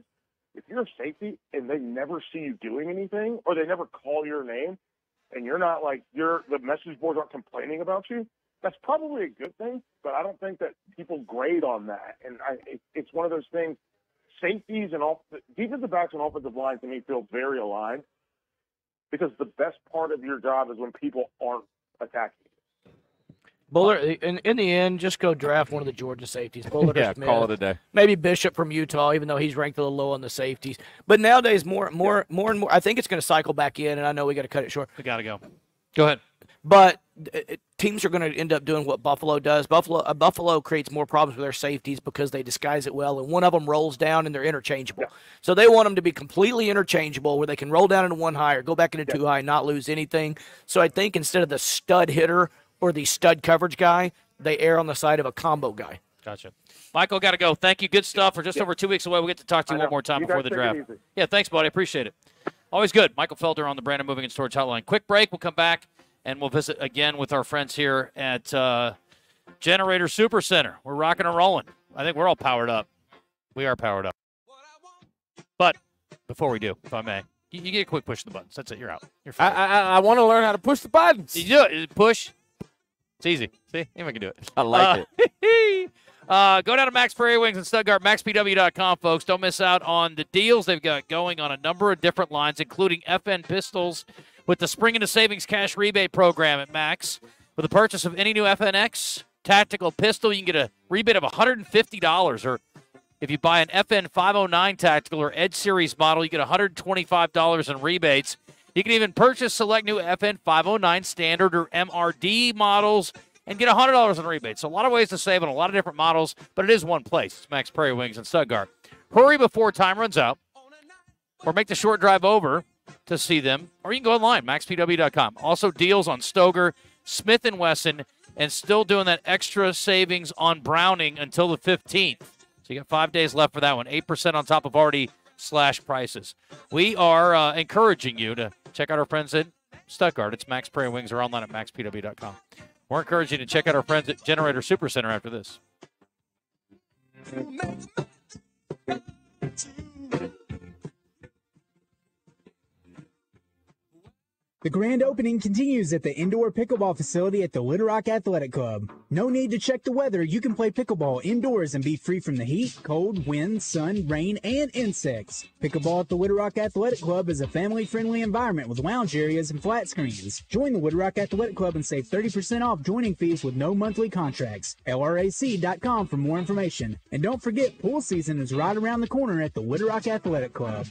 if you're a safety and they never see you doing anything, or they never call your name, and you're not like you're the message boards aren't complaining about you, that's probably a good thing. But I don't think that people grade on that, and I, it, it's one of those things. Safeties and all defensive backs and offensive line to me feel very aligned because the best part of your job is when people aren't attacking. Bullard, in, in the end, just go draft one of the Georgia safeties. Bullard Yeah, Smith. call it a day. Maybe Bishop from Utah, even though he's ranked a little low on the safeties. But nowadays, more, more, more and more. I think it's going to cycle back in, and I know we got to cut it short. We got to go. Go ahead. But uh, uh, teams are going to end up doing what Buffalo does. Buffalo, uh, Buffalo creates more problems with their safeties because they disguise it well, and one of them rolls down, and they're interchangeable. So they want them to be completely interchangeable, where they can roll down into one high or go back into two high, and not lose anything. So I think instead of the stud hitter or the stud coverage guy, they err on the side of a combo guy. Gotcha. Michael, got to go. Thank you. Good stuff. We're just over two weeks away. We'll get to talk to you one more time You before the draft. Yeah, thanks, buddy. Appreciate it. Always good. Michael Felder on the Brandon Moving and Storage Hotline. Quick break. We'll come back and we'll visit again with our friends here at uh, Generator Super Center. We're rocking and rolling. I think we're all powered up. We are powered up. But before we do, if I may, you, you get a quick push of the buttons. That's it. You're out. You're I. I, I want to learn how to push the buttons. You do it. Push. It's easy. See, anyone can do it. I like it. Uh, go down to Max Prairie Wings in Stuttgart, maxpw.com, folks. Don't miss out on the deals they've got going on a number of different lines, including FN pistols with the Spring into Savings Cash Rebate Program at Max. With the purchase of any new FNX tactical pistol, you can get a rebate of $150. Or if you buy an FN 509 tactical or Edge Series model, you get $125 in rebates. You can even purchase select new FN 509 standard or MRD models and get $100 in rebates. So a lot of ways to save on a lot of different models, but it is one place. It's Max Prairie Wings in Stuttgart. Hurry before time runs out, or make the short drive over to see them, or you can go online, maxpw.com. Also deals on Stoeger, Smith & Wesson, and still doing that extra savings on Browning until the 15th. So you got five days left for that one. 8% on top of already slash prices. We are uh, encouraging you to check out our friends at Stuttgart. It's Max Prairie Wings or online at maxpw.com. We're encouraging you to check out our friends at Generator Super Center after this. The grand opening continues at the indoor pickleball facility at the Little Rock Athletic Club. No need to check the weather. You can play pickleball indoors and be free from the heat, cold, wind, sun, rain, and insects. Pickleball at the Little Rock Athletic Club is a family friendly environment with lounge areas and flat screens. Join the Little Rock Athletic Club and save 30% off joining fees with no monthly contracts. LRAC.com for more information. And don't forget, pool season is right around the corner at the Little Rock Athletic Club.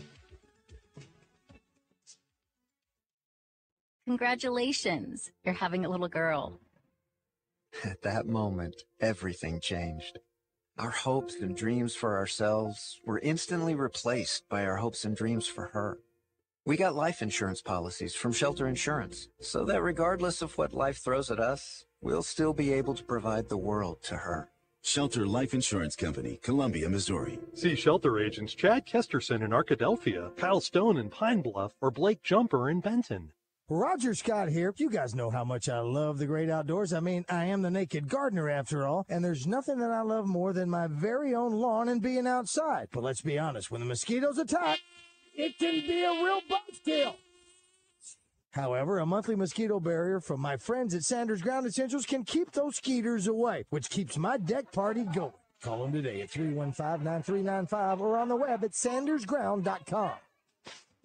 Congratulations, you're having a little girl. At that moment, everything changed. Our hopes and dreams for ourselves were instantly replaced by our hopes and dreams for her. We got life insurance policies from Shelter Insurance, so that regardless of what life throws at us, we'll still be able to provide the world to her. Shelter Life Insurance Company, Columbia, Missouri. See shelter agents Chad Kesterson in Arkadelphia, Kyle Stone in Pine Bluff, or Blake Jumper in Benton. Roger Scott here. You guys know how much I love the great outdoors. I mean, I am the naked gardener after all, and there's nothing that I love more than my very own lawn and being outside. But let's be honest, when the mosquitoes attack, it can be a real buzzkill. However, a monthly mosquito barrier from my friends at Sanders Ground Essentials can keep those skeeters away, which keeps my deck party going. Call them today at 315-9395 or on the web at sandersground.com.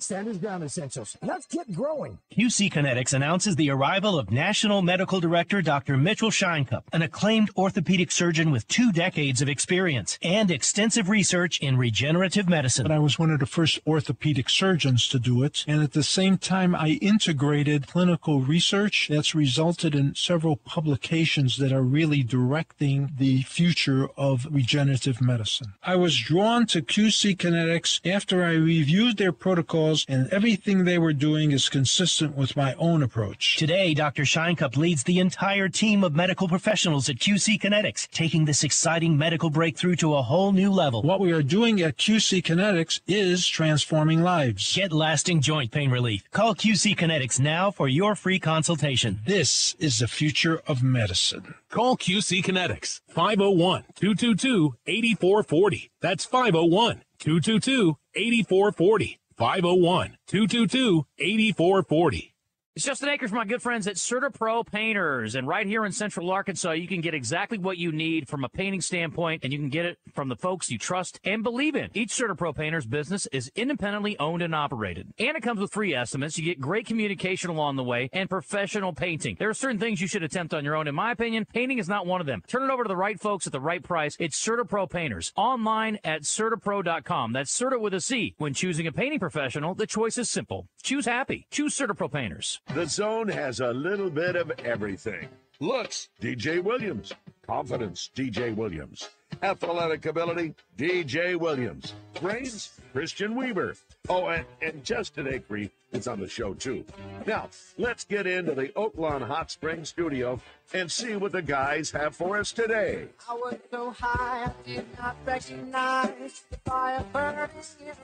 Sanders Ground Essentials. Let's get growing. QC Kinetix announces the arrival of National Medical Director Dr. Mitchell Sheinkop, an acclaimed orthopedic surgeon with two decades of experience and extensive research in regenerative medicine. But I was one of the first orthopedic surgeons to do it. And at the same time, I integrated clinical research that's resulted in several publications that are really directing the future of regenerative medicine. I was drawn to QC Kinetix after I reviewed their protocols protocols, and everything they were doing is consistent with my own approach. Today, Dr. Sheinkop leads the entire team of medical professionals at QC Kinetix, taking this exciting medical breakthrough to a whole new level. What we are doing at QC Kinetix is transforming lives. Get lasting joint pain relief. Call QC Kinetix now for your free consultation. This is the future of medicine. Call QC Kinetix 501 222 8440. That's 501 222 8440. 501 222 8440. It's Justin Acree from my good friends at CertaPro Painters. And right here in Central Arkansas, you can get exactly what you need from a painting standpoint, and you can get it from the folks you trust and believe in. Each CertaPro Painters business is independently owned and operated. And it comes with free estimates. You get great communication along the way and professional painting. There are certain things you should attempt on your own. In my opinion, painting is not one of them. Turn it over to the right folks at the right price. It's CertaPro Painters. Online at CertaPro.com. That's Certa with a C. When choosing a painting professional, the choice is simple. Choose happy. Choose CertaPro Painters. The zone has a little bit of everything. Looks, DJ Williams. Confidence, DJ Williams. Athletic ability, DJ Williams. Brains, Christian Weaver. Oh, and, and Justin Acree is on the show too. Now, let's get into the Oaklawn Hot Spring studio and see what the guys have for us today. I was so high, I did not recognize the fire burning in her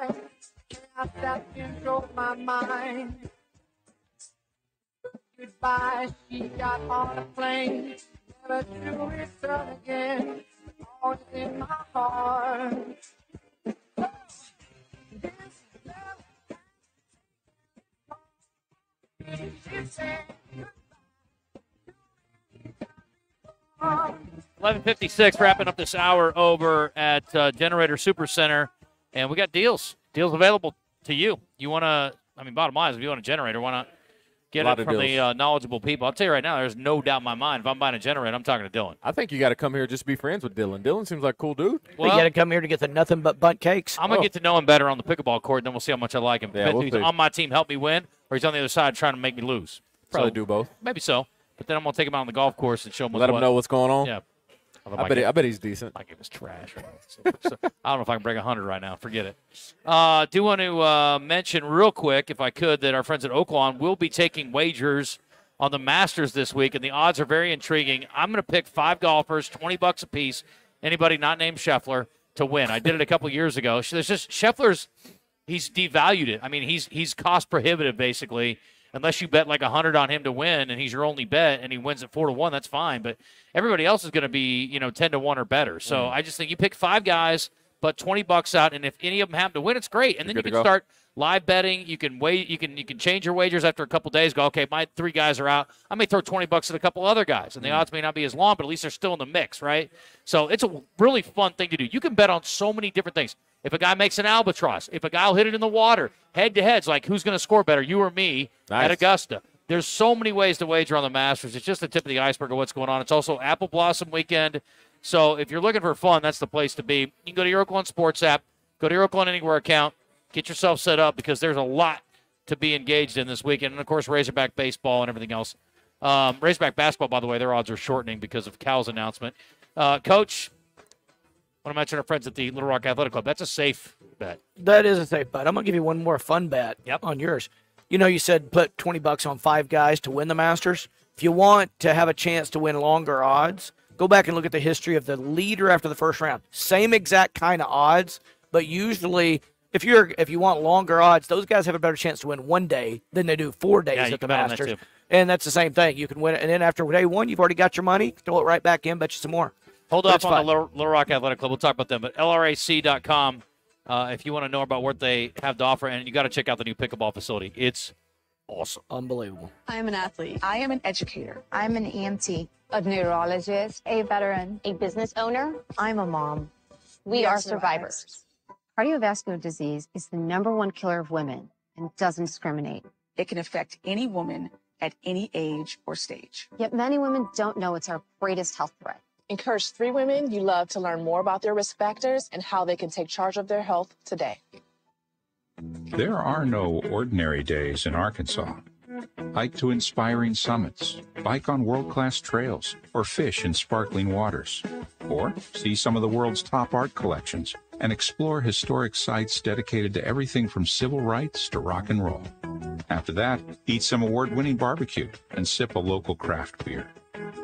eyes. My mind. Goodbye, she got on a plane, never to return again. Always in my heart. She said, 1156 wrapping up this hour over at uh, Generator Super Center. And we got deals. Deals available to you. You want to, I mean, bottom line is if you want a generator, why not get A it from the uh, knowledgeable people? I'll tell you right now, there's no doubt in my mind. If I'm buying a generator, I'm talking to Dylan. I think you got to come here just to be friends with Dylan. Dylan seems like a cool dude. Well, you got to come here to get the nothing but bunt cakes. I'm going to get to know him better on the pickleball court, and then we'll see how much I like him. Yeah, we'll he's see. on my team, help me win, or he's on the other side trying to make me lose. Probably So, do both. Maybe so. But then I'm going to take him out on the golf course and show him Let him what- know what's going on. Yeah. Although I bet. Game- I bet he's decent. My game is trash. So- so I don't know if I can break 100 right now. Forget it. Uh, do want to uh, mention real quick, if I could, that our friends at Oaklawn will be taking wagers on the Masters this week, and the odds are very intriguing. I'm going to pick five golfers, 20 bucks a piece. Anybody not named Scheffler to win. I did it a couple years ago. There's just Scheffler's. He's devalued it. I mean, he's he's cost prohibitive basically. Unless you bet like a hundred on him to win, and he's your only bet, and he wins at four to one, that's fine. But everybody else is going to be, you know, ten to one or better. So Mm. I just think you pick five guys, but twenty bucks out, and if any of them happen to win, it's great. And then You're you can start live betting. You can wait. You can you can change your wagers after a couple days. Go, okay, my three guys are out. I may throw twenty bucks at a couple other guys, and the Mm. odds may not be as long, but at least they're still in the mix, right? So it's a really fun thing to do. You can bet on so many different things. If a guy makes an albatross, if a guy will hit it in the water, head to heads, like who's going to score better, you or me Nice. at Augusta. There's so many ways to wager on the Masters. It's just the tip of the iceberg of what's going on. It's also Apple Blossom weekend. So if you're looking for fun, that's the place to be. You can go to your Oaklawn Sports app, go to your Oaklawn Anywhere account, get yourself set up because there's a lot to be engaged in this weekend. And of course, Razorback baseball and everything else. Um, Razorback basketball, by the way, their odds are shortening because of Cal's announcement. Uh, Coach, want to mention our friends at the Little Rock Athletic Club. That's a safe bet. That is a safe bet. I'm gonna give you one more fun bet Yep. on yours. You know, you said put twenty bucks on five guys to win the Masters. If you want to have a chance to win longer odds, go back and look at the history of the leader after the first round. Same exact kind of odds, but usually if you're if you want longer odds, those guys have a better chance to win one day than they do four days Yeah, at the can bet on that Masters. too. And that's the same thing. You can win it, and then after day one, you've already got your money. Throw it right back in, bet you some more. Hold But up on fun. the Little, Little Rock Athletic Club. We'll talk about them. But LRAC.com, uh, if you want to know about what they have to offer, and you got to check out the new pickleball facility. It's awesome. Unbelievable. I am an athlete. I am an educator. I'm an EMT, a neurologist, a veteran, a business owner. I'm a mom. We, are survivors. Cardiovascular disease is the number one killer of women and doesn't discriminate. It can affect any woman at any age or stage. Yet many women don't know it's our greatest health threat. Encourage three women you love to learn more about their risk factors and how they can take charge of their health today. There are no ordinary days in Arkansas. Hike to inspiring summits, bike on world class trails, or fish in sparkling waters. Or see some of the world's top art collections and explore historic sites dedicated to everything from civil rights to rock and roll. After that, eat some award winning barbecue and sip a local craft beer.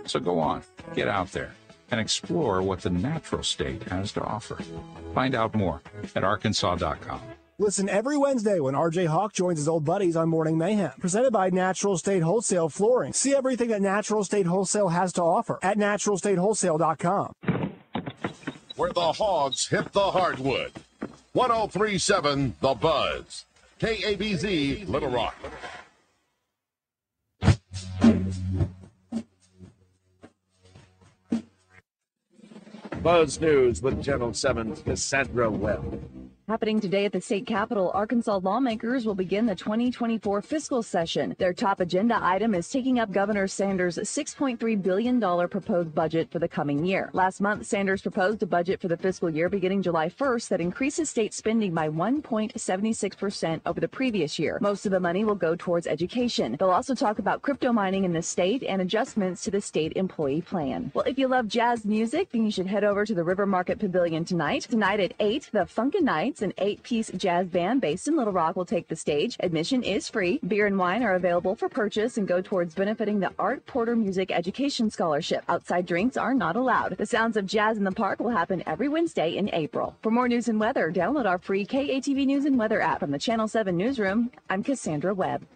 So go on, get out there, and explore what the natural state has to offer. Find out more at arkansas.com. Listen every Wednesday when RJ Hawk joins his old buddies on Morning Mayhem. Presented by Natural State Wholesale Flooring. See everything that Natural State Wholesale has to offer at naturalstatewholesale.com. Where the hogs hit the hardwood. 1037 The Buzz. KABZ Little Rock. Buzz News with Channel 7's Cassandra Webb. Happening today at the state capitol, Arkansas lawmakers will begin the 2024 fiscal session. Their top agenda item is taking up Governor Sanders' $6.3 billion proposed budget for the coming year. Last month, Sanders proposed a budget for the fiscal year beginning July 1st that increases state spending by 1.76% over the previous year. Most of the money will go towards education. They'll also talk about crypto mining in the state and adjustments to the state employee plan. Well, if you love jazz music, then you should head over to the River Market Pavilion tonight. Tonight at 8, the Funkin' Knights an eight piece jazz band based in Little Rock will take the stage. Admission is free. Beer and wine are available for purchase and go towards benefiting the Art Porter Music Education Scholarship. Outside drinks are not allowed. The Sounds of Jazz in the Park will happen every Wednesday in April. For more news and weather, download our free KATV News and Weather app from the Channel 7 Newsroom. I'm Cassandra Webb.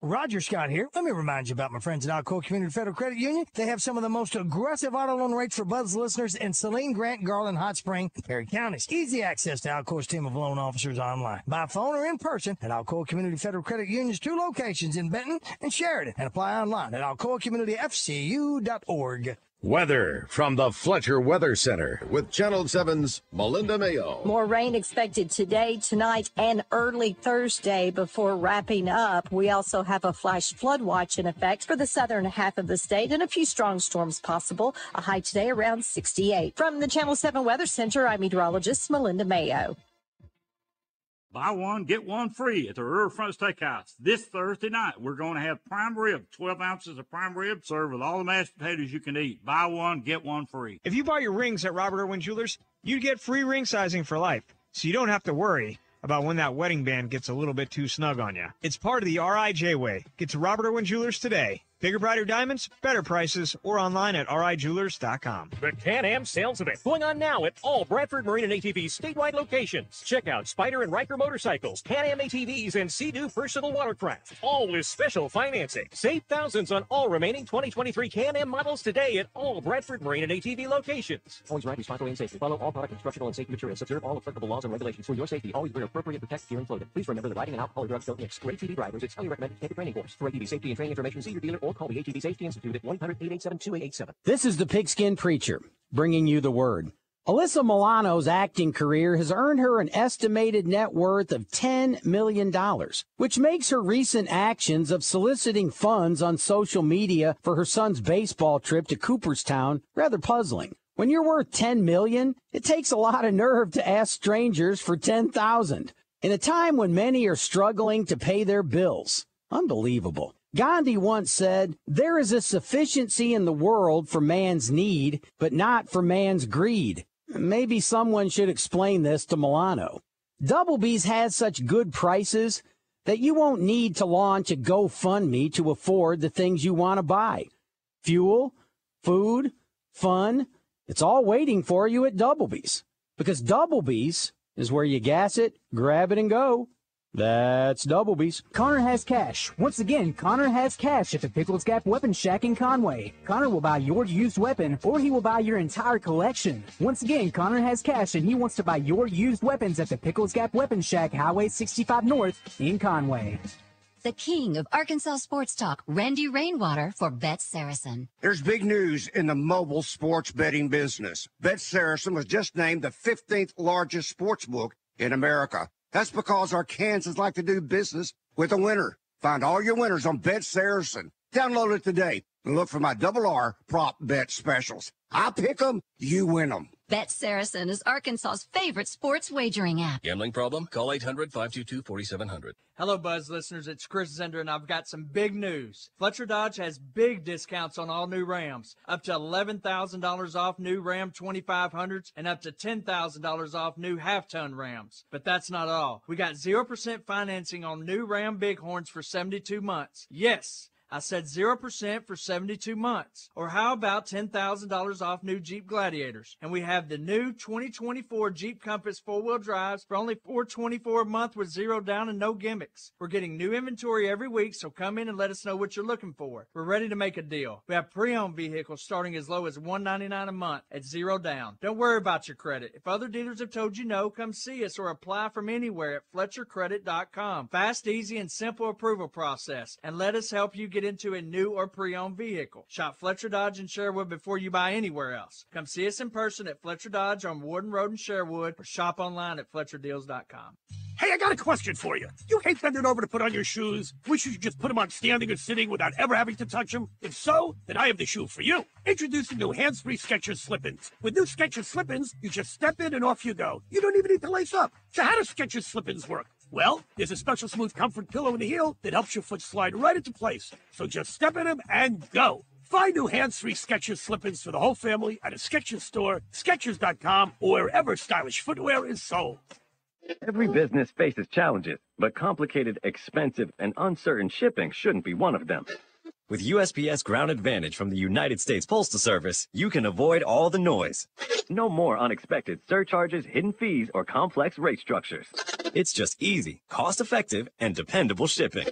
Roger Scott here. Let me remind you about my friends at Alcoa Community Federal Credit Union. They have some of the most aggressive auto loan rates for Buzz listeners in Saline, Grant, Garland, Hot Spring, Perry counties. Easy access to Alcoa's team of loan officers online, by phone or in person at Alcoa Community Federal Credit Union's two locations in Benton and Sheridan, and apply online at alcoacommunityfcu.org. Weather from the Fletcher Weather Center with Channel 7's Melinda Mayo. More rain expected today, tonight, and early Thursday before wrapping up. We also have a flash flood watch in effect for the southern half of the state and a few strong storms possible. A high today around 68. From the Channel 7 Weather Center, I'm meteorologist Melinda Mayo. Buy one, get one free at the Riverfront Steakhouse. This Thursday night, we're going to have prime rib, 12 ounces of prime rib served with all the mashed potatoes you can eat. Buy one, get one free. If you buy your rings at Robert Irwin Jewelers, you get free ring sizing for life, so you don't have to worry about when that wedding band gets a little bit too snug on you. It's part of the RIJ way. Get to Robert Irwin Jewelers today. Bigger, brighter diamonds, better prices, or online at rijewelers.com. The Can-Am sales event going on now at all Bradford Marine and ATV statewide locations. Check out Spyder and Ryker motorcycles, Can-Am ATVs, and Sea-Doo personal watercraft. All with special financing. Save thousands on all remaining 2023 Can-Am models today at all Bradford Marine and ATV locations. Always ride responsibly and safely. Follow all product instructional and safety materials. Observe all applicable laws and regulations for your safety. Always wear appropriate protective gear and clothing. Please remember that riding and alcohol or drugs don't mix. For ATV drivers, it's highly recommended to take a training course. For ATV safety and training information, see your dealer or call the ATV Safety Institute at 1-800-887-2887. This is the Pigskin Preacher, bringing you the word. Alyssa Milano's acting career has earned her an estimated net worth of $10 million, which makes her recent actions of soliciting funds on social media for her son's baseball trip to Cooperstown rather puzzling. When you're worth 10 million, it takes a lot of nerve to ask strangers for 10,000. In a time when many are struggling to pay their bills. Unbelievable. Gandhi once said, There is a sufficiency in the world for man's need, but not for man's greed. Maybe someone should explain this to Milano. Double Doublebee's has such good prices that you won't need to launch a GoFundMe to afford the things you want to buy. Fuel, food, fun, it's all waiting for you at Double Doublebee's. Because Double Doublebee's is where you gas it, grab it, and go. That's Double Doublebee's. Connor has cash. Once again, Connor has cash at the Pickles Gap Weapon Shack in Conway. Connor will buy your used weapon or he will buy your entire collection. Once again, Connor has cash and he wants to buy your used weapons at the Pickles Gap Weapon Shack, Highway 65 North in Conway. The king of Arkansas sports talk, Randy Rainwater for Bet Saracen. There's big news in the mobile sports betting business. Bet Saracen was just named the 15th largest sports book in America. That's because Arkansans like to do business with a winner. Find all your winners on Bet Saracen. Download it today and look for my double R prop bet specials. I pick 'em, you win 'em. Bet Saracen is Arkansas's favorite sports wagering app. Gambling problem? Call 800 522 4700. Hello, Buzz listeners. It's Chris Zender, and I've got some big news. Fletcher Dodge has big discounts on all new Rams, up to $11,000 off new Ram 2500s and up to $10,000 off new half ton Rams. But that's not all. We got 0% financing on new Ram Bighorns for 72 months. Yes! I said 0% for 72 months. Or how about $10,000 off new Jeep Gladiators? And we have the new 2024 Jeep Compass four-wheel drives for only 424 a month with zero down and no gimmicks. We're getting new inventory every week, so come in and let us know what you're looking for. We're ready to make a deal. We have pre-owned vehicles starting as low as 199 a month at zero down. Don't worry about your credit. If other dealers have told you no, come see us or apply from anywhere at FletcherCredit.com. Fast, easy, and simple approval process. And let us help you get into a new or pre-owned vehicle. Shop Fletcher Dodge in Sherwood before you buy anywhere else. Come see us in person at Fletcher Dodge on Warden Road in Sherwood or shop online at FletcherDeals.com. Hey, I got a question for you. You hate bending over to put on your shoes? Wish you could just put them on standing or sitting without ever having to touch them? If so, then I have the shoe for you. Introducing new hands-free Skechers Slip-ins. With new Skechers Slip-ins, you just step in and off you go. You don't even need to lace up. So how do Skechers Slip-ins work? Well, there's a special smooth comfort pillow in the heel that helps your foot slide right into place. So just step in them and go. Find new hands-free Skechers slip-ins for the whole family at a Skechers store, Skechers.com, or wherever stylish footwear is sold. Every business faces challenges, but complicated, expensive, and uncertain shipping shouldn't be one of them. With USPS Ground Advantage from the United States Postal Service, you can avoid all the noise. No more unexpected surcharges, hidden fees, or complex rate structures. It's just easy, cost-effective, and dependable shipping.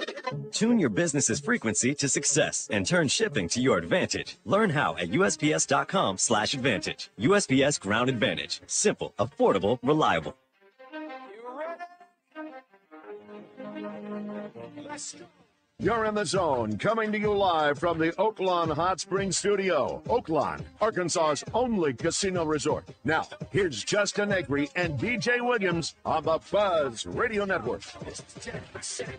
Tune your business's frequency to success and turn shipping to your advantage. Learn how at USPS.com slash advantage. USPS Ground Advantage. Simple, affordable, reliable. You're in the zone, coming to you live from the Oaklawn Hot Spring Studio. Oaklawn, Arkansas's only casino resort. Now, here's Justin Acree and DJ Williams on the Buzz Radio Network. 10%,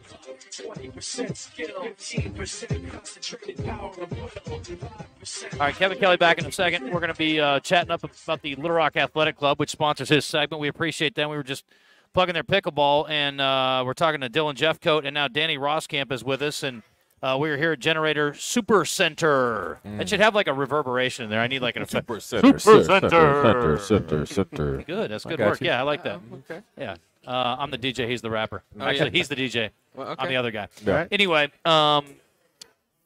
20% skill, 15% concentrated power of will, 5%. All right, Kevin Kelly back in a second. We're going to be uh, chatting up about the Little Rock Athletic Club, which sponsors his segment. We appreciate them. We were just plugging their pickleball, and uh, we're talking to Dylan Jeffcoat, and now Danny Rosscamp is with us, and uh, we are here at Generator Super Center. It should have like a reverberation in there. I need like an effect. Super Center, Super Center, Center, Center, Center. Good. That's I good got work. you. Yeah, I like that. Um, okay. Yeah. Uh, I'm the DJ. He's the rapper. Oh, Actually, yeah. he's the DJ. Well, I'm okay. the other guy. Yeah. Right. Anyway, um,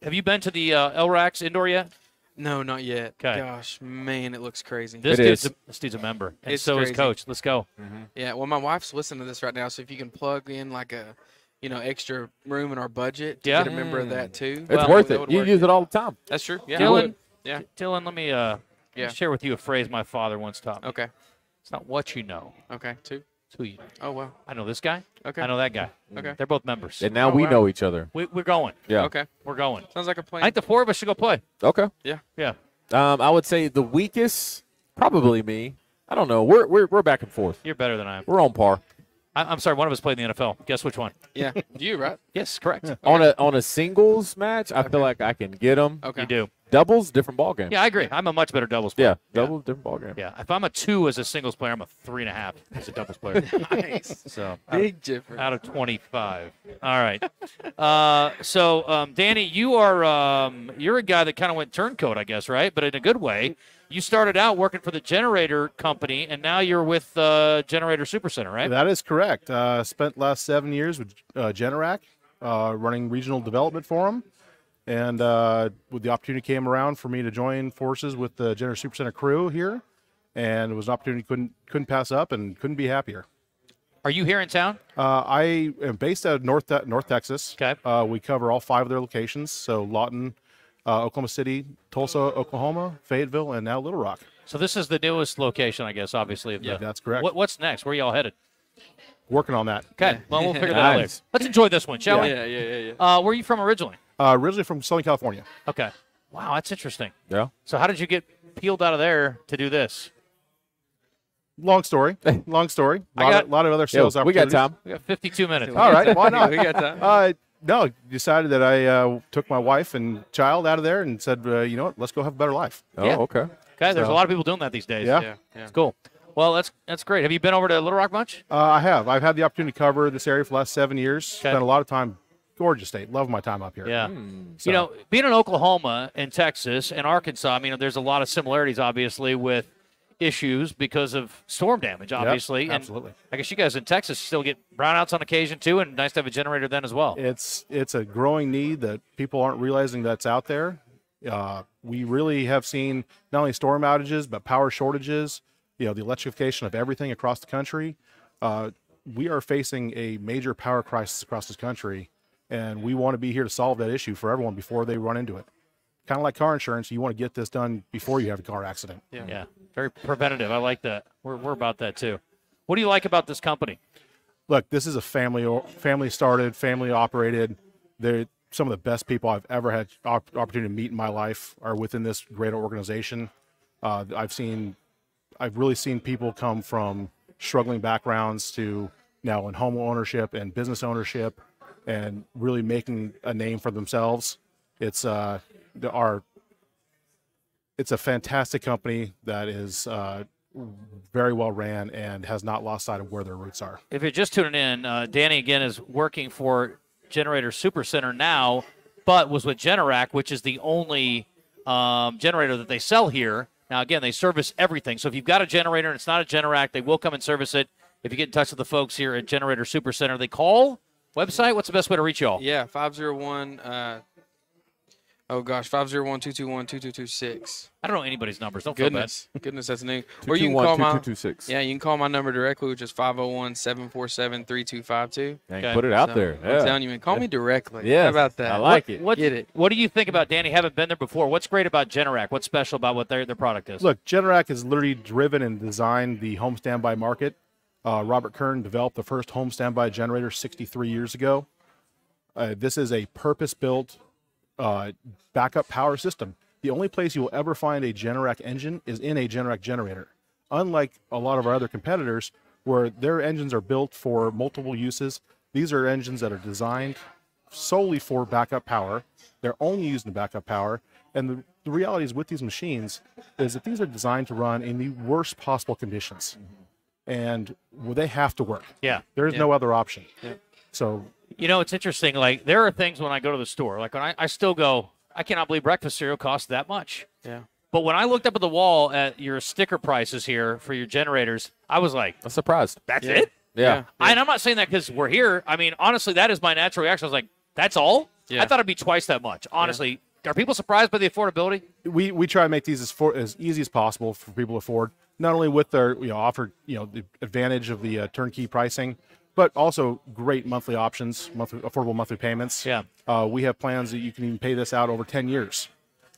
have you been to the uh, LRAX indoor yet? No, not yet. 'Kay. Gosh, man, it looks crazy. This dude's, a, this dude's a member, and It's so is. Coach. Let's go. Yeah, well, my wife's listening to this right now, so if you can plug in like a, you know, extra room in our budget to Yeah. get a member of that too. It's worth it. You use it all the time. That's true. Yeah. Dylan, Yeah. D- Dylan, let me uh, Yeah. share with you a phrase my father once taught me. Okay. It's not what you know. Okay. Two. It's who you. Oh wow. I know this guy. Okay. I know that guy. Okay. They're both members. And now Oh, we wow. know each other. We, we're going. Yeah. Okay. We're going. Sounds like a plan. I think the four of us should go play. Okay. Yeah. Yeah. Um, I would say the weakest, probably me. I don't know. We're we're, we're back and forth. You're better than I am. We're on par. I, I'm sorry. One of us played in the NFL. Guess which one? Yeah. You right? Yes, correct. On a on a singles match, I feel like I can get them. Okay. You do. Doubles, different ball game. Yeah, I agree. I'm a much better doubles player. Yeah, player. doubles, different ball game. Yeah. If I'm a two as a singles player, I'm a three and a half as a doubles player. Nice. So Big out, difference. out of 25. All right. Uh, so um, Danny, you are um, you're a guy that kind of went turncoat, I guess, right? But in a good way. You started out working for the generator company, and now you're with uh, Generator Supercenter, right? That is correct. Uh, spent last seven years with uh, Generac, uh, running regional development for them. And uh, with the opportunity came around for me to join forces with the Generator Supercenter crew here, and it was an opportunity couldn't couldn't pass up and couldn't be happier. Are you here in town? Uh, I am based out of North North Texas. Okay. Uh, we cover all five of their locations, so Lawton, uh, Oklahoma City, Tulsa, Oklahoma, Fayetteville, and now Little Rock. So this is the newest location, I guess, obviously. Of the, Yeah, that's correct. What, what's next? Where are y'all headed? Working on that. Okay. Well, we'll figure that out later. Let's enjoy this one, shall we? Yeah, yeah, yeah, yeah. Uh, where are you from originally? Uh, originally from Southern California. Okay. Wow, that's interesting. Yeah. So how did you get peeled out of there to do this? Long story. Long story. A I lot, got- of, lot of other sales we got time. We got 52 minutes. All right, why not? We got time. Uh, no, decided that I uh, took my wife and child out of there and said, uh, you know what, let's go have a better life. Oh, Yeah. okay. Okay, there's So- a lot of people doing that these days. Yeah. Yeah, yeah. It's cool. Well, that's that's great. Have you been over to Little Rock much? Uh, I have. I've had the opportunity to cover this area for the last seven years. Spent a lot of time. Gorgeous state. Love my time up here. Yeah. So- You know, being in Oklahoma and Texas and Arkansas, I mean, there's a lot of similarities, obviously, with issues because of storm damage, Yep, obviously. and absolutely. I guess you guys in Texas still get brownouts on occasion too, and nice to have a generator then as well. It's it's a growing need that people aren't realizing that's out there. Uh, we really have seen not only storm outages but power shortages. You know, the electrification of everything across the country. Uh, we are facing a major power crisis across this country, and we want to be here to solve that issue for everyone before they run into it. Kind of like car insurance, you want to get this done before you have a car accident. Yeah. yeah. Very preventative. I like that. We're, we're about that too. What do you like about this company? look, this is a family family started, family operated. They're some of the best people I've ever had op- opportunity to meet in my life are within this great organization. Uh, I've seen, I've really seen people come from struggling backgrounds to now in home ownership and business ownership, and really making a name for themselves. It's uh, the, our, it's a fantastic company that is uh, very well ran and has not lost sight of where their roots are. If you're just tuning in, uh, Danny again is working for Generator Super Center now, but was with Generac, which is the only um, generator that they sell here. Now, again, they service everything. So if you've got a generator and it's not a Generac, they will come and service it. If you get in touch with the folks here at Generator Super Center, they call website. What's the best way to reach y'all? Yeah, 501. Uh, oh, gosh, 501 221 2226. I don't know anybody's numbers. Don't feel bad. Goodness. Goodness, that's new. Or you can call my 2226. Yeah, you can call my number directly, which is 501 747 3252. Dang, put it out there. I'm telling you, man, call me directly. Yes, How about that? I like what, it. What, Get it. What do you think about Danny? Haven't been there before. What's great about Generac? What's special about what their their product is? Look, Generac has literally driven and designed the home standby market. Uh, Robert Kern developed the first home standby generator 63 years ago. Uh, this is a purpose-built uh, backup power system. The only place you will ever find a Generac engine is in a Generac generator. Unlike a lot of our other competitors, where their engines are built for multiple uses, these are engines that are designed solely for backup power. They're only used in backup power. And the, the reality is with these machines is that these are designed to run in the worst possible conditions. And well, they have to work. Yeah. There is Yeah. no other option. Yeah. So You know, it's interesting. Like there are things when I go to the store, like when I, I still go, I cannot believe breakfast cereal costs that much. Yeah. But when I looked up at the wall at your sticker prices here for your generators, I was like, I'm surprised. That's Yeah. it. Yeah. And I'm not saying that because we're here. I mean, honestly, that is my natural reaction. I was like, that's all. Yeah. I thought it'd be twice that much. Honestly, are people surprised by the affordability? we we try to make these as for, as easy as possible for people to afford. Not only with their you know offer you know the advantage of the uh, turnkey pricing, but also great monthly options, monthly affordable monthly payments. Yeah. Uh, we have plans that you can even pay this out over ten years.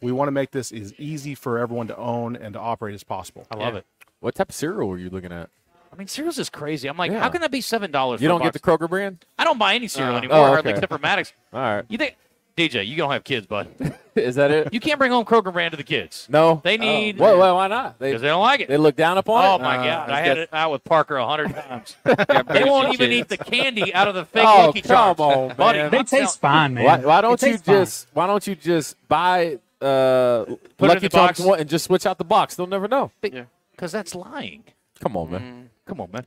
We want to make this as easy for everyone to own and to operate as possible. I love it. What type of cereal were you looking at? I mean, cereals is crazy. I'm like, Yeah. how can that be seven dollars? You don't get the Kroger brand? I don't buy any cereal Uh, anymore, oh, hardly, okay. except for Maddox. All right. You think, DJ, you don't have kids, bud? Is that it? You can't bring home Kroger brand to the kids. No. They need. Oh. Well, well, why not? Because they don't like it. They look down upon Oh it. Oh my Uh, God! I I had guess- it out with Parker a hundred times. they won't even eat the candy out of the fake Oh, Lucky come Charms. on, Buddy, man. I'm They taste fine, man. Why, why don't you tastes fine. just Why don't you just buy uh, Put Lucky Charms box. and just switch out the box? They'll never know. Because that's lying. Come on, man. Come on, man.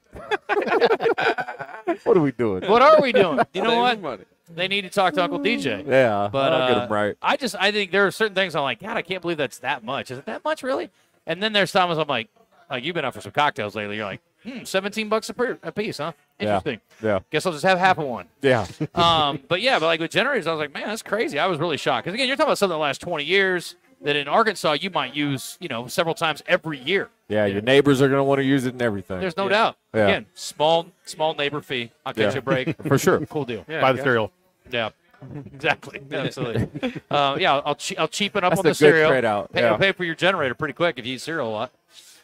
What are we doing? What are we doing? You know Saving what? They need to talk to Uncle DJ. Yeah, but I'll get uh, 'em right. I just I think there are certain things I'm like, God, I can't believe that's that much. Is it that much really? And then there's times I'm like, like you've been out for some cocktails lately. You're like, hmm, 17 bucks a, per, a piece, huh? Yeah. Interesting. Yeah. Guess I'll just have half of one. Yeah. um, but yeah, but like with generators, I was like, man, that's crazy. I was really shocked because again, you're talking about something that lasts 20 years. That in Arkansas you might use, you know, several times every year. Yeah, your neighbors are going to want to use it and everything. There's no Yeah. doubt. Yeah. Again, small small neighbor fee. I'll catch Yeah. you a break For sure. Cool deal. Buy the cereal. Yeah, exactly. Absolutely. uh, yeah, I'll che- I'll cheapen up That's on a the good cereal. trade-out. Pay, Yeah. pay for your generator pretty quick if you eat cereal a lot.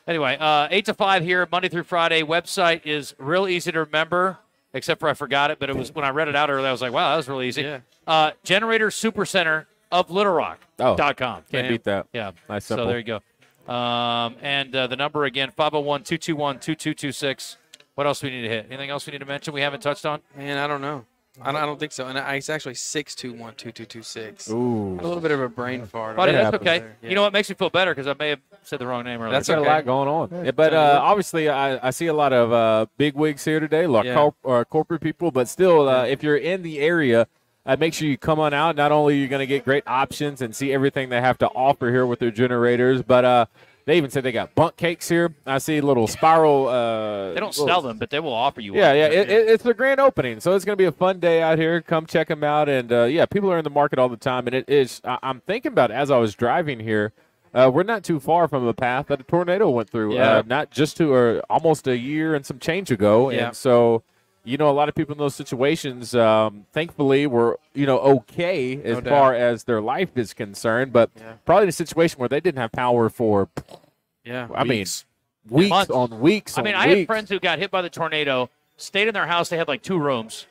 Anyway, uh, eight to five here, Monday through Friday. Website is real easy to remember, except for I forgot it. But it was when I read it out earlier, I was like, wow, that was really easy. Yeah. Uh, Generator Supercenter of Little Rock. Oh, dot com. can't beat that. Yeah. Nice, So there you go. Um, and uh, the number again, 501 221 2226. What else do we need to hit? Anything else we need to mention we haven't touched on? Man, I don't know. I don't, I don't think so. And I, it's actually six two one two two two six. Ooh. A little bit of a brain fart. But that's okay. there. You know what makes me feel better because I may have said the wrong name earlier. That's It's got okay. a lot going on. Yeah, but uh, obviously, I, I see a lot of uh, big wigs here today, a lot of Yeah. corp- uh, corporate people. But still, uh, if you're in the area, uh, make sure you come on out. Not only are you going to get great options and see everything they have to offer here with their generators, but uh, they even said they got bunk cakes here. I see little spiral. Uh, They don't little- sell them, but they will offer you. Yeah, one. yeah, it, it, it's the grand opening, so it's going to be a fun day out here. Come check them out, and uh, yeah, people are in the market all the time, and it is. I, I'm thinking about as I was driving here. Uh, we're not too far from the path that a tornado went through. Yeah. Uh, not just to or almost a year and some change ago, Yeah. and so you know a lot of people in those situations. Um, thankfully, were you know okay as No far as their life is concerned, but Yeah. probably in a situation where they didn't have power for. Yeah. I Weeks. mean, weeks Months. on weeks. I mean, on I weeks. had friends who got hit by the tornado, stayed in their house. They had like two rooms,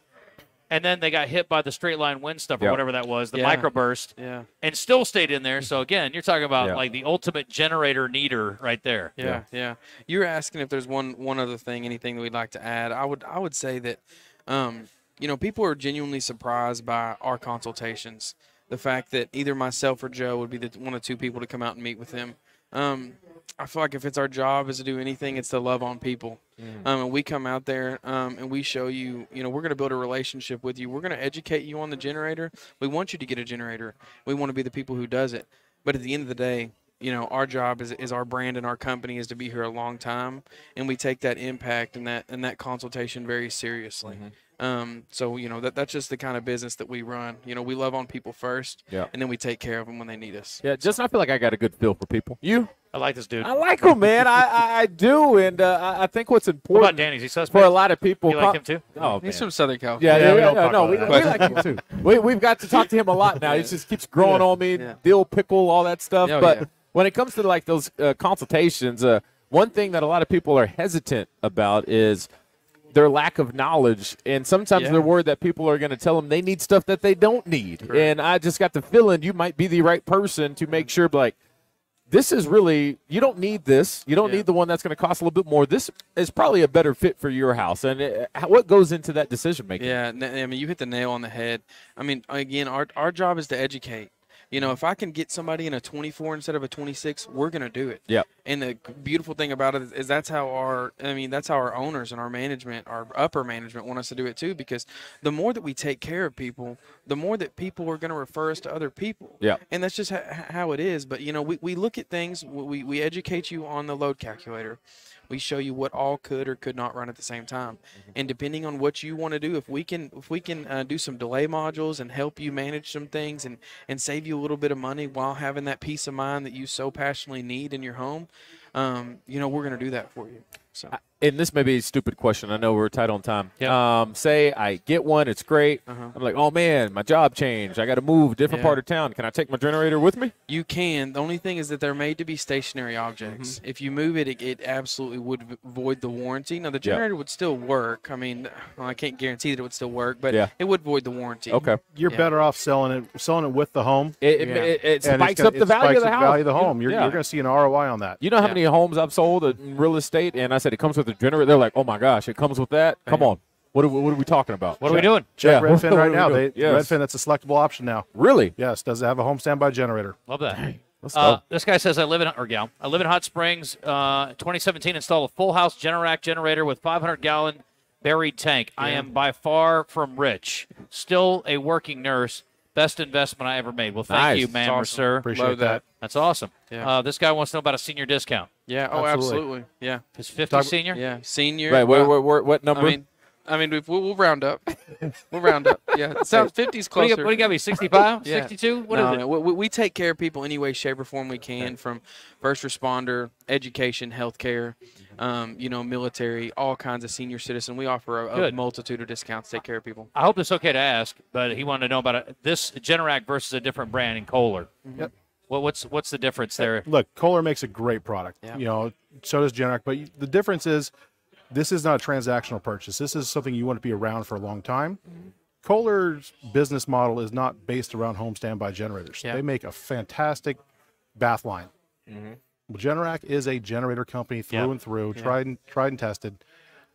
and then they got hit by the straight line wind stuff or Yeah. whatever that was, the Yeah. microburst, Yeah. and still stayed in there. So again, you're talking about Yeah. like the ultimate generator needer right there. Yeah, yeah. You were asking if there's one one other thing, anything that we'd like to add. I would I would say that, um, you know, people are genuinely surprised by our consultations. The fact that either myself or Joe would be the one of two people to come out and meet with them. Um, I feel like if it's our job is to do anything, it's to love on people. Um, and we come out there um, and we show you, you know, we're going to build a relationship with you. We're going to educate you on the generator. We want you to get a generator. We want to be the people who does it. But at the end of the day, you know, our job is, is our brand and our company is to be here a long time, and we take that impact and that and that consultation very seriously. Um, so you know that that's just the kind of business that we run. You know, we love on people first, Yeah. and then we take care of them when they need us. Yeah, just I feel like I got a good feel for people. You? I like this dude. I like him, man. I, I, I do, and uh, I- I think what's What important about Danny? Is he suspect? for a lot of people. You like him too? Oh, He's man. from Southern California. Yeah, Yeah, yeah, we yeah, don't yeah, talk no, we, about we that. like him too. We, we've got to talk to him a lot now. He just keeps growing on me, Yeah. dill pickle, all that stuff. Oh, but yeah. when it comes to like those uh, consultations, uh, one thing that a lot of people are hesitant about is their lack of knowledge, and sometimes Yeah. they're worried that people are going to tell them they need stuff that they don't need. And I just got the feeling you might be the right person to make sure, like. This is really you don't need this. You don't Yeah. need the one that's going to cost a little bit more. This is probably a better fit for your house. And how- what goes into that decision making? Yeah, I mean, you hit the nail on the head. I mean, again, our our job is to educate. You know, if I can get somebody in a 24 instead of a 26, we're gonna do it. Yeah. And the beautiful thing about it is, that's how our, I mean, that's how our owners and our management, our upper management want us to do it too. Because the more that we take care of people, the more that people are going to refer us to other people. Yeah. And that's just how it is. But, you know, we, we look at things, we, we educate you on the load calculator. We show you what all could or could not run at the same time. And depending on what you want to do, if we can, if we can uh, do some delay modules and help you manage some things and, and save you a little bit of money while having that peace of mind that you so passionately need in your home, um, you know, we're going to do that for you. So. And this may be a stupid question. I know we're tight on time. Yeah. Um, say I get one, it's great. Uh-huh. I'm like, oh man, my job changed. I got to move, different Yeah. part of town. Can I take my generator with me? You can. The only thing is that they're made to be stationary objects. Mm-hmm. If you move it, it, it absolutely would void the warranty. Now the Yeah. generator would still work. I mean, well, I can't guarantee that it would still work, but Yeah. it would void the warranty. Okay. You're Yeah. better off selling it selling it with the home. It, it, Yeah. it, it and it's spikes gonna- up the value of spikes the house. value of the home. You're, yeah. you're going to see an ROI on that. You know how Yeah. many homes I've sold in real estate, and I said it comes with a generator. They're like, oh my gosh, it comes with that. Come on, what are we, what are we talking about? What are we doing? Check Yeah. Redfin right now. They, Yes. Redfin, that's a selectable option now. Really? Yes, does it have a home standby generator? Love that. Let's Uh, go. this guy says I live in or gal. I live in Hot Springs. Uh, 2017 installed a full house Generac generator with 500 gallon buried tank. I am by far from rich. Still a working nurse. Best investment I ever made. Well, thank Nice. you, That's ma'am or sir. Appreciate Love that. that. That's awesome. Yeah. Uh, this guy wants to know about a senior discount. Yeah. Oh, Absolutely. absolutely. Yeah. His 50 Talk- senior. Yeah. Senior. Right. What, well, what, what, what number? I mean, I mean, we've, we'll, we'll round up. we'll round up. Yeah. It sounds 50s What do you, closer. got- what do you got? Me 65, Yeah. 62? What no, is it? no, we- we, we take care of people any way, shape, or form we can, from first responder, education, healthcare, um, you know, military, all kinds of senior citizen. We offer a, a multitude of discounts to take care of people. I hope it's okay to ask, but he wanted to know about it. this Generac versus a different brand in Kohler. Yep. What, what's what's the difference uh, there? Look, Kohler makes a great product. Yeah. You know, so does Generac. But the difference is, this is not a transactional purchase. This is something you want to be around for a long time. Mm-hmm. Kohler's business model is not based around home standby generators. Yeah. They make a fantastic bath line. Mm-hmm. Well, Generac is a generator company through Yeah. and through, tried and tried and tested.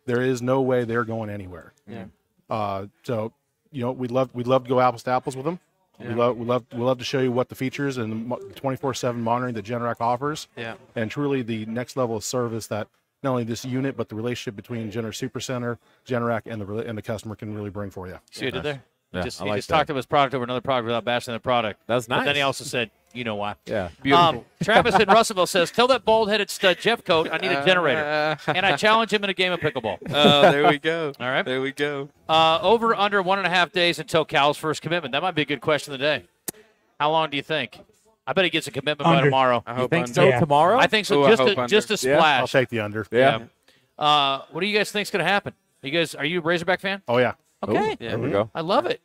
There is no way they're going anywhere. Yeah. Uh, so you know, we love we love to go apples to apples with them. We love we love we love to show you what the features and twenty four seven monitoring that Generac offers. Yeah. and truly the next level of service that not only this unit but the relationship between Gener Supercenter, Generac, and the and the customer can really bring for you. See what he did there? Yeah, just, I he like just that. talked about his product over another product without bashing the product. That's But then he also said, you know why. Yeah, beautiful. Um, Travis in Russellville says, tell that bald-headed stud Jeffcoat I need a generator. Uh, and I challenge him in a game of pickleball. Oh, there we go. All right. There we go. Uh, over under one and a half days until Cal's first commitment. That might be a good question of the day. How long do you think? I bet he gets a commitment by tomorrow. I You hope think under. so, Yeah. tomorrow? I think so. Ooh, just a, under. just a Yeah, splash. I'll take the under. Yeah. Uh, what do you guys think's going to happen? You guys, are you a Razorback fan? Oh yeah. Okay. Ooh, there we go. I love it.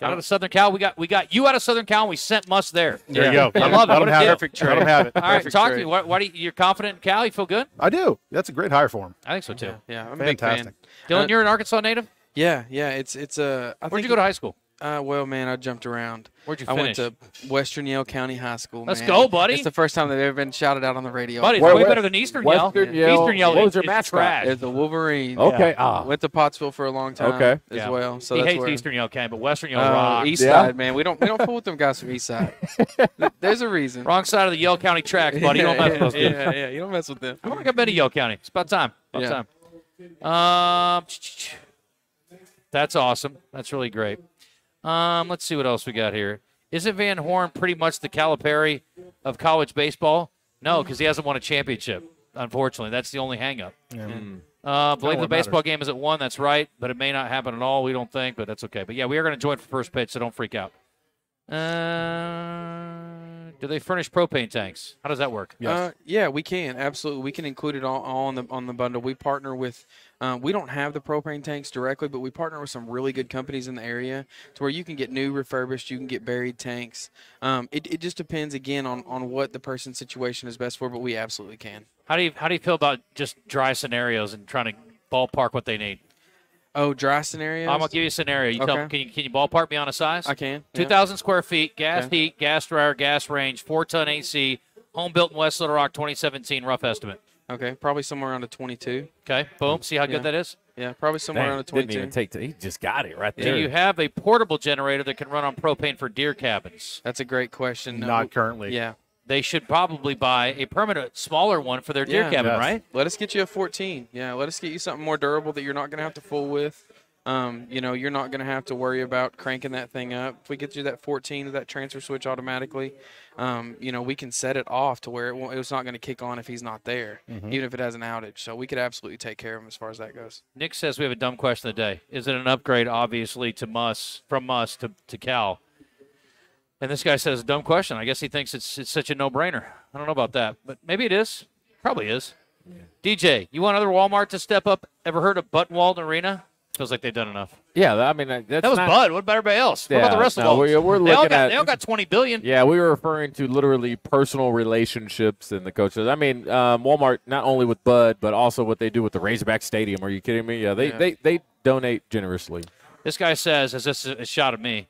Got out of Southern Cal. We got we got you out of Southern Cal, and we sent Muss there. There you go. I love it. Let What him a have deal. it. Perfect Let him have it. All right, Perfect talk to me. Why, why do you, you're confident in Cal? You feel good? I do. That's a great hire for him. I think so too. Yeah, I'm a big Fantastic. fan. Dylan, Uh, you're an Arkansas native. Yeah, yeah. It's it's a. I Where'd you think go to high school? Uh, well, man, I jumped around. Where'd you finish? I went to Western Yell County High School. Let's man. go, buddy. It's the first time they've ever been shouted out on the radio. Buddy, it's Where- way better than Eastern Yell. Western Yell- Eastern Yell What is- is trash. It's the Wolverine. Okay, Yeah. ah. Went to Pottsville for a long time. Okay. as Yeah. well. So he that's hates where, Eastern Yell County, but Western Yell Uh, rocks. East Side, man. We don't we don't fool with them guys from East Side. There's a reason. Wrong side of the Yell County tracks, buddy. You don't mess with those yeah, yeah, yeah, you don't mess with them. I don't think I've been to Yell County. It's about time. About Yeah. time. Um, that's awesome. That's really great. Um, let's see what else we got here. Isn't Van Horn pretty much the Calipari of college baseball? No, because he hasn't won a championship. Unfortunately, that's the only hangup. Uh, believe the baseball matters. game is at one. That's right, but it may not happen at all. We don't think, but that's okay. But yeah, we are going to join for first pitch, so don't freak out. Uh, do they furnish propane tanks? How does that work? Uh, yeah, we can absolutely. We can include it all, all on the on the bundle. We partner with. Uh, we don't have the propane tanks directly, but we partner with some really good companies in the area to where you can get new refurbished. You can get buried tanks. Um, it, it just depends again on on what the person's situation is best for, but we absolutely can. How do you how do you feel about just dry scenarios and trying to ballpark what they need? Oh, dry scenarios. I'm gonna give you a scenario. You tell can you can you ballpark me on a size? I can, yeah. Two thousand square feet, gas Okay. heat, gas dryer, gas range, four ton AC, home built in West Little Rock, 2017, rough estimate. Okay, probably somewhere around a 22. Okay, boom. See how good Yeah. that is. Yeah, probably somewhere Dang, around a 22. Didn't even take. To, he just got it right there. Do you have a portable generator that can run on propane for deer cabins? That's a great question. No. Not currently. Yeah. They should probably buy a permanent, smaller one for their deer Yeah. cabin, Yes. right? Let us get you a 14. Yeah, let us get you something more durable that you're not going to have to fool with. Um, you know, you're not going to have to worry about cranking that thing up. If we get you that 14 with that transfer switch automatically, um, you know, we can set it off to where it won't, it's not going to kick on if he's not there, Mhm. even if it has an outage. So we could absolutely take care of him as far as that goes. Nick says we have a dumb question of the day. Is it an upgrade, obviously, to Muss from Muss to, to Cal? And this guy says, dumb question. I guess he thinks it's it's such a no brainer. I don't know about that, but maybe it is. Probably is. DJ, you want other Walmart to step up? Ever heard of Bud Walton Arena? Feels like they've done enough. Yeah, I mean uh, that's that was not, Bud. What about everybody else? What about the rest no, of them? we're they all got at- they all got twenty billion. Yeah, we were referring to literally personal relationships and the coaches. I mean, um, Walmart not only with Bud, but also what they do with the Razorback Stadium. Are you kidding me? Yeah, they Yeah. they, they donate generously. This guy says, as this is a shot at me,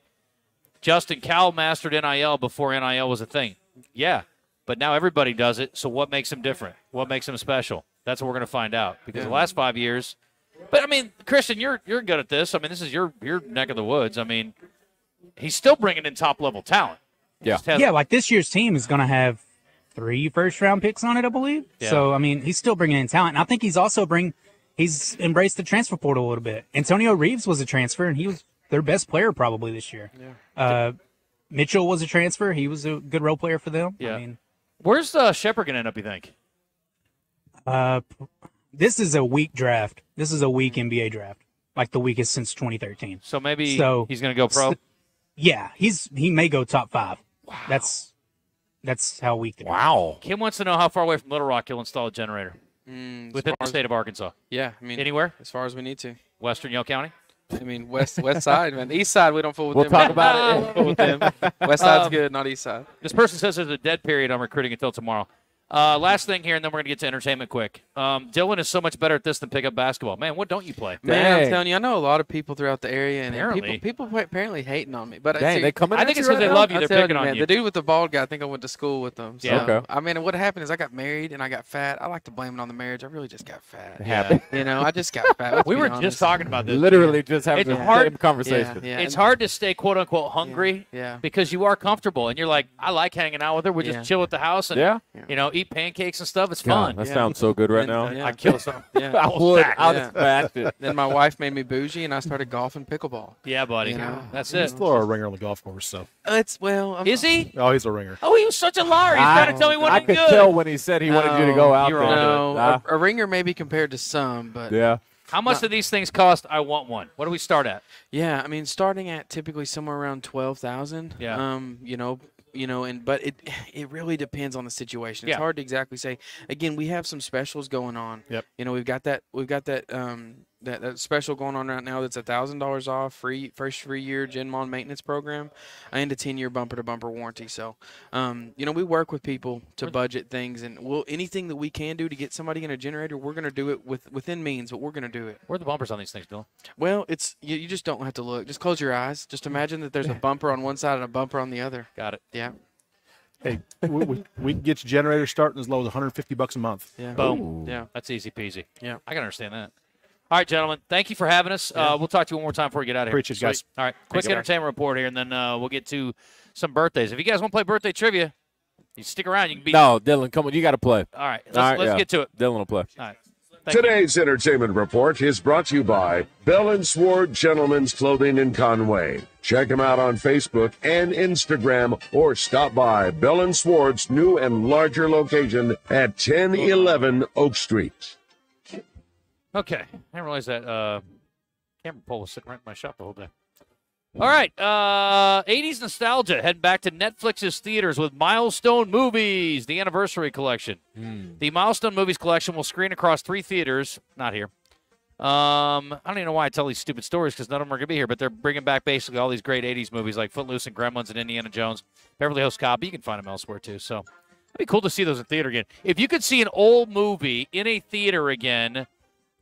Justin Cal mastered NIL before NIL was a thing. Yeah, but now everybody does it. So what makes him different? What makes him special? That's what we're going to find out. Because the last five years, but I mean, Christian, you're you're good at this. I mean, this is your your neck of the woods. I mean, he's still bringing in top level talent. Yeah, has- yeah, like this year's team is going to have three first round picks on it, I believe. Yeah. So I mean, he's still bringing in talent. And I think he's also bring he's embraced the transfer portal a little bit. Antonio Reeves was a transfer, and he was their best player probably this year. Yeah. Uh, Mitchell was a transfer. He was a good role player for them. Yeah. I mean, Where's uh, Sheppard going to end up? You think? uh, this is a weak draft. This is a weak NBA draft, like the weakest since 2013. So maybe So- he's going to go pro. Yeah, he's he may go top five. That's that's how weak. The wow. Kim wants to know how far away from Little Rock you'll install a generator Mm, within far the as- state of Arkansas. Yeah, I mean Anywhere? as far as we need to. Western Yell County. I mean, west west side, man. East side, we don't fool with We'll them. talk about it. We don't with them. West side's Um, good, not east side. This person says there's a dead period on recruiting until tomorrow. Uh, last thing here, and then we're gonna get to entertainment quick. Um, Dylan is so much better at this than pickup basketball. Man, what don't you play? Man, I'm telling you, I know a lot of people throughout the area, and Apparently. people people apparently hating on me. But I Dang, see- they coming I think it's because right they now? love you, I'm they're picking on man, you. The dude with the bald guy, I think I went to school with him. So, Yeah. Okay. I mean, what happened is I got married and I got fat. I like to blame it on the marriage. I really just got fat. It happened. You know, I just got fat. We were honest. just talking about this. Literally just having it's the hard, same conversation. Yeah, It's hard to stay quote unquote hungry. Yeah. Because you are comfortable and you're like, I like hanging out with her. We Yeah. just chill at the house and Yeah. you know eat pancakes and stuff. It's God, fun. that sounds so good right now. Yeah. I kill some. Yeah. I will stack. I'll Yeah. smash it. Then my wife made me bougie, and I started golfing pickleball. Yeah, buddy. You know? That's He's it. still a ringer on the golf course, so. It's well. I'm, Is he? Oh, he's a ringer. Oh, he was such a liar. He's trying to tell me what I I'm could good. tell when he said he wanted you to go out you're there. No, Nah. a, a ringer may be compared to some, but Yeah. How much do these things cost? I want one. What do we start at? Yeah, I mean, starting at typically somewhere around twelve thousand. Yeah. Um, you know, you know, and but it it really depends on the situation. It's Yeah. hard to exactly say. Again, we have some specials going on. Yep. You know, we've got that we've got that um that, that special going on right now that's a thousand dollars off free first free year Genmon maintenance program and a ten year bumper to bumper warranty. So, um, you know, we work with people to budget things and we'll anything that we can do to get somebody in a generator, we're gonna do it with within means, but we're gonna do it. Where are the bumpers on these things, Bill? Well, it's you, you just don't have to look. Just close your eyes. Just imagine that there's a bumper on one side and a bumper on the other. Got it. Yeah. Hey, we, we, we can get your generator starting as low as 150 bucks a month. Yeah. Boom. Yeah. That's easy peasy. Yeah. I can understand that. All right, gentlemen. Thank you for having us. Uh, we'll talk to you one more time before we get out of here. Appreciate it, guys. All right. Quick Thanks, guys. entertainment report here, and then uh, we'll get to some birthdays. If you guys want to play birthday trivia, you stick around. You can be. No, Dylan, come on. You got to play. All right. Let's, All right, let's yeah. get to it. Dylan will play. All right. Thank you. Today's entertainment report is brought to you by Bell and Sword Gentlemen's Clothing in Conway. Check them out on Facebook and Instagram or stop by Bell and Sword's new and larger location at 1011 Oak Street. Okay. I didn't realize that uh, camera pole was sitting right in my shop the whole day. All right. Uh, 80s nostalgia heading back to Netflix's theaters with Milestone Movies, the anniversary collection. The Milestone Movies collection will screen across three theaters. Not here. Um, I don't even know why I tell these stupid stories because none of them are going to be here, but they're bringing back basically all these great 80s movies like Footloose and Gremlins and Indiana Jones, Beverly Hills Cop. You can find them elsewhere too. So it'd be cool to see those in theater again. If you could see an old movie in a theater again,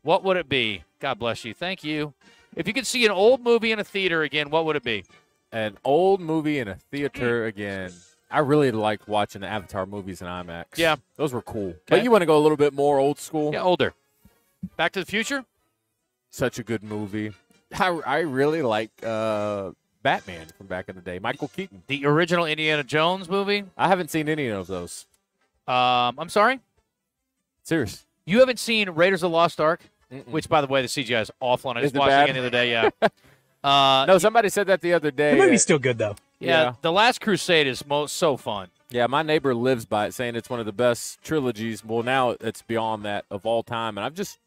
what would it be? God bless you. Thank you. If you could see an old movie in a theater again, what would it be? An old movie in a theater again. I really liked watching the Avatar movies in IMAX. Yeah. Those were cool. Okay. But you want to go a little bit more old school? Yeah, older. Back to the Future? Such a good movie. I, I really like uh, Batman from back in the day. Michael Keaton. The original Indiana Jones movie? I haven't seen any of those. Um, I'm sorry? Serious. You haven't seen Raiders of the Lost Ark? Which, by the way, the CGI is awful, and I Is just it watched bad? it again the other day. Yeah. uh, no, somebody said that the other day. The movie's Uh, still good though. yeah, yeah. The Last Crusade is most so fun. Yeah, my neighbor lives by it, saying it's one of the best trilogies. Well, now it's beyond that of all time, and I've just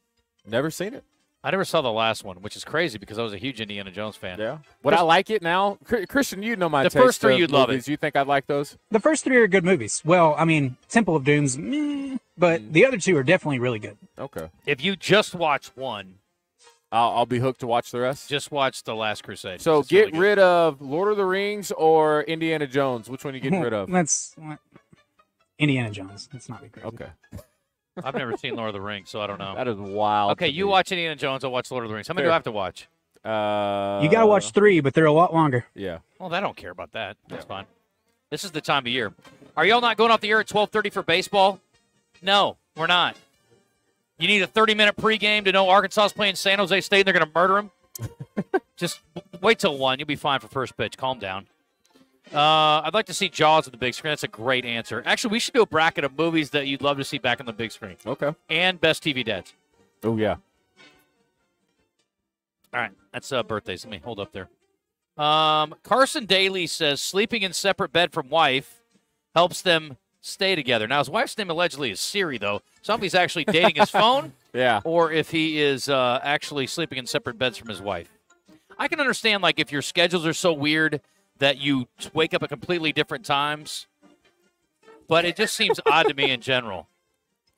never seen it. I never saw the last one, which is crazy because I was a huge Indiana Jones fan. Yeah. Would I like it now? Christian, you know my The taste first three, you'd love movies. You think I'd like those? The first three are good movies. Well, I mean, Temple of Doom's, meh, but the other two are definitely really good. Okay. If you just watch one, I'll, I'll be hooked to watch the rest. just watch The Last Crusade. So It's get really rid of Lord of the Rings or Indiana Jones. Which one are you getting rid of? That's Indiana Jones. Let's not be crazy. Okay. I've never seen Lord of the Rings, so I don't know. That is wild. Okay, you me. watch Indiana Jones. I'll watch Lord of the Rings. How many do I have to watch? Uh, You got to watch three, but they're a lot longer. Yeah. Well, I don't care about that. That's fine. This is the time of year. Are y'all not going off the air at 12:30 for baseball? No, we're not. You need a 30-minute pregame to know Arkansas is playing San Jose State and they're going to murder them. Just wait till one. You'll be fine for first pitch. Calm down. Uh, I'd like to see Jaws on the big screen. That's a great answer. Actually, we should do a bracket of movies that you'd love to see back on the big screen. Okay. And best TV dads. Oh yeah. All right, that's uh, birthdays. Let me hold up there. Um, Carson Daly says sleeping in separate bed from wife helps them stay together. Now his wife's name allegedly is Siri, though. So if he's actually dating his phone, Yeah. or if he is uh, actually sleeping in separate beds from his wife. I can understand like if your schedules are so weird that you wake up at completely different times, but it just seems odd to me in general.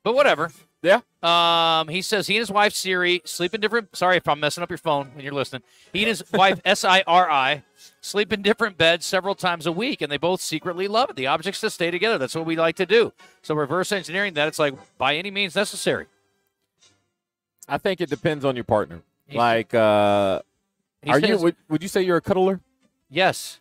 But whatever. Yeah. Um, he says he and his wife Siri sleep in different. Sorry if I'm messing up your phone when you're listening. He and his wife S I R I sleep in different beds several times a week, and they both secretly love it. The objects to stay together. That's what we like to do. So reverse engineering that. It's like by any means necessary. I think it depends on your partner. Like, uh, He are you? Would, would you say you're a cuddler? Yes.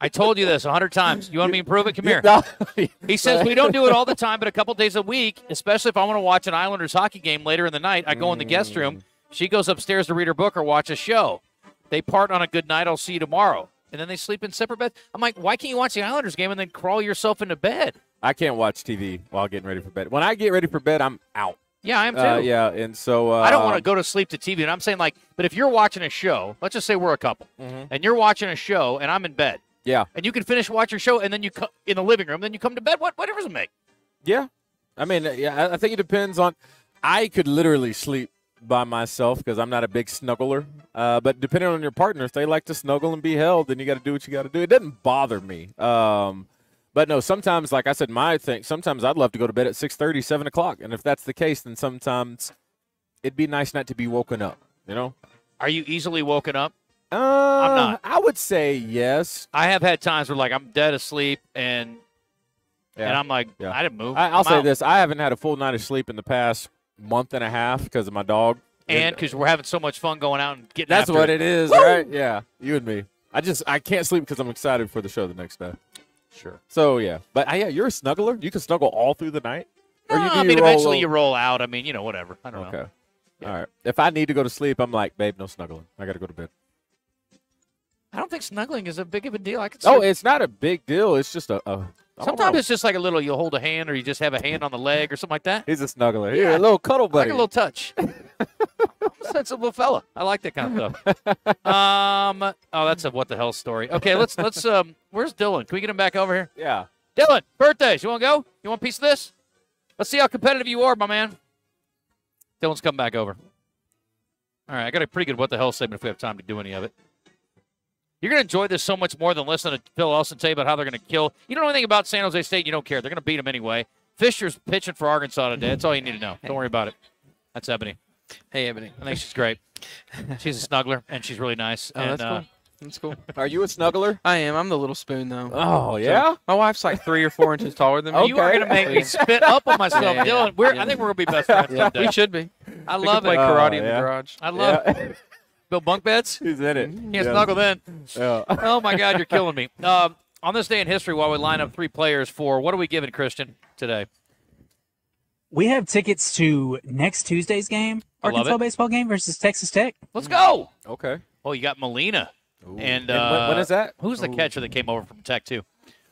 I told you this a hundred times. You want me to prove it? Come here. He says we don't do it all the time, but a couple days a week, especially if I want to watch an Islanders hockey game later in the night, I go in the guest room. She goes upstairs to read her book or watch a show. They part on a good night. I'll see you tomorrow. And then they sleep in separate beds. I'm like, why can't you watch the Islanders game and then crawl yourself into bed? I can't watch TV while getting ready for bed. When I get ready for bed, I'm out. Yeah, I am too. Uh, yeah, and so uh, I don't want to go to sleep to TV. And I'm saying, like, but if you're watching a show, let's just say we're a couple, Mhm. and you're watching a show and I'm in bed, Yeah, and you can finish watching your show and then you come in the living room, then you come to bed. What, what difference it make? yeah. I mean, yeah. I think it depends on. I could literally sleep by myself because I'm not a big snuggler. Uh, but depending on your partner, if they like to snuggle and be held, then you got to do what you got to do. It doesn't bother me. Um, but no, sometimes, like I said, my thing. Sometimes I'd love to go to bed at 6:30, 7 o'clock, and if that's the case, then sometimes it'd be nice not to be woken up. You know. Are you easily woken up? Uh, I'm not. I would say yes. I have had times where like I'm dead asleep and Yeah. and I'm like Yeah. I didn't move. I, I'll I'm say out. this: I haven't had a full night of sleep in the past month and a half because of my dog. and because we're having so much fun going out and getting. That's what it is, Woo! right? Yeah, you and me. I just I can't sleep because I'm excited for the show the next day. Sure. So yeah, but uh, yeah, you're a snuggler. You can snuggle all through the night. Or No, you, I mean, roll eventually you roll out. I mean, you know, whatever. I don't know. Okay. know. All right. If I need to go to sleep, I'm like, babe, no snuggling. I got to go to bed. I don't think snuggling is a big of a deal. I could. Oh, it's not a big deal. It's just a, don't sometimes it's just like a little. You'll hold a hand, or you just have a hand on the leg, or something like that. He's a snuggler. Here, a little cuddle buddy. like a little touch. I'm a sensible fella. I like that kind of stuff. um. Oh, that's a what the hell story. Okay, let's let's. Um. Where's Dylan? Can we get him back over here? Yeah. Dylan, birthdays. You want to go? You want a piece of this? Let's see how competitive you are, my man. Dylan's come back over. All right, I got a pretty good what the hell segment if we have time to do any of it. You're going to enjoy this so much more than listening to Phil Elson tell you about how they're going to kill. You don't know anything about San Jose State. You don't care. They're going to beat them anyway. Fisher's pitching for Arkansas today. That's all you need to know. Don't worry about it. That's Ebony. Hey, Ebony. I think she's great. She's a snuggler, and she's really nice. Oh, and, that's uh, cool. That's cool. Are you a snuggler? I am. I'm the little spoon, though. Oh, So, yeah? my wife's like three or four inches taller than me. You are going to make me spit up on myself, Yeah, yeah, Dylan. We're, yeah. I think we're going to be best friends Yeah, someday. we should be. I We love could play it. karate Oh, in yeah. the garage. I love Yeah. it. Build bunk beds? He's in it. Yeah, Yeah. snuggle then. Yeah. Oh my God, you're killing me. Um, on this day in history, while we line up three players for what are we giving Christian today? We have tickets to next Tuesday's game, Arkansas baseball game versus Texas Tech. Let's go. Okay. Oh, you got Molina. And, And uh, when- when is that? Who's the Ooh. catcher that came over from Tech too?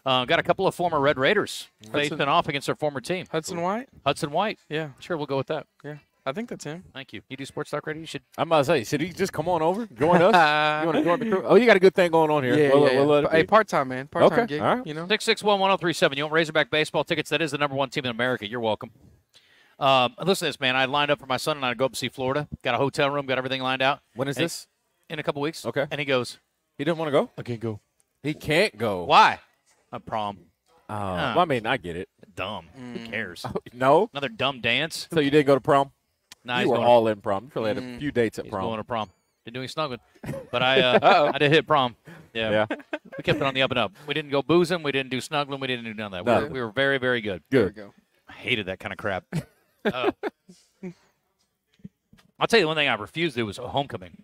Uh, got a couple of former Red Raiders They've been off against their former team. Hudson White? Hudson White. Yeah. Sure, we'll go with that. Yeah. I think that's him. Thank you. You do Sports Talk Radio? You should. I'm about to say, should he just come on over, join us? you want to join the crew? Oh, you got a good thing going on here. Yeah, We'll- yeah, we'll yeah. let Hey, part time, man. Part time Okay, gig. all right. You know. Six six one one zero three seven. You want Razorback baseball tickets? That is the number one team in America. You're welcome. Um, listen to this, man. I lined up for my son and I to go up and see Florida. Got a hotel room. Got everything lined out. When is And- this? In a couple weeks. Okay. And he goes, He didn't want to go. I can't go. He can't go. Why? A prom. Oh, Oh. well, I mean, I get it. Dumb. Who cares? No. Another dumb dance. So you didn't go to prom? Nah, you he's were going- all in prom. You probably had a Mm. few dates at He's prom. going to prom. Didn't do any snuggling, but I uh, I did hit prom. Yeah. Yeah. we kept it on the up and up. We didn't go boozing. We didn't do snuggling. We didn't do none of that. We were, we were very very good. Good. There we go. I hated that kind of crap. Uh, I'll tell you one thing I refused to do was a homecoming.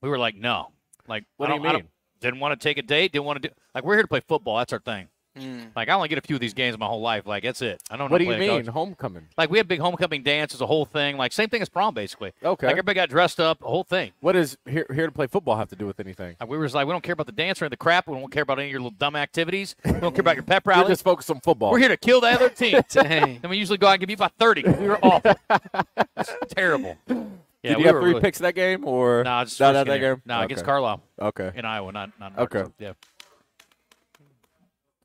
We were like, no. Like, What I do you don't- I don't- mean? Didn't want to take a date. Didn't want to do. Like, we're here to play football. That's our thing. Mm. Like, I only get a few of these games in my whole life. Like, that's it. I don't. know What do you to play a mean, homecoming? Like, we had big homecoming dance as a whole thing. Like, same thing as prom, basically. Okay. Like, everybody got dressed up, a whole thing. What does here, here to play football have to do with anything? Like, we were just like, we don't care about the dance or the crap. We don't care about any of your little dumb activities. We don't care about your pep rally. just focus on football. We're here to kill the other team. Dang. and we usually go out and give you about 30. We were awful. It's terrible. Yeah, Did we you have three really- picks that game, or No, just not that game here. game? No, against Carlisle Okay. in Iowa, not not Okay. Arkansas. Yeah.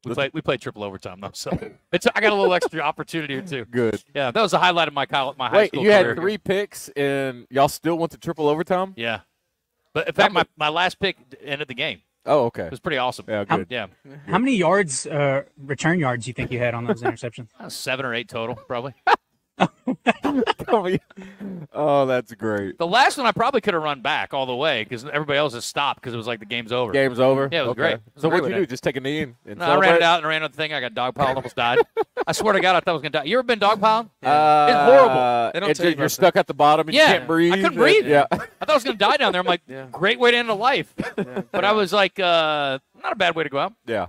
We played we played triple overtime though, so it's I got a little extra opportunity here too. Good. Yeah, that was the highlight of my college, my high Wait, school you had career. three picks, and y'all still went to triple overtime? Yeah, but in fact, my, my last pick ended the game. Oh, okay. It was pretty awesome. Yeah, How- good. Yeah, How many yards, uh, return yards, do you think you had on those interceptions? Uh, seven or eight total, probably. oh, that's great. The last one I probably could have run back all the way because everybody else has stopped because it was like the game's over. Game's over. Yeah, it was Okay. great. It was So great what'd you one. do? Just take a knee and, and No, I ran it out and ran on the thing. I got dogpiled, almost died. I swear to God, I thought I was gonna die. You ever been dogpiled? Uh, it's horrible. it's just- you're stuck at the bottom and yeah, you can't breathe. I couldn't breathe. Yeah. I thought I was gonna die down there. I'm like, great way to end a life. but I was like, uh, not a bad way to go out. Yeah.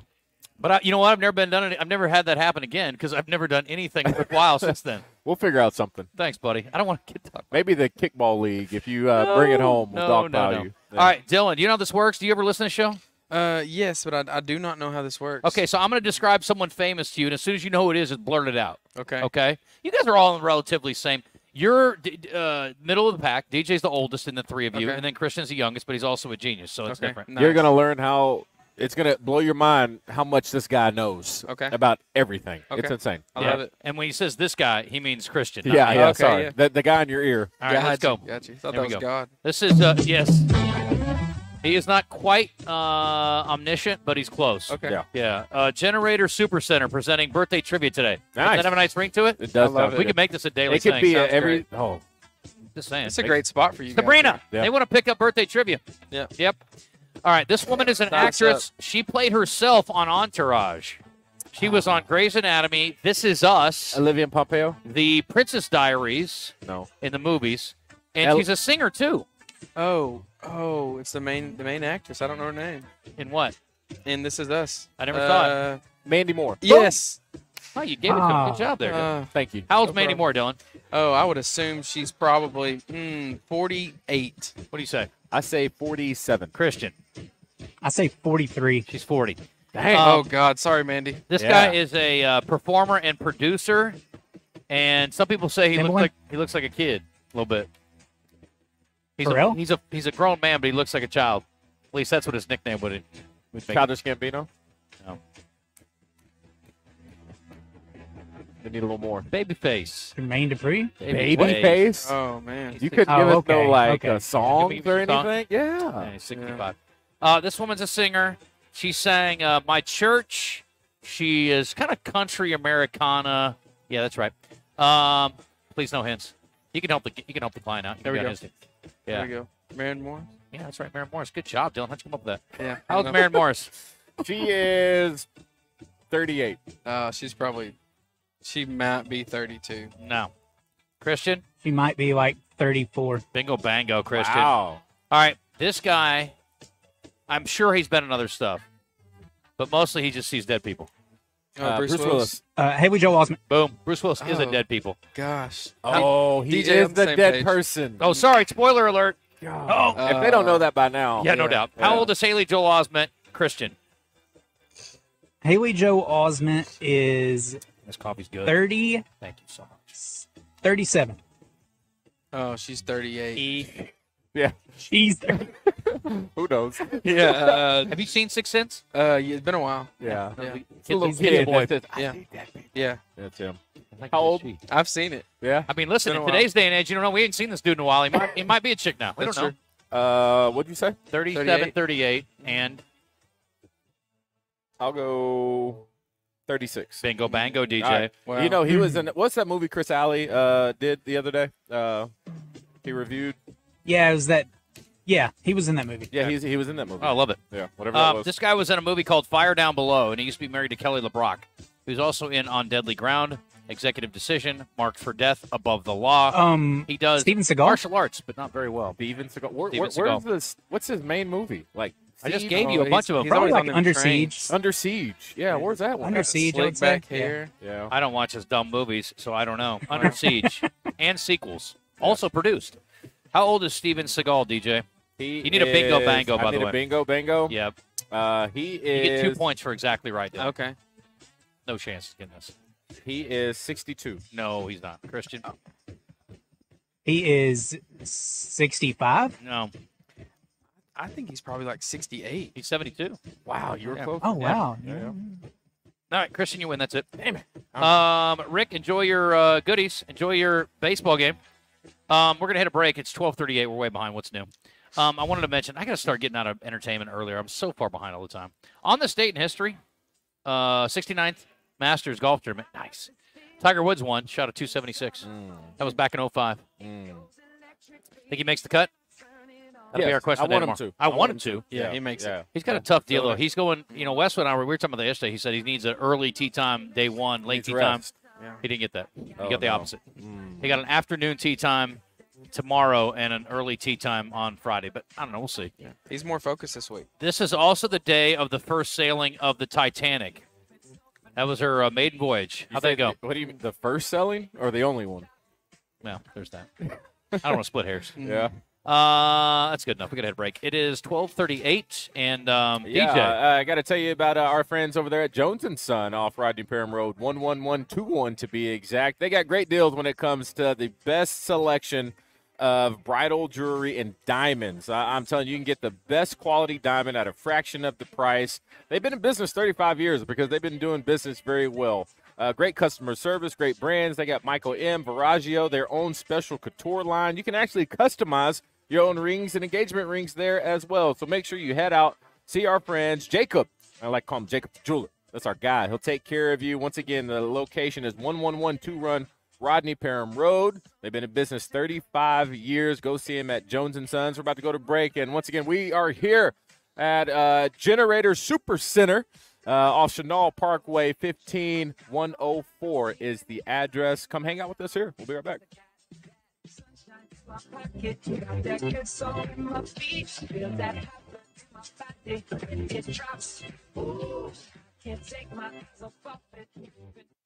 But I, you know what? I've never been done. It. I've never had that happen again because I've never done anything worthwhile since then. We'll figure out something. Thanks, buddy. I don't want to get dog. Maybe the kickball league. If you uh, bring it home, we'll no, dog no, no. you. All right, Dylan. Do you know how this works? Do you ever listen to the show? Uh, yes, but I, I do not know how this works. Okay, so I'm going to describe someone famous to you, and as soon as you know who it is, just blurt it out. Okay. Okay. You guys are all relatively same. You're d- d- uh, middle of the pack. DJ's the oldest in the three of you, Okay. and then Christian's the youngest, but he's also a genius, so it's Okay. different. You're gonna learn how. It's gonna blow your mind how much this guy knows. Okay. About everything. It's insane. I love it. And when he says this guy, he means Christian. Yeah, me. yeah. sorry. The, the guy in your ear. All right, let's go. Got you. Thought There that was go. God. This is uh, yes. He is not quite uh, omniscient, but he's close. Okay. Yeah. Yeah. Uh, Generator Super Center presenting birthday trivia today. Does Nice. that have a nice ring to it? It does. I love sound We good. could make this a daily It could thing. be a, Sounds every. great. Oh, Just saying. It's a great spot for you. guys. Sabrina, Yeah. they want to pick up birthday trivia. Yeah. Yep. All right. This woman is an Thumbs actress. She played herself on Entourage. She was on Grey's Anatomy. This Is Us. Olivia Pompeo. The Princess Diaries. No. In the movies, and El- she's a singer too. Oh, oh, it's the main the main actress. I don't know her name. In what? In This Is Us. I never saw it. Uh, Mandy Moore. Yes. Oh, you gave it to him. Ah. Good job there. Uh, Thank you. How old's no Mandy problem. Moore, Dylan? Oh, I would assume she's probably mm, 48. What do you say? I say forty-seven. Christian. I say 43. She's 40. Dang. Um, oh, God. Sorry, Mandy. This Yeah. guy is a uh, performer and producer, and some people say he Number looks one. like he looks like a kid a little bit. He's For a, real? he's a he's a grown man, but he looks like a child. At least that's what his nickname would. would make. Childish Gambino. We need a little more. Babyface. Jermaine Dupri. Babyface. Oh, man. You couldn't Oh, give us okay, no like okay. uh, songs or some song. anything. Yeah. Yeah, he's 65. Uh, this woman's a singer. She sang uh, "My Church." She is kind of country Americana. Yeah, that's right. Um, please no hints. You can help the you can help the client out. You There we go. his- There Yeah, we go. Maren Moore. yeah, that's right. Maren Morris. Good job, Dylan. How'd you come up with that? Yeah. How's Maren Morris? She is thirty-eight. Uh, she's probably, she might be 32. No. Christian. She might be like 34. Bingo bango, Christian. Wow. All right, this guy. I'm sure he's been in other stuff, but mostly he just sees dead people. Oh, Uh, Bruce, Bruce Willis. Willis. Uh, Haley Joel Osment. Boom. Bruce Willis is a Oh. dead people. Gosh. Oh, he DJ is the the dead page. person. Oh, sorry. Spoiler alert. Oh, if they don't know that by now. Yeah, no doubt. How old is Haley Joel Osment? Christian. Haley Joel Osment is This coffee's good. 30, Thank you so much. 37. Oh, she's 38. E. Yeah. She's 30. Who knows? Yeah. Uh, Have you seen Six Sense? uh, yeah, it's been a while. Yeah. Yeah. It's a little He's kid. boy. that says, Yeah. that. Yeah. That's him. Like, How old? she? I've seen it. Yeah. I mean, listen. In today's day and age, you don't know. We ain't seen this dude in a while. He might. He might be a chick now. We That's don't know. true. Uh, what'd you say? 37, 38. 38, and I'll go thirty-six. bingo bango DJ. All right. Wow. You know, he was in. What's that movie Chris Alley uh, did the other day? Uh, he reviewed. Yeah, it was that. Yeah, he was in that movie. Yeah, he's, he was in that movie. Oh, I love it. Yeah, whatever that Um, was. this guy was in a movie called Fire Down Below, and he used to be married to Kelly LeBrock. who's also in On Deadly Ground, Executive Decision, Marked for Death, Above the Law. Um, he does Steven Seagal? martial arts, but not very well. Steven Seagal. Where, Steven where- where's Seagal. this? What's his main movie? Like I just Siege? gave you Oh, a bunch of them. he's Probably always like Under trains. Siege. Under Siege. Yeah, where's that one? Under Siege, I Slick back hair. Yeah. I don't watch his dumb movies, so I don't know. Under Siege and sequels, also produced. How old is Steven Seagal, DJ? He You need a bingo is- bango, I by the way. a bingo bango. Yep. Uh, he You get two points for exactly right. Dylan. Okay. No chance of getting this. He is sixty-two. No, he's not. Christian? He is 65. No. I think he's probably like 68. He's 72. Wow, you were Yeah. close. Oh, wow. Yeah, yeah. All right, Christian, you win. That's it. Damn it. Um, Rick, enjoy your uh, goodies. Enjoy your baseball game. Um, we're gonna hit a break. It's 12:38. We're way behind. What's new? Um, I wanted to mention I got to start getting out of entertainment earlier. I'm so far behind all the time. On this date in history, uh, 69th Masters golf tournament. Nice. Tiger Woods won, shot a 276. That was back in 05. Think he makes the cut? That'll be our question. I want him to. I, I want, want him him to. to. Yeah, he makes it. He's got a tough deal though. He's going. You know, Westwood and I were, we were talking about that yesterday. He said he needs an early tee time day one, late Needs tee rest. time. Yeah. He didn't get that. He Oh, got the no. opposite. He got an afternoon tee time tomorrow and an early tee time on Friday. But I don't know. We'll see. He's more focused this week. This is also the day of the first sailing of the Titanic. That was her uh, maiden voyage. You How'd that go? What do you mean? The first sailing or the only one? Well, there's that. I don't want to split hairs. Yeah. Uh, that's good enough. We got to a break. It is 12:38, and um, Yeah, DJ. uh, I got to tell you about uh, our friends over there at Jones and Son off Rodney Parham Road, one one one two one to be exact. They got great deals when it comes to the best selection of bridal jewelry and diamonds. I- I'm telling you, you can get the best quality diamond at a fraction of the price. They've been in business 35 years because they've been doing business very well. Uh, great customer service, great brands. They got Michael M. Verragio, their own special couture line. You can actually customize your own rings and engagement rings there as well. So make sure you head out, see our friends. Jacob, I like to call him Jacob the Jeweler. That's our guy. He'll take care of you. Once again, the location is 1112 Run Rodney Parham Road. They've been in business 35 years. Go see him at Jones and Sons. We're about to go to break, and once again, we are here at uh, Generator Super Center. Uh, off Chenal Parkway, 15104 is the address. Come hang out with us here. We'll be right back.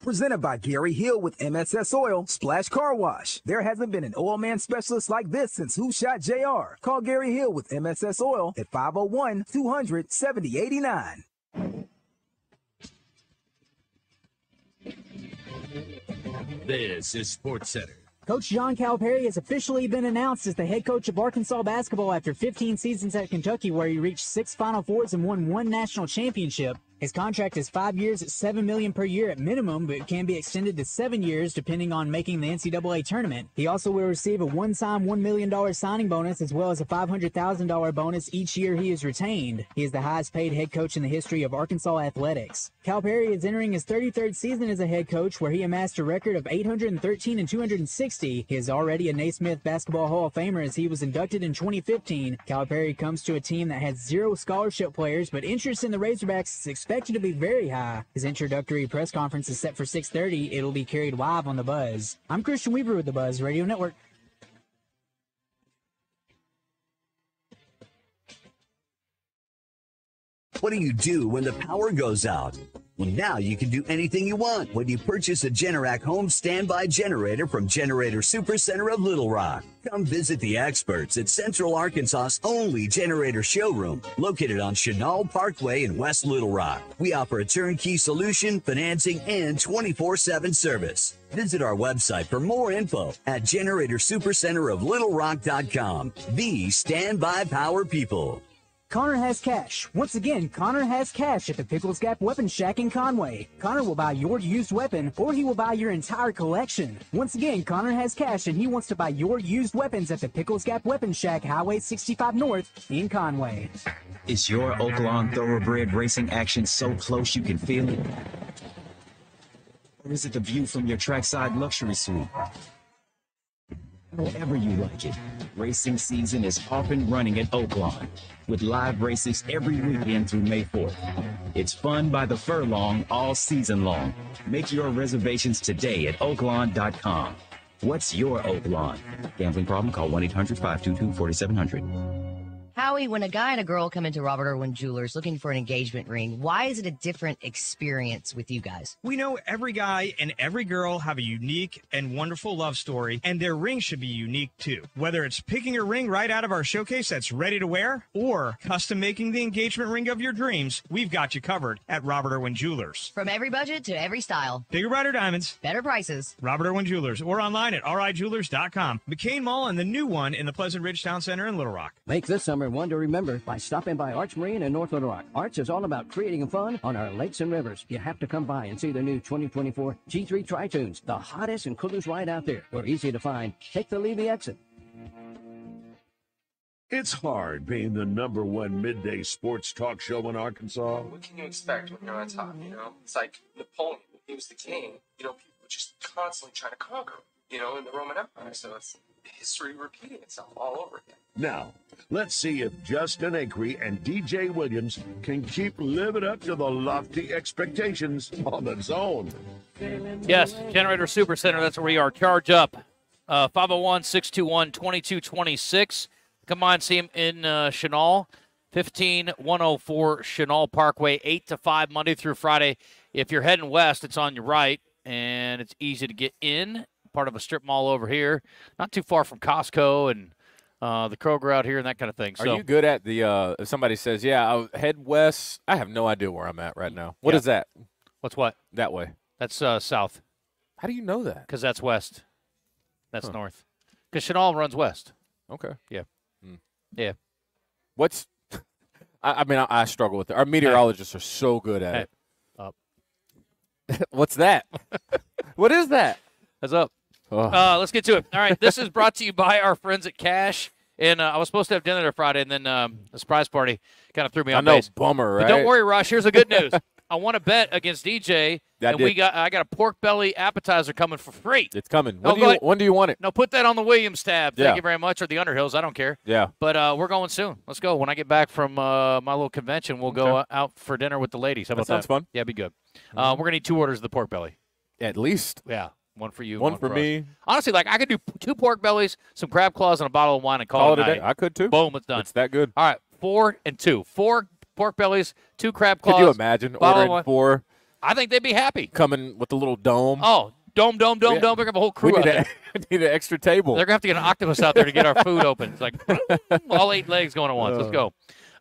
Presented by Gary Hill with MSS Oil Splash Car Wash. There hasn't been an oil man specialist like this since Who Shot JR. Call Gary Hill with MSS Oil at 501 200 7089. This is Sports Center. Coach John Calipari has officially been announced as the head coach of Arkansas basketball after 15 seasons at Kentucky, where he reached six Final Fours and won one national championship. His contract is five years at seven million per year at minimum, but can be extended to seven years depending on making the NCAA tournament. He also will receive a one-time one million dollar signing bonus as well as a five hundred thousand dollar bonus each year he is retained. He is the highest-paid head coach in the history of Arkansas athletics. Calipari is entering his 33rd season as a head coach, where he amassed a record of 813 and 260. He is already a Naismith Basketball Hall of Famer as he was inducted in 2015. Calipari comes to a team that has zero scholarship players, but interest in the Razorbacks is expected to be very high. His introductory press conference is set for 6:30. It'll be carried live on the Buzz. I'm Christian Weaver with the Buzz Radio Network. What do you do when the power goes out? Well, now you can do anything you want when you purchase a Generac home standby generator from Generator Supercenter of Little Rock. Come visit the experts at Central Arkansas's only generator showroom, located on Chenal Parkway in West Little Rock. We offer a turnkey solution, financing, and 24 7 service. Visit our website for more info at Generator Supercenter of Little Rock.com. The standby power people. Connor has cash. Once again, Connor has cash at the Pickles Gap Weapon Shack in Conway. Connor will buy your used weapon or he will buy your entire collection. Once again, Connor has cash and he wants to buy your used weapons at the Pickles Gap Weapon Shack, Highway 65 North in Conway. Is your Oaklawn thoroughbred racing action so close you can feel it? Or is it the view from your trackside luxury suite? However you like it, racing season is off and running at Oaklawn with live races every weekend through May 4th. It's fun by the furlong all season long. Make your reservations today at oaklawn.com. What's your Oaklawn? Gambling problem? Call 1-800-522-4700. Howie, when a guy and a girl come into Robert Irwin Jewelers looking for an engagement ring, why is it a different experience with you guys? We know every guy and every girl have a unique and wonderful love story, and their ring should be unique too. Whether it's picking a ring right out of our showcase that's ready to wear, or custom making the engagement ring of your dreams, we've got you covered at Robert Irwin Jewelers. From every budget to every style. Bigger, brighter diamonds. Better prices. Robert Irwin Jewelers, or online at rijewelers.com. McCain Mall and the new one in the Pleasant Ridge Town Center in Little Rock. Make this summer one to remember by stopping by Arch Marine in North Little Rock. Arch is all about creating fun on our lakes and rivers. You have to come by and see the new 2024 G3 Tritoons, the hottest and coolest ride out there. We're easy to find. Take the Levy exit. It's hard being the number one midday sports talk show in Arkansas. What can you expect when you're on top? You know, it's like Napoleon. He was the king. You know, people just constantly trying to conquer, you know, in the Roman Empire. So it's history repeating itself all over again. Now, let's see if Justin Acree and DJ Williams can keep living up to the lofty expectations on the zone. Yes, Generator Super Center. That's where we are. Charge up. Uh, 501 621 2226. Come on, see him in uh, Chenal. 15104 Chenal Parkway, 8 to 5, Monday through Friday. If you're heading west, it's on your right, and it's easy to get in. Part of a strip mall over here, not too far from Costco and uh, the Kroger out here and that kind of thing. Are so, you good at the? Uh, if somebody says, "Yeah, I'll head west," I have no idea where I'm at right now. What Yeah. is that? What's what? That way. That's uh, south. How do you know that? Because that's west. That's Huh. north. Because Chenal runs west. Okay. Yeah. Hmm. Yeah. What's? I, I mean, I, I struggle with it. Our meteorologists are so good at Hey. it. Up. What's that? what is that? That's up. Ugh. Uh, let's get to it. All right, this is brought to you by our friends at Cache. And uh, I was supposed to have dinner there Friday, and then um, the surprise party kind of threw me I off know, base. bummer, But don't worry, Rush. Here's the good news. I want to bet against DJ, I and we got I got a pork belly appetizer coming for free. It's coming. No, When do you when do you want it? No, put that on the Williams tab. Thank Yeah. you very much, or the Underhills. I don't care. Yeah. But uh, we're going soon. Let's go. When I get back from uh, my little convention, we'll go uh, out for dinner with the ladies. How That about sounds fun. Yeah, be good. Uh, we're gonna need two orders of the pork belly. At least. Yeah, one for you, One for us. me. Honestly, like I could do two pork bellies, some crab claws, and a bottle of wine, and call, Call it a day. I could too. Boom, it's done. It's that good. All right, four and two. Four pork bellies, two crab claws. Could you imagine ordering four, I think they'd be happy. coming with a little dome? Oh, dome, dome, dome, Yeah. dome. They're gonna have a whole we crew out need, there. a, need an extra table. They're gonna have to get an octopus out there to get our food open. It's like all eight legs going at once. Let's uh. go.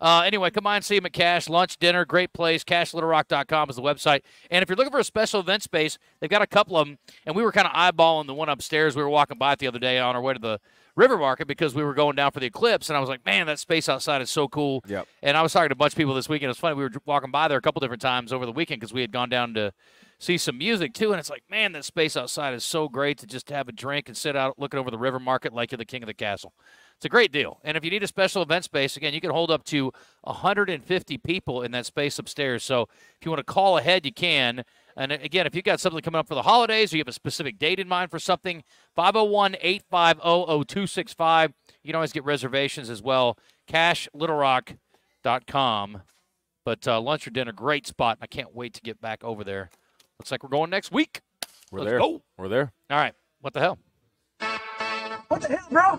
Uh, anyway, come on, see them at Cache. Lunch, dinner, great place. CacheLittleRock.com is the website. And if you're looking for a special event space, they've got a couple of them. And we were kind of eyeballing the one upstairs. We were walking by it the other day on our way to the river market because we were going down for the eclipse. And I was like, man, that space outside is so cool. Yep. And I was talking to a bunch of people this weekend. It was funny. We were walking by there a couple different times over the weekend because we had gone down to see some music too. And it's like, man, that space outside is so great to just have a drink and sit out looking over the river market like you're the king of the castle. It's a great deal. And if you need a special event space, again, you can hold up to 150 people in that space upstairs. So if you want to call ahead, you can. And again, if you've got something coming up for the holidays or you have a specific date in mind for something, 501 850 0265. You can always get reservations as well. CacheLittleRock.com. But uh, lunch or dinner, great spot. I can't wait to get back over there. Looks like we're going next week. We're Let's there. go. We're there. All right. What the hell? What the hell, bro?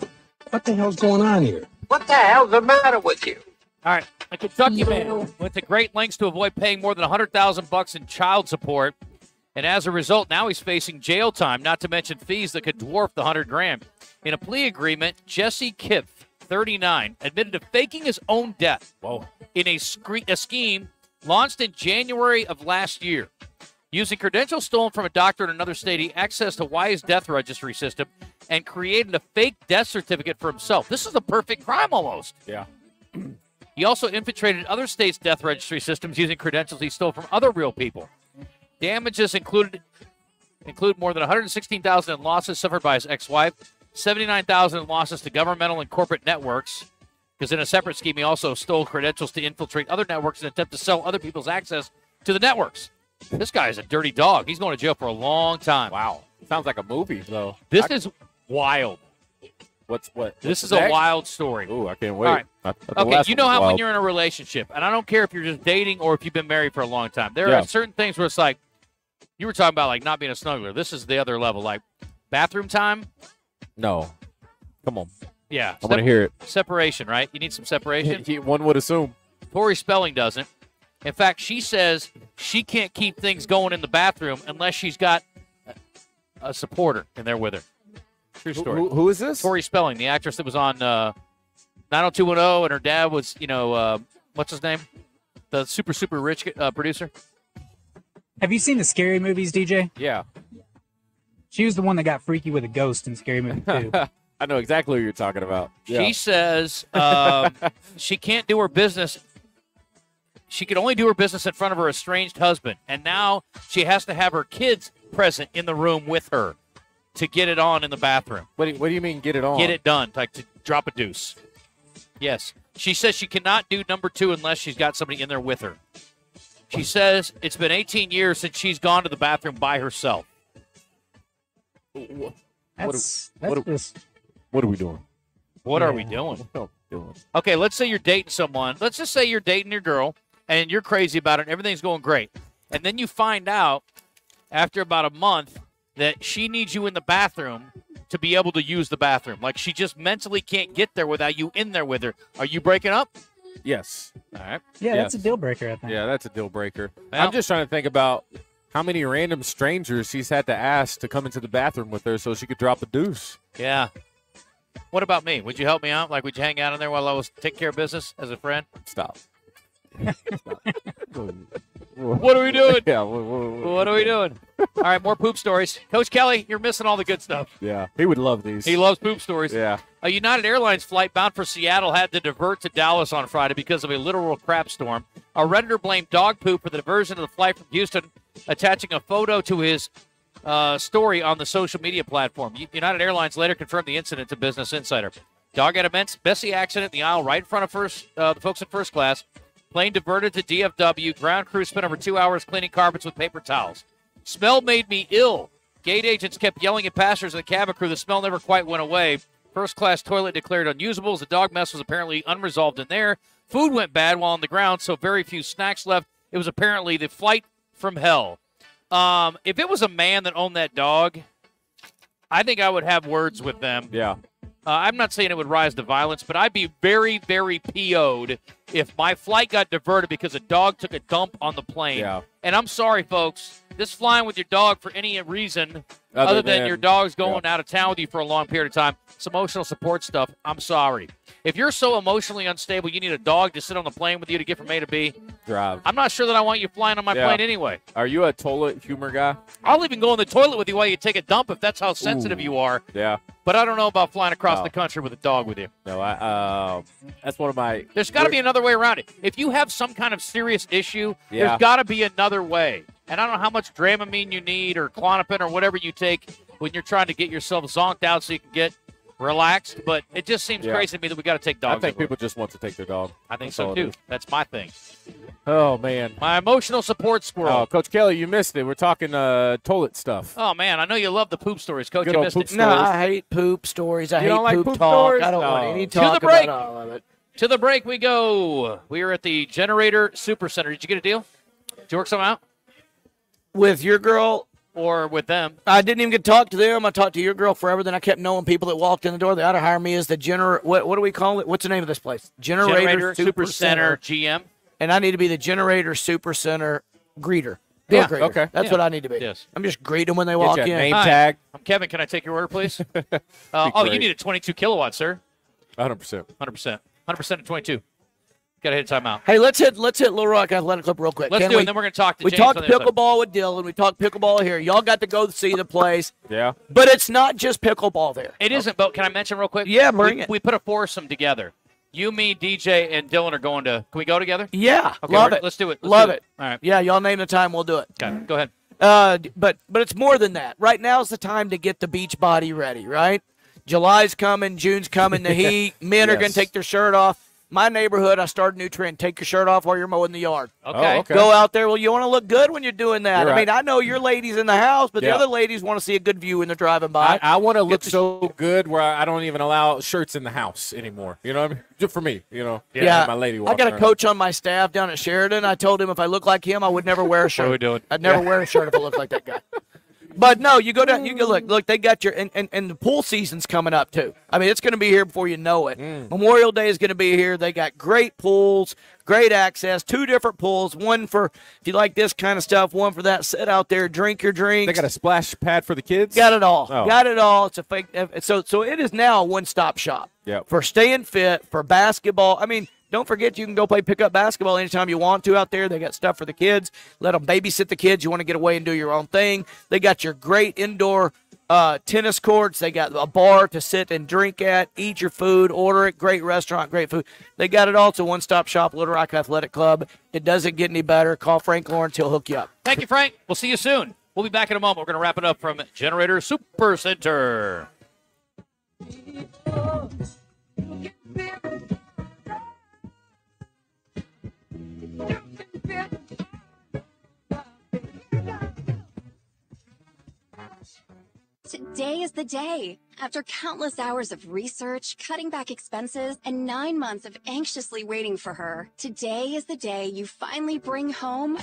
What the hell's going on here? What the hell's the matter with you? All right, a Kentucky man went to great lengths to avoid paying more than 100000 bucks in child support, and as a result, now he's facing jail time, not to mention fees that could dwarf the 100 grand. In a plea agreement, Jesse Kipf, 39, admitted to faking his own death Whoa. in a, scre- a scheme launched in January of last year. Using credentials stolen from a doctor in another state, he accessed Hawaii's death registry system and created a fake death certificate for himself. This is a perfect crime almost. Yeah. He also infiltrated other states' death registry systems using credentials he stole from other real people. Damages included include more than 116,000 in losses suffered by his ex-wife, 79,000 in losses to governmental and corporate networks. Because in a separate scheme, he also stole credentials to infiltrate other networks in an attempt to sell other people's access to the networks. This guy is a dirty dog. He's going to jail for a long time. Wow. Sounds like a movie, though. This I- is wild. What's what? This what's is a wild story. Ooh, I can't wait. All right. I Okay, you know how when you're in a relationship, and I don't care if you're just dating or if you've been married for a long time, there Yeah. are certain things where it's like, you were talking about like not being a snuggler. This is the other level. Like bathroom time, No. Come on. yeah. I wanna hear it. Separation, right? You need some separation. One would assume. Tori Spelling doesn't. In fact, she says she can't keep things going in the bathroom unless she's got a- a supporter in there with her. True story. who- who is this? Tori Spelling, the actress that was on uh, 90210, and her dad was, you know, uh, what's his name? The super, super rich uh, producer. Have you seen the scary movies, DJ? Yeah. She was the one that got freaky with a ghost in Scary Movie 2. I know exactly what you're talking about. Yeah. She says um, she can't do her business. She could only do her business in front of her estranged husband, and now she has to have her kids present in the room with her to get it on in the bathroom. What do you, what do you mean get it on? Get it done, like to drop a deuce. Yes, she says she cannot do number two unless she's got somebody in there with her. She says it's been 18 years since she's gone to the bathroom by herself. what, That's are, what, are, just what are we doing? What are we doing? What are we doing? Okay, let's say you're dating someone. Let's just say you're dating your girl and you're crazy about it and everything's going great. And then you find out after about a month that she needs you in the bathroom to be able to use the bathroom. Like she just mentally can't get there without you in there with her. Are you breaking up? Yes. All right. yeah, that's a deal breaker. I think. Yeah, that's a deal breaker. Well- I'm just trying to think about how many random strangers she's had to ask to come into the bathroom with her so she could drop a deuce. Yeah. What about me? Would you help me out? Like, would you hang out in there while I was take care of business as a friend? Stop. What are we doing? Yeah. What, what- What are we doing? All right, more poop stories. Coach Kelly, you're missing all the good stuff. yeah. He would love these. He loves poop stories. Yeah. A United Airlines flight bound for Seattle had to divert to Dallas on Friday because of a literal crap storm. A redditor blamed dog poop for the diversion of the flight from Houston, attaching a photo to his uh, story on the social media platform. United Airlines later confirmed the incident to Business Insider. Dog had a messy accident in the aisle right in front of first uh, the folks in first class. Plane diverted to DFW. Ground crew spent over two hours cleaning carpets with paper towels. Smell made me ill. Gate agents kept yelling at passengers and the cabin crew. The smell never quite went away. First class toilet declared unusable as the dog mess was apparently unresolved in there. Food went bad while on the ground, so very few snacks left. It was apparently the flight from hell. Um, if it was a man that owned that dog, I think I would have words with them. Yeah. Uh, I'm not saying it would rise to violence, but I'd be very, very PO'd if my flight got diverted because a dog took a dump on the plane. Yeah. And I'm sorry, folks. This flying with your dog for any reason Other other, than, than- your dog's going out of town with you for a long period of time, it's emotional support stuff. I'm sorry. If you're so emotionally unstable, you need a dog to sit on the plane with you to get from A to B. Drive. I'm not sure that I want you flying on my Yeah. plane anyway. Are you a toilet humor guy? I'll even go in the toilet with you while you take a dump if that's how sensitive Ooh. you are. Yeah. But I don't know about flying across No. the country with a dog with you. No, I. Uh, that's one of my. There's got to be another way around it. If you have some kind of serious issue, Yeah. there's got to be another way. And I don't know how much Dramamine you need or Klonopin or whatever you take when you're trying to get yourself zonked out so you can get relaxed. But it just seems Yeah. crazy to me that we got to take dogs. I think people just want to take their dog. I think That's so too. That's my thing. Oh man. My emotional support squirrel. Oh, Coach Kelly, you missed it. We're talking uh, toilet stuff. Oh man, I know you love the poop stories, Coach. Good you missed poop it. No. I hate poop stories. I You hate don't like poop, poop talk. stories? I don't want No. any To talk the break. about all of it. To the break we go. We are at the Generator Super Center. Did you get a deal? Did you work something out? With your girl, or with them? I didn't even get to talk to them. I talked to your girl forever. Then I kept knowing people that walked in the door. They ought to hire me as the gener. What, what do we call it? What's the name of this place? Generator, Generator Super Center GM. And I need to be the Generator Super Center greeter. Yeah, greeter. okay. That's Yeah. what I need to be. Yes. I'm just greeting when they walk in. Name Hi, I'm Kevin. Can I take your order, please? uh, oh, you need a 22 kilowatt, sir. 100. percent 100 percent. 100 percent of 22. Got to hit timeout. Hey, let's hit let's hit Little Rock Athletic Club real quick. Let's Can do it, we? and then we're gonna talk to We James talked on the other side. pickleball with Dylan. We talked pickleball here. Y'all got to go see the place, Yeah. but it's not just pickleball there. It isn't, but can I mention real quick? Yeah, bring we, it. We put a foursome together. You, me, DJ, and Dylan are going to. Can we go together? Yeah, Okay, love it. Let's do it. Let's love do it. All right. Yeah, y'all name the time. We'll do it. Okay. Go ahead. Uh, but but it's more than that. Right now is the time to get the beach body ready. Right, July's coming, June's coming. The heat. Men are gonna take their shirt off. My neighborhood, I started a new trend: take your shirt off while you're mowing the yard. Oh, okay. Oh, okay. Go out there. Well, you want to look good when you're doing that. You're I mean. I know your ladies in the house, but Yeah. the other ladies want to see a good view when they're driving by. I, I want to look so good where I don't even allow shirts in the house anymore. You know what I mean? Just for me, you know. Yeah, My lady. I got a around. coach on my staff down at Sheridan. I told him if I look like him, I would never wear a shirt. Oh, what are we doing? I'd never wear a shirt if I looked like that guy. But no, you go down. You go look. Look, they got your and, and, and the pool season's coming up too. I mean, it's going to be here before you know it. Mm. Memorial Day is going to be here. They got great pools, great access. Two different pools. One for if you like this kind of stuff. One for that. Sit out there, drink your drinks. They got a splash pad for the kids. Got it all. Oh. Got it all. It's a fake. So so it is now a one stop shop. Yep. For staying fit, for basketball. I mean, don't forget you can go play pickup basketball anytime you want to out there. They got stuff for the kids. Let them babysit the kids. You want to get away and do your own thing. They got your great indoor uh, tennis courts. They got a bar to sit and drink at, eat your food, order it. Great restaurant, great food. They got it all. It's a one stop shop, Little Rock Athletic Club. It doesn't get any better. Call Frank Lawrence. He'll hook you up. Thank you, Frank. We'll see you soon. We'll be back in a moment. We're going to wrap it up from Generator Super Center. Today is the day. After countless hours of research, cutting back expenses, and nine months of anxiously waiting for her, today is the day you finally bring home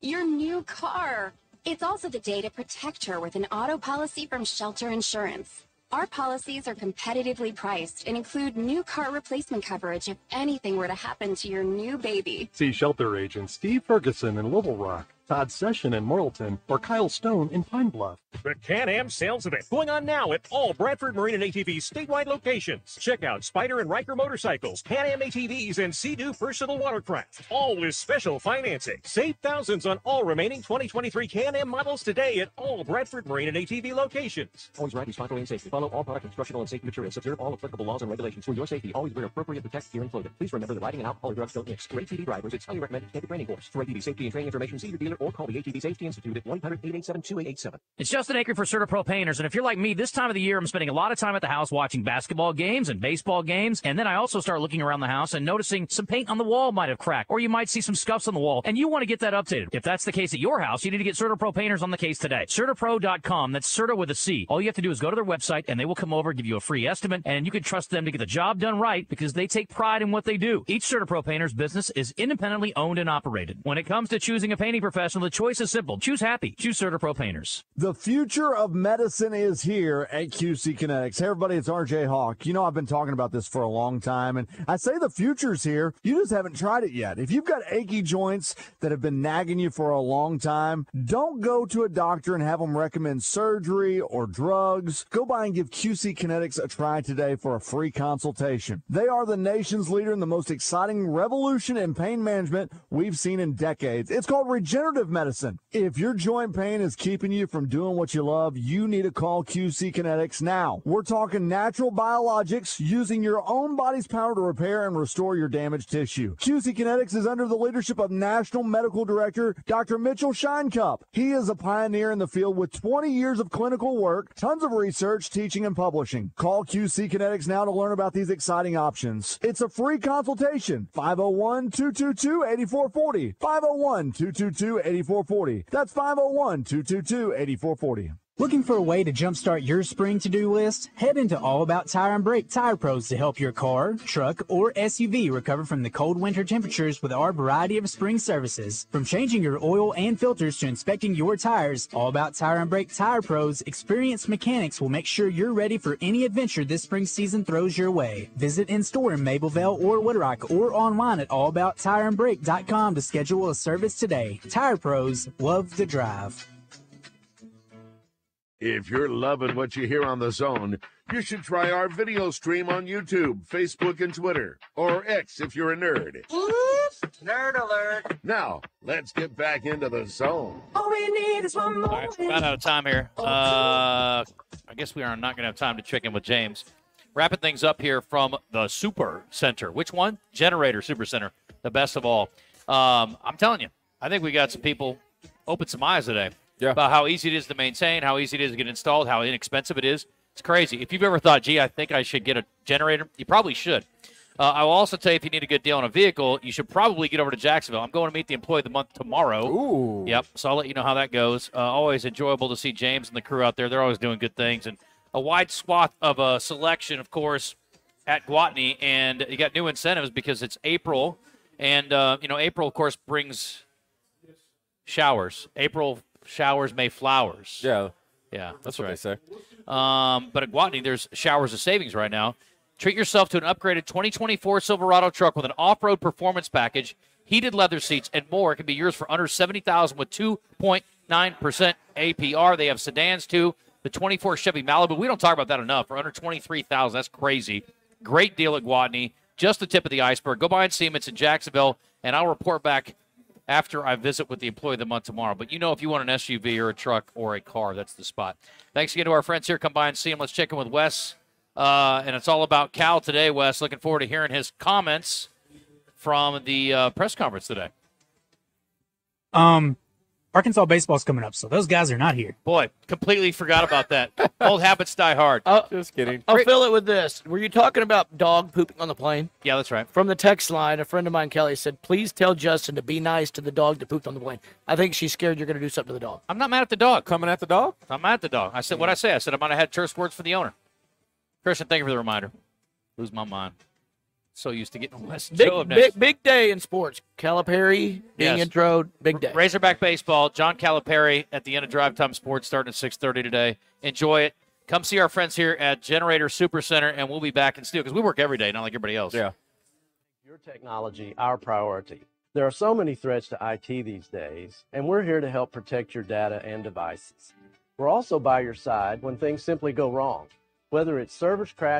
your new car. It's also the day to protect her with an auto policy from Shelter Insurance. Our policies are competitively priced and include new car replacement coverage if anything were to happen to your new baby. See shelter agent Steve Ferguson in Little Rock, Todd Session in Morrilton, or Kyle Stone in Pine Bluff. The Can-Am sales event going on now at all Bradford Marine and ATV statewide locations. Check out Spyder and Ryker motorcycles, Can-Am ATVs, and Sea-Doo versatile watercraft. All with special financing. Save thousands on all remaining 2023 Can-Am models today at all Bradford Marine and ATV locations. Always ride responsibly and safely. Follow all product instructional and safety materials. Observe all applicable laws and regulations. For your safety, always wear appropriate protective gear and clothing. Please remember that riding and alcohol or drugs don't mix. For ATV drivers, it's highly recommended to take a training course. For ATV safety and training information, see your dealer or call the ATV Safety Institute at 1-800-887-2887. It's Justin Acree for CertaPro Painters, and if you're like me, this time of the year, I'm spending a lot of time at the house watching basketball games and baseball games, and then I also start looking around the house and noticing some paint on the wall might have cracked, or you might see some scuffs on the wall, and you want to get that updated. If that's the case at your house, you need to get CertaPro Painters on the case today. CertaPro.com, that's Certa with a C. All you have to do is go to their website, and they will come over, give you a free estimate, and you can trust them to get the job done right because they take pride in what they do. Each CertaPro Painters business is independently owned and operated. When it comes to choosing a painting professional, the choice is simple. Choose happy. Choose CertaPro Painters. The future of medicine is here at QC Kinetix. Hey, everybody, it's RJ Hawk. You know, I've been talking about this for a long time, and I say the future's here. You just haven't tried it yet. If you've got achy joints that have been nagging you for a long time, don't go to a doctor and have them recommend surgery or drugs. Go by and give QC Kinetix a try today for a free consultation. They are the nation's leader in the most exciting revolution in pain management we've seen in decades. It's called regenerative medicine. If your joint pain is keeping you from doing what you love, you need to call QC Kinetix now. We're talking natural biologics using your own body's power to repair and restore your damaged tissue. QC Kinetix is under the leadership of National Medical Director Dr. Mitchell Sheinkop. He is a pioneer in the field with 20 years of clinical work, tons of research, teaching, and publishing. Call QC Kinetix now to learn about these exciting options. It's a free consultation. 501 222 8440. 501 222 8440. That's 501 222 8440. Looking for a way to jumpstart your spring to-do list? Head into All About Tire and Brake Tire Pros to help your car, truck, or SUV recover from the cold winter temperatures with our variety of spring services. From changing your oil and filters to inspecting your tires, All About Tire and Brake Tire Pros experienced mechanics will make sure you're ready for any adventure this spring season throws your way. Visit in-store in Mabelvale or Woodrock or online at allabouttireandbrake.com to schedule a service today. Tire Pros love to drive. If you're loving what you hear on the zone, you should try our video stream on YouTube, Facebook, and Twitter, or X if you're a nerd. Nerd alert. Now, let's get back into the zone. All we need is one more. All right, about out of time here. Uh, I guess we are not going to have time to check in with James. Wrapping things up here from the Super Center. Which one? Generator Super Center, the best of all. Um, I'm telling you, I think we got some people open some eyes today yeah. about how easy it is to maintain, how easy it is to get installed, how inexpensive it is. It's crazy. If you've ever thought, gee, I think I should get a generator, you probably should. Uh, I will also tell you if you need a good deal on a vehicle, you should probably get over to Jacksonville. I'm going to meet the employee of the month tomorrow. Ooh. Yep. So I'll let you know how that goes. Uh, always enjoyable to see James and the crew out there. They're always doing good things and a wide swath of a selection, of course, at Gwatney. And you got new incentives because it's April, and uh, you know April, of course, brings showers. April showers May flowers. Yeah. Yeah, that's, what right. they say. Um, but at Gwatney, there's showers of savings right now. Treat yourself to an upgraded 2024 Silverado truck with an off-road performance package, heated leather seats, and more. It can be yours for under 70000 with 2.9% APR. They have sedans, too. The 24 Chevy Malibu, we don't talk about that enough. For under 23000 That's crazy. Great deal at Gwatney. Just the tip of the iceberg. Go by and see them. It's in Jacksonville, and I'll report back after I visit with the employee of the month tomorrow. But you know, if you want an SUV or a truck or a car, that's the spot. Thanks again to our friends here. Come by and see them. Let's check in with Wes. Uh, and it's all about Cal today, Wes. Looking forward to hearing his comments from the uh, press conference today. Um, Arkansas baseball's coming up, so those guys are not here. Boy, completely forgot about that. Old habits die hard. Oh, Just kidding. I'll fill it with this. Were you talking about dog pooping on the plane? Yeah, that's right. From the text line, a friend of mine, Kelly, said, "Please tell Justin to be nice to the dog that pooped on the plane." I think she's scared you're going to do something to the dog. I'm not mad at the dog. Coming at the dog? I'm mad at the dog. I said what I say. I said I might have had terse words for the owner. Christian, thank you for the reminder. Lose my mind. So used to getting West Big, up big, next. big day in sports. Calipari being Yes. introed. Big day. Razorback baseball. John Calipari at the end of Drive Time Sports starting at 6:30 today. Enjoy it. Come see our friends here at Generator Super Center, and we'll be back in studio because we work every day, not like everybody else. Yeah. Your technology, our priority. There are so many threats to IT these days, and we're here to help protect your data and devices. We're also by your side when things simply go wrong, whether it's servers crash.